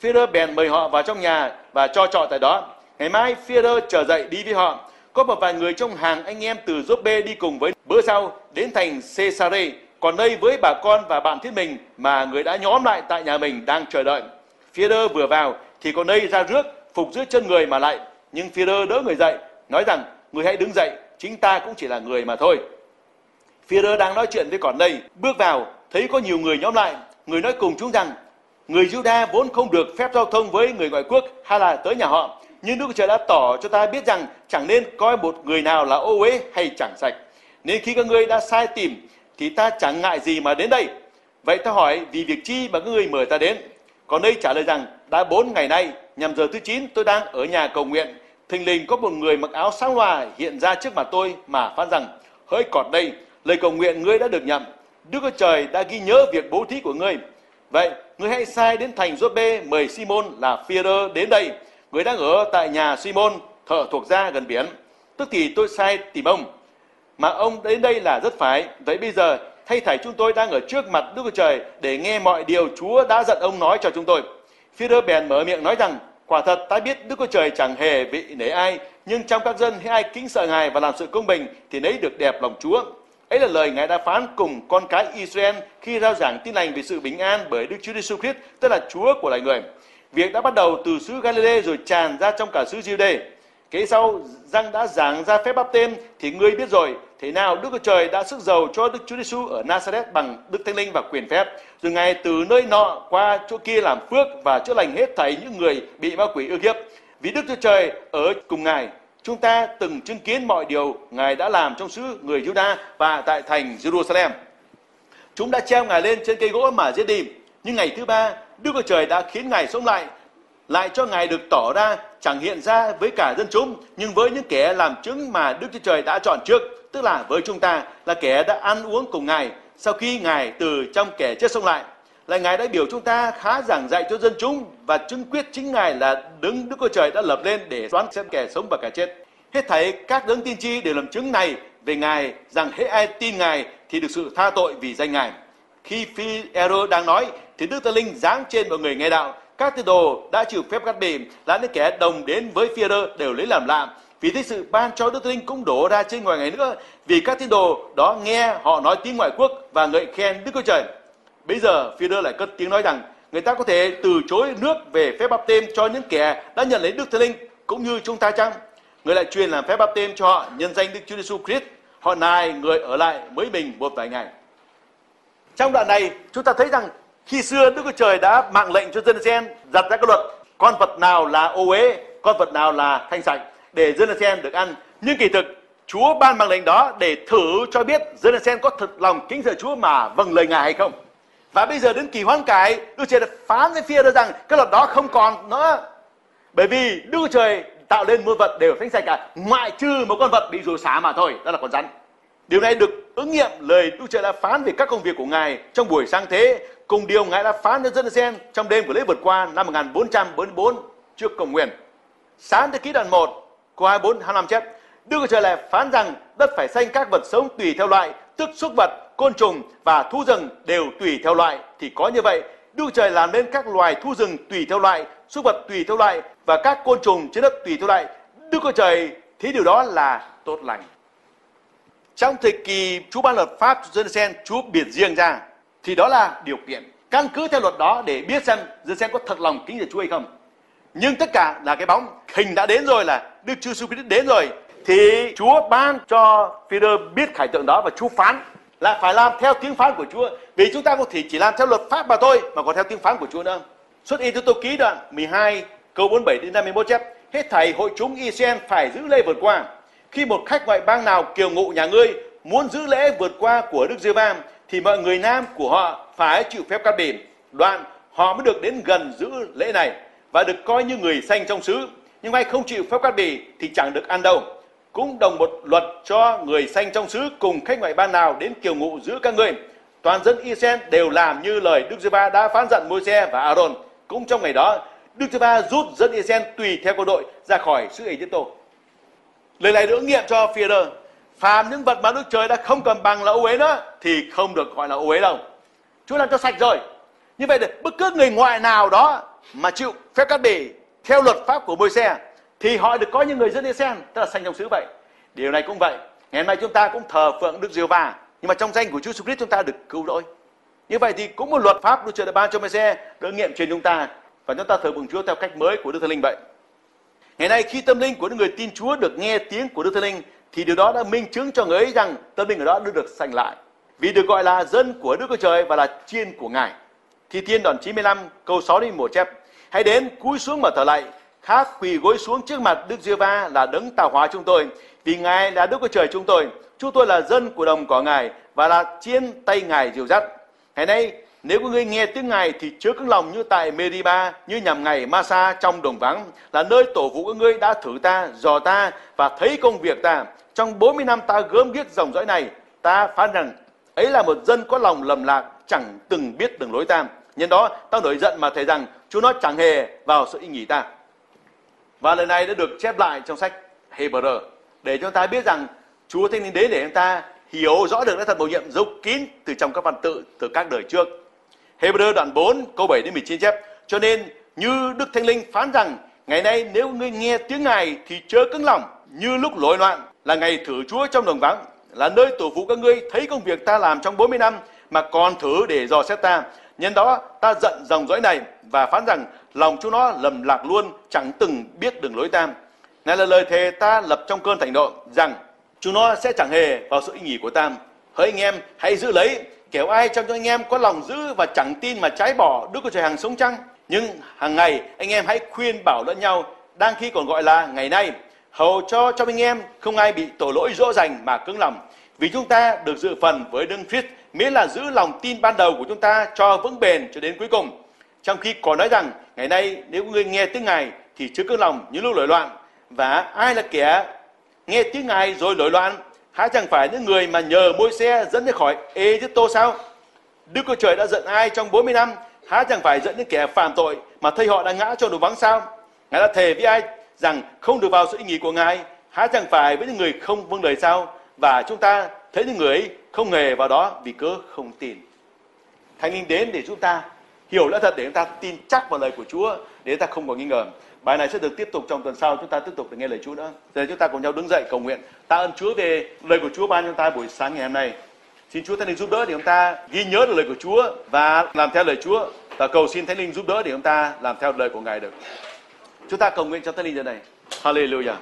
Phêrô bèn mời họ vào trong nhà và cho trọ tại đó. Ngày mai Phêrô trở dậy đi với họ. Có một vài người trong hàng anh em từ Joppe đi cùng với bữa sau đến thành Caesare, còn đây với bà con và bạn thiết mình mà người đã nhóm lại tại nhà mình đang chờ đợi. phía đơ vừa vào thì còn đây ra rước phục dưới chân người mà lại, nhưng phía đơ đỡ người dậy, nói rằng người hãy đứng dậy, chính ta cũng chỉ là người mà thôi. phía đơ đang nói chuyện với còn đây, bước vào thấy có nhiều người nhóm lại, người nói cùng chúng rằng người Juda vốn không được phép giao thông với người ngoại quốc hay là tới nhà họ nhưng Đức Chúa Trời đã tỏ cho ta biết rằng chẳng nên coi một người nào là ô uế hay chẳng sạch. Nên khi các ngươi đã sai tìm thì ta chẳng ngại gì mà đến đây. Vậy ta hỏi vì việc chi mà các ngươi mời ta đến? Còn đây trả lời rằng đã bốn ngày nay nhằm giờ thứ chín tôi đang ở nhà cầu nguyện. Thình lình có một người mặc áo sáng loà hiện ra trước mặt tôi mà phán rằng hỡi cọt đây lời cầu nguyện ngươi đã được nhận Đức Chúa Trời đã ghi nhớ việc bố thí của ngươi. Vậy ngươi hãy sai đến thành Jope mời Simon là Phi-rơ đến đây người đang ở tại nhà Simon, thợ thuộc gia gần biển. Tức thì tôi sai tìm ông. Mà ông đến đây là rất phải. Vậy bây giờ, thay thảy chúng tôi đang ở trước mặt Đức Chúa Trời để nghe mọi điều Chúa đã dặn ông nói cho chúng tôi. Phi-rơ bèn mở miệng nói rằng, quả thật ta biết Đức Chúa Trời chẳng hề vị nể ai, nhưng trong các dân hay ai kính sợ Ngài và làm sự công bình thì nấy được đẹp lòng Chúa. Ấy là lời Ngài đã phán cùng con cái Israel khi rao giảng tin lành về sự bình an bởi Đức Chúa Giêsu Christ, tức là Chúa của loài người. Việc đã bắt đầu từ xứ Galilee rồi tràn ra trong cả xứ Jude. Kế sau, răng đã giảng ra phép báp tên thì ngươi biết rồi, thế nào Đức Chúa Trời đã sức giàu cho Đức Chúa Giêsu ở Nazareth bằng Đức Thánh Linh và quyền phép. Rồi Ngài từ nơi nọ qua chỗ kia làm phước và chữa lành hết thảy những người bị ma quỷ ưa hiếp. Vì Đức Chúa Trời ở cùng Ngài, chúng ta từng chứng kiến mọi điều Ngài đã làm trong xứ người Juda và tại thành Jerusalem. Chúng đã treo Ngài lên trên cây gỗ mà giết đi. Nhưng ngày thứ ba, Đức Chúa Trời đã khiến Ngài sống lại, lại cho Ngài được tỏ ra chẳng hiện ra với cả dân chúng, nhưng với những kẻ làm chứng mà Đức Chúa Trời đã chọn trước, tức là với chúng ta là kẻ đã ăn uống cùng Ngài sau khi Ngài từ trong kẻ chết sống lại. Là Ngài đã biểu chúng ta khá giảng dạy cho dân chúng và chứng quyết chính Ngài là đứng Đức Chúa Trời đã lập lên để đoán xem kẻ sống và kẻ chết. Hết thảy các đấng tiên tri đều làm chứng này về Ngài rằng hễ ai tin Ngài thì được sự tha tội vì danh Ngài. Khi Phi Ero đang nói thì Đức Thánh Linh giáng trên mọi người nghe đạo. Các tín đồ đã chịu phép cắt bìm, là những kẻ đồng đến với phi đều lấy làm lạ vì thế sự ban cho Đức Thánh Linh cũng đổ ra trên ngoài ngày nữa vì các tín đồ đó nghe họ nói tiếng ngoại quốc và ngợi khen Đức Chúa Trời. Bây giờ phi lại cất tiếng nói rằng người ta có thể từ chối nước về phép báp têm cho những kẻ đã nhận lấy Đức Thánh Linh cũng như chúng ta chăng? Người lại truyền làm phép báp têm cho họ nhân danh Đức Chúa Giêsu Christ. Họ nài người ở lại mới mình một vài ngày. Trong đoạn này chúng ta thấy rằng khi xưa Đức Chúa Trời đã mạng lệnh cho dân Israel đặt ra cái luật con vật nào là ô uế, con vật nào là thanh sạch để dân Israel được ăn. Nhưng kỳ thực Chúa ban mạng lệnh đó để thử cho biết dân Israel có thật lòng kính sợ Chúa mà vâng lời Ngài hay không. Và bây giờ đến kỳ hoán cải, Đức Chúa Trời đã phán với phía rằng cái luật đó không còn nữa. Bởi vì Đức Chúa Trời tạo lên muôn vật đều thanh sạch cả, ngoại trừ một con vật bị rùa xả mà thôi, đó là con rắn. Điều này được ứng nghiệm lời Đức Trời đã phán về các công việc của Ngài trong buổi sáng thế, cùng điều Ngài đã phán cho dân Israel trong đêm của lễ vượt qua năm 1444 trước công nguyên. Sáng thế ký đoạn 1, của 24, 25 chép, Đức Chúa Trời lại phán rằng đất phải xanh các vật sống tùy theo loại, tức súc vật, côn trùng và thú rừng đều tùy theo loại. Thì có như vậy, Đức Chúa Trời làm nên các loài thú rừng tùy theo loại, súc vật tùy theo loại và các côn trùng trên đất tùy theo loại. Đức Chúa Trời thấy điều đó là tốt lành. Trong thời kỳ Chúa ban luật pháp cho dân sen, Chúa biệt riêng ra, thì đó là điều kiện. Căn cứ theo luật đó để biết xem dân xem có thật lòng kính sợ Chúa hay không. Nhưng tất cả là cái bóng hình đã đến rồi, là Đức Chúa Jesus Christ đến rồi thì Chúa ban cho Peter biết khải tượng đó và Chúa phán là phải làm theo tiếng phán của Chúa. Vì chúng ta không thể chỉ làm theo luật pháp mà thôi, mà còn theo tiếng phán của Chúa nữa. Xuất y tôi ký đoạn 12 câu 47 đến 51 chép hết thầy hội chúng Israel phải giữ lễ vượt qua. Khi một khách ngoại bang nào kiều ngụ nhà ngươi, muốn giữ lễ vượt qua của Đức Giê-va thì mọi người nam của họ phải chịu phép cắt bỉm. Đoạn họ mới được đến gần giữ lễ này và được coi như người xanh trong xứ. Nhưng ai không chịu phép cắt bỉ thì chẳng được ăn đâu. Cũng đồng một luật cho người xanh trong xứ cùng khách ngoại ban nào đến kiều ngụ giữa các người Toàn dân Israel đều làm như lời Đức Giê-va đã phán dặn Môi-se và Aaron. Cũng trong ngày đó, Đức Giê-va rút dân Israel tùy theo quân đội ra khỏi xứ Ai Cập. Lời này đỡ nghiệm cho phi đơ phàm những vật mà Đức Trời đã không cầm bằng là ô uế nữa thì không được gọi là ô uế đâu. Chúa làm cho sạch rồi. Như vậy thì bất cứ người ngoại nào đó mà chịu phép cắt bỉ theo luật pháp của môi xe thì họ được có những người dân Israel, tức là sanh trong xứ vậy. Điều này cũng vậy. Ngày hôm nay chúng ta cũng thờ phượng Đức Diêu Va, nhưng mà trong danh của Chúa Jesus Christ chúng ta được cứu rỗi. Như vậy thì cũng một luật pháp Đức Trời đã ban cho môi xe được nghiệm truyền chúng ta và chúng ta thờ phượng Chúa theo cách mới của Đức Thánh Linh vậy. Ngày nay khi tâm linh của những người tin Chúa được nghe tiếng của Đức Thánh Linh thì điều đó đã minh chứng cho người ấy rằng tâm linh ở đó đã được sanh lại. Vì được gọi là dân của Đức Chúa Trời và là chiên của Ngài. Thi Thiên đoạn 95 câu 6 đến 1 chép Hãy đến cúi xuống mà thở lại khác quỳ gối xuống trước mặt Đức giê va là đấng tạo hóa chúng tôi vì Ngài là Đức Chúa Trời chúng tôi chúng tôi là dân của đồng cỏ Ngài và là chiên tay Ngài dìu dắt ngày nay nếu có người nghe tiếng Ngài thì chớ cứng lòng như tại Meriba, như nhằm ngày Masa trong đồng vắng, là nơi tổ phụ của ngươi đã thử ta, dò ta và thấy công việc ta. Trong 40 năm ta gớm ghiếc dòng dõi này, ta phán rằng ấy là một dân có lòng lầm lạc, chẳng từng biết đường lối ta. Nhân đó, ta nổi giận mà thấy rằng Chúa nó chẳng hề vào sự ý nghĩ ta. Và lời này đã được chép lại trong sách Hebrew để chúng ta biết rằng Chúa Thánh Linh đến để chúng ta hiểu rõ được cái thật bổ nhiệm dấu kín từ trong các văn tự từ các đời trước. Hebrew đoạn 4 câu 7 đến 19 chép cho nên như Đức Thánh Linh phán rằng ngày nay nếu ngươi nghe tiếng Ngài thì chớ cứng lòng như lúc lội loạn là ngày thử Chúa trong đồng vắng, là nơi tổ phụ các ngươi thấy công việc ta làm trong 40 năm mà còn thử để dò xét ta. Nhân đó, ta giận dòng dõi này và phán rằng lòng chúng nó lầm lạc luôn, chẳng từng biết đường lối ta. Này là lời thề ta lập trong cơn thạnh nộ rằng chúng nó sẽ chẳng hề vào sự nghỉ của ta. Hỡi anh em, hãy giữ lấy, kẻo ai trong anh em có lòng giữ và chẳng tin mà trái bỏ Đức của Trời hàng sống chăng? Nhưng hàng ngày, anh em hãy khuyên bảo lẫn nhau, đang khi còn gọi là ngày nay hầu cho trong anh em, không ai bị tội lỗi dỗ dành mà cứng lòng. Vì chúng ta được dự phần với đấng Christ, miễn là giữ lòng tin ban đầu của chúng ta cho vững bền cho đến cuối cùng. Trong khi còn nói rằng, ngày nay nếu người nghe tiếng ngài thì chưa cứng lòng như lúc nổi loạn. Và ai là kẻ nghe tiếng ngài rồi nổi loạn? Há chẳng phải những người mà nhờ môi xe dẫn ra khỏi ê tô sao? Đức chúa trời đã giận ai trong 40 năm? Há chẳng phải dẫn những kẻ phạm tội mà thấy họ đã ngã cho đồ vắng sao? Ngài đã thề với ai rằng không được vào sự ý nghĩ của ngài há chẳng phải với những người không vâng lời sao và chúng ta thấy những người ấy không hề vào đó vì cớ không tin thánh linh đến để chúng ta hiểu lẽ thật để chúng ta tin chắc vào lời của chúa để chúng ta không có nghi ngờ Bài này sẽ được tiếp tục trong tuần sau, chúng ta tiếp tục để nghe lời Chúa nữa. Giờ chúng ta cùng nhau đứng dậy cầu nguyện. Ta ơn Chúa về lời của Chúa ban cho chúng ta buổi sáng ngày hôm nay. Xin Chúa Thánh Linh giúp đỡ để chúng ta ghi nhớ được lời của Chúa và làm theo lời Chúa. Và cầu xin Thánh Linh giúp đỡ để chúng ta làm theo lời của Ngài được. Chúng ta cầu nguyện cho tân Linh giờ này. Hallelujah.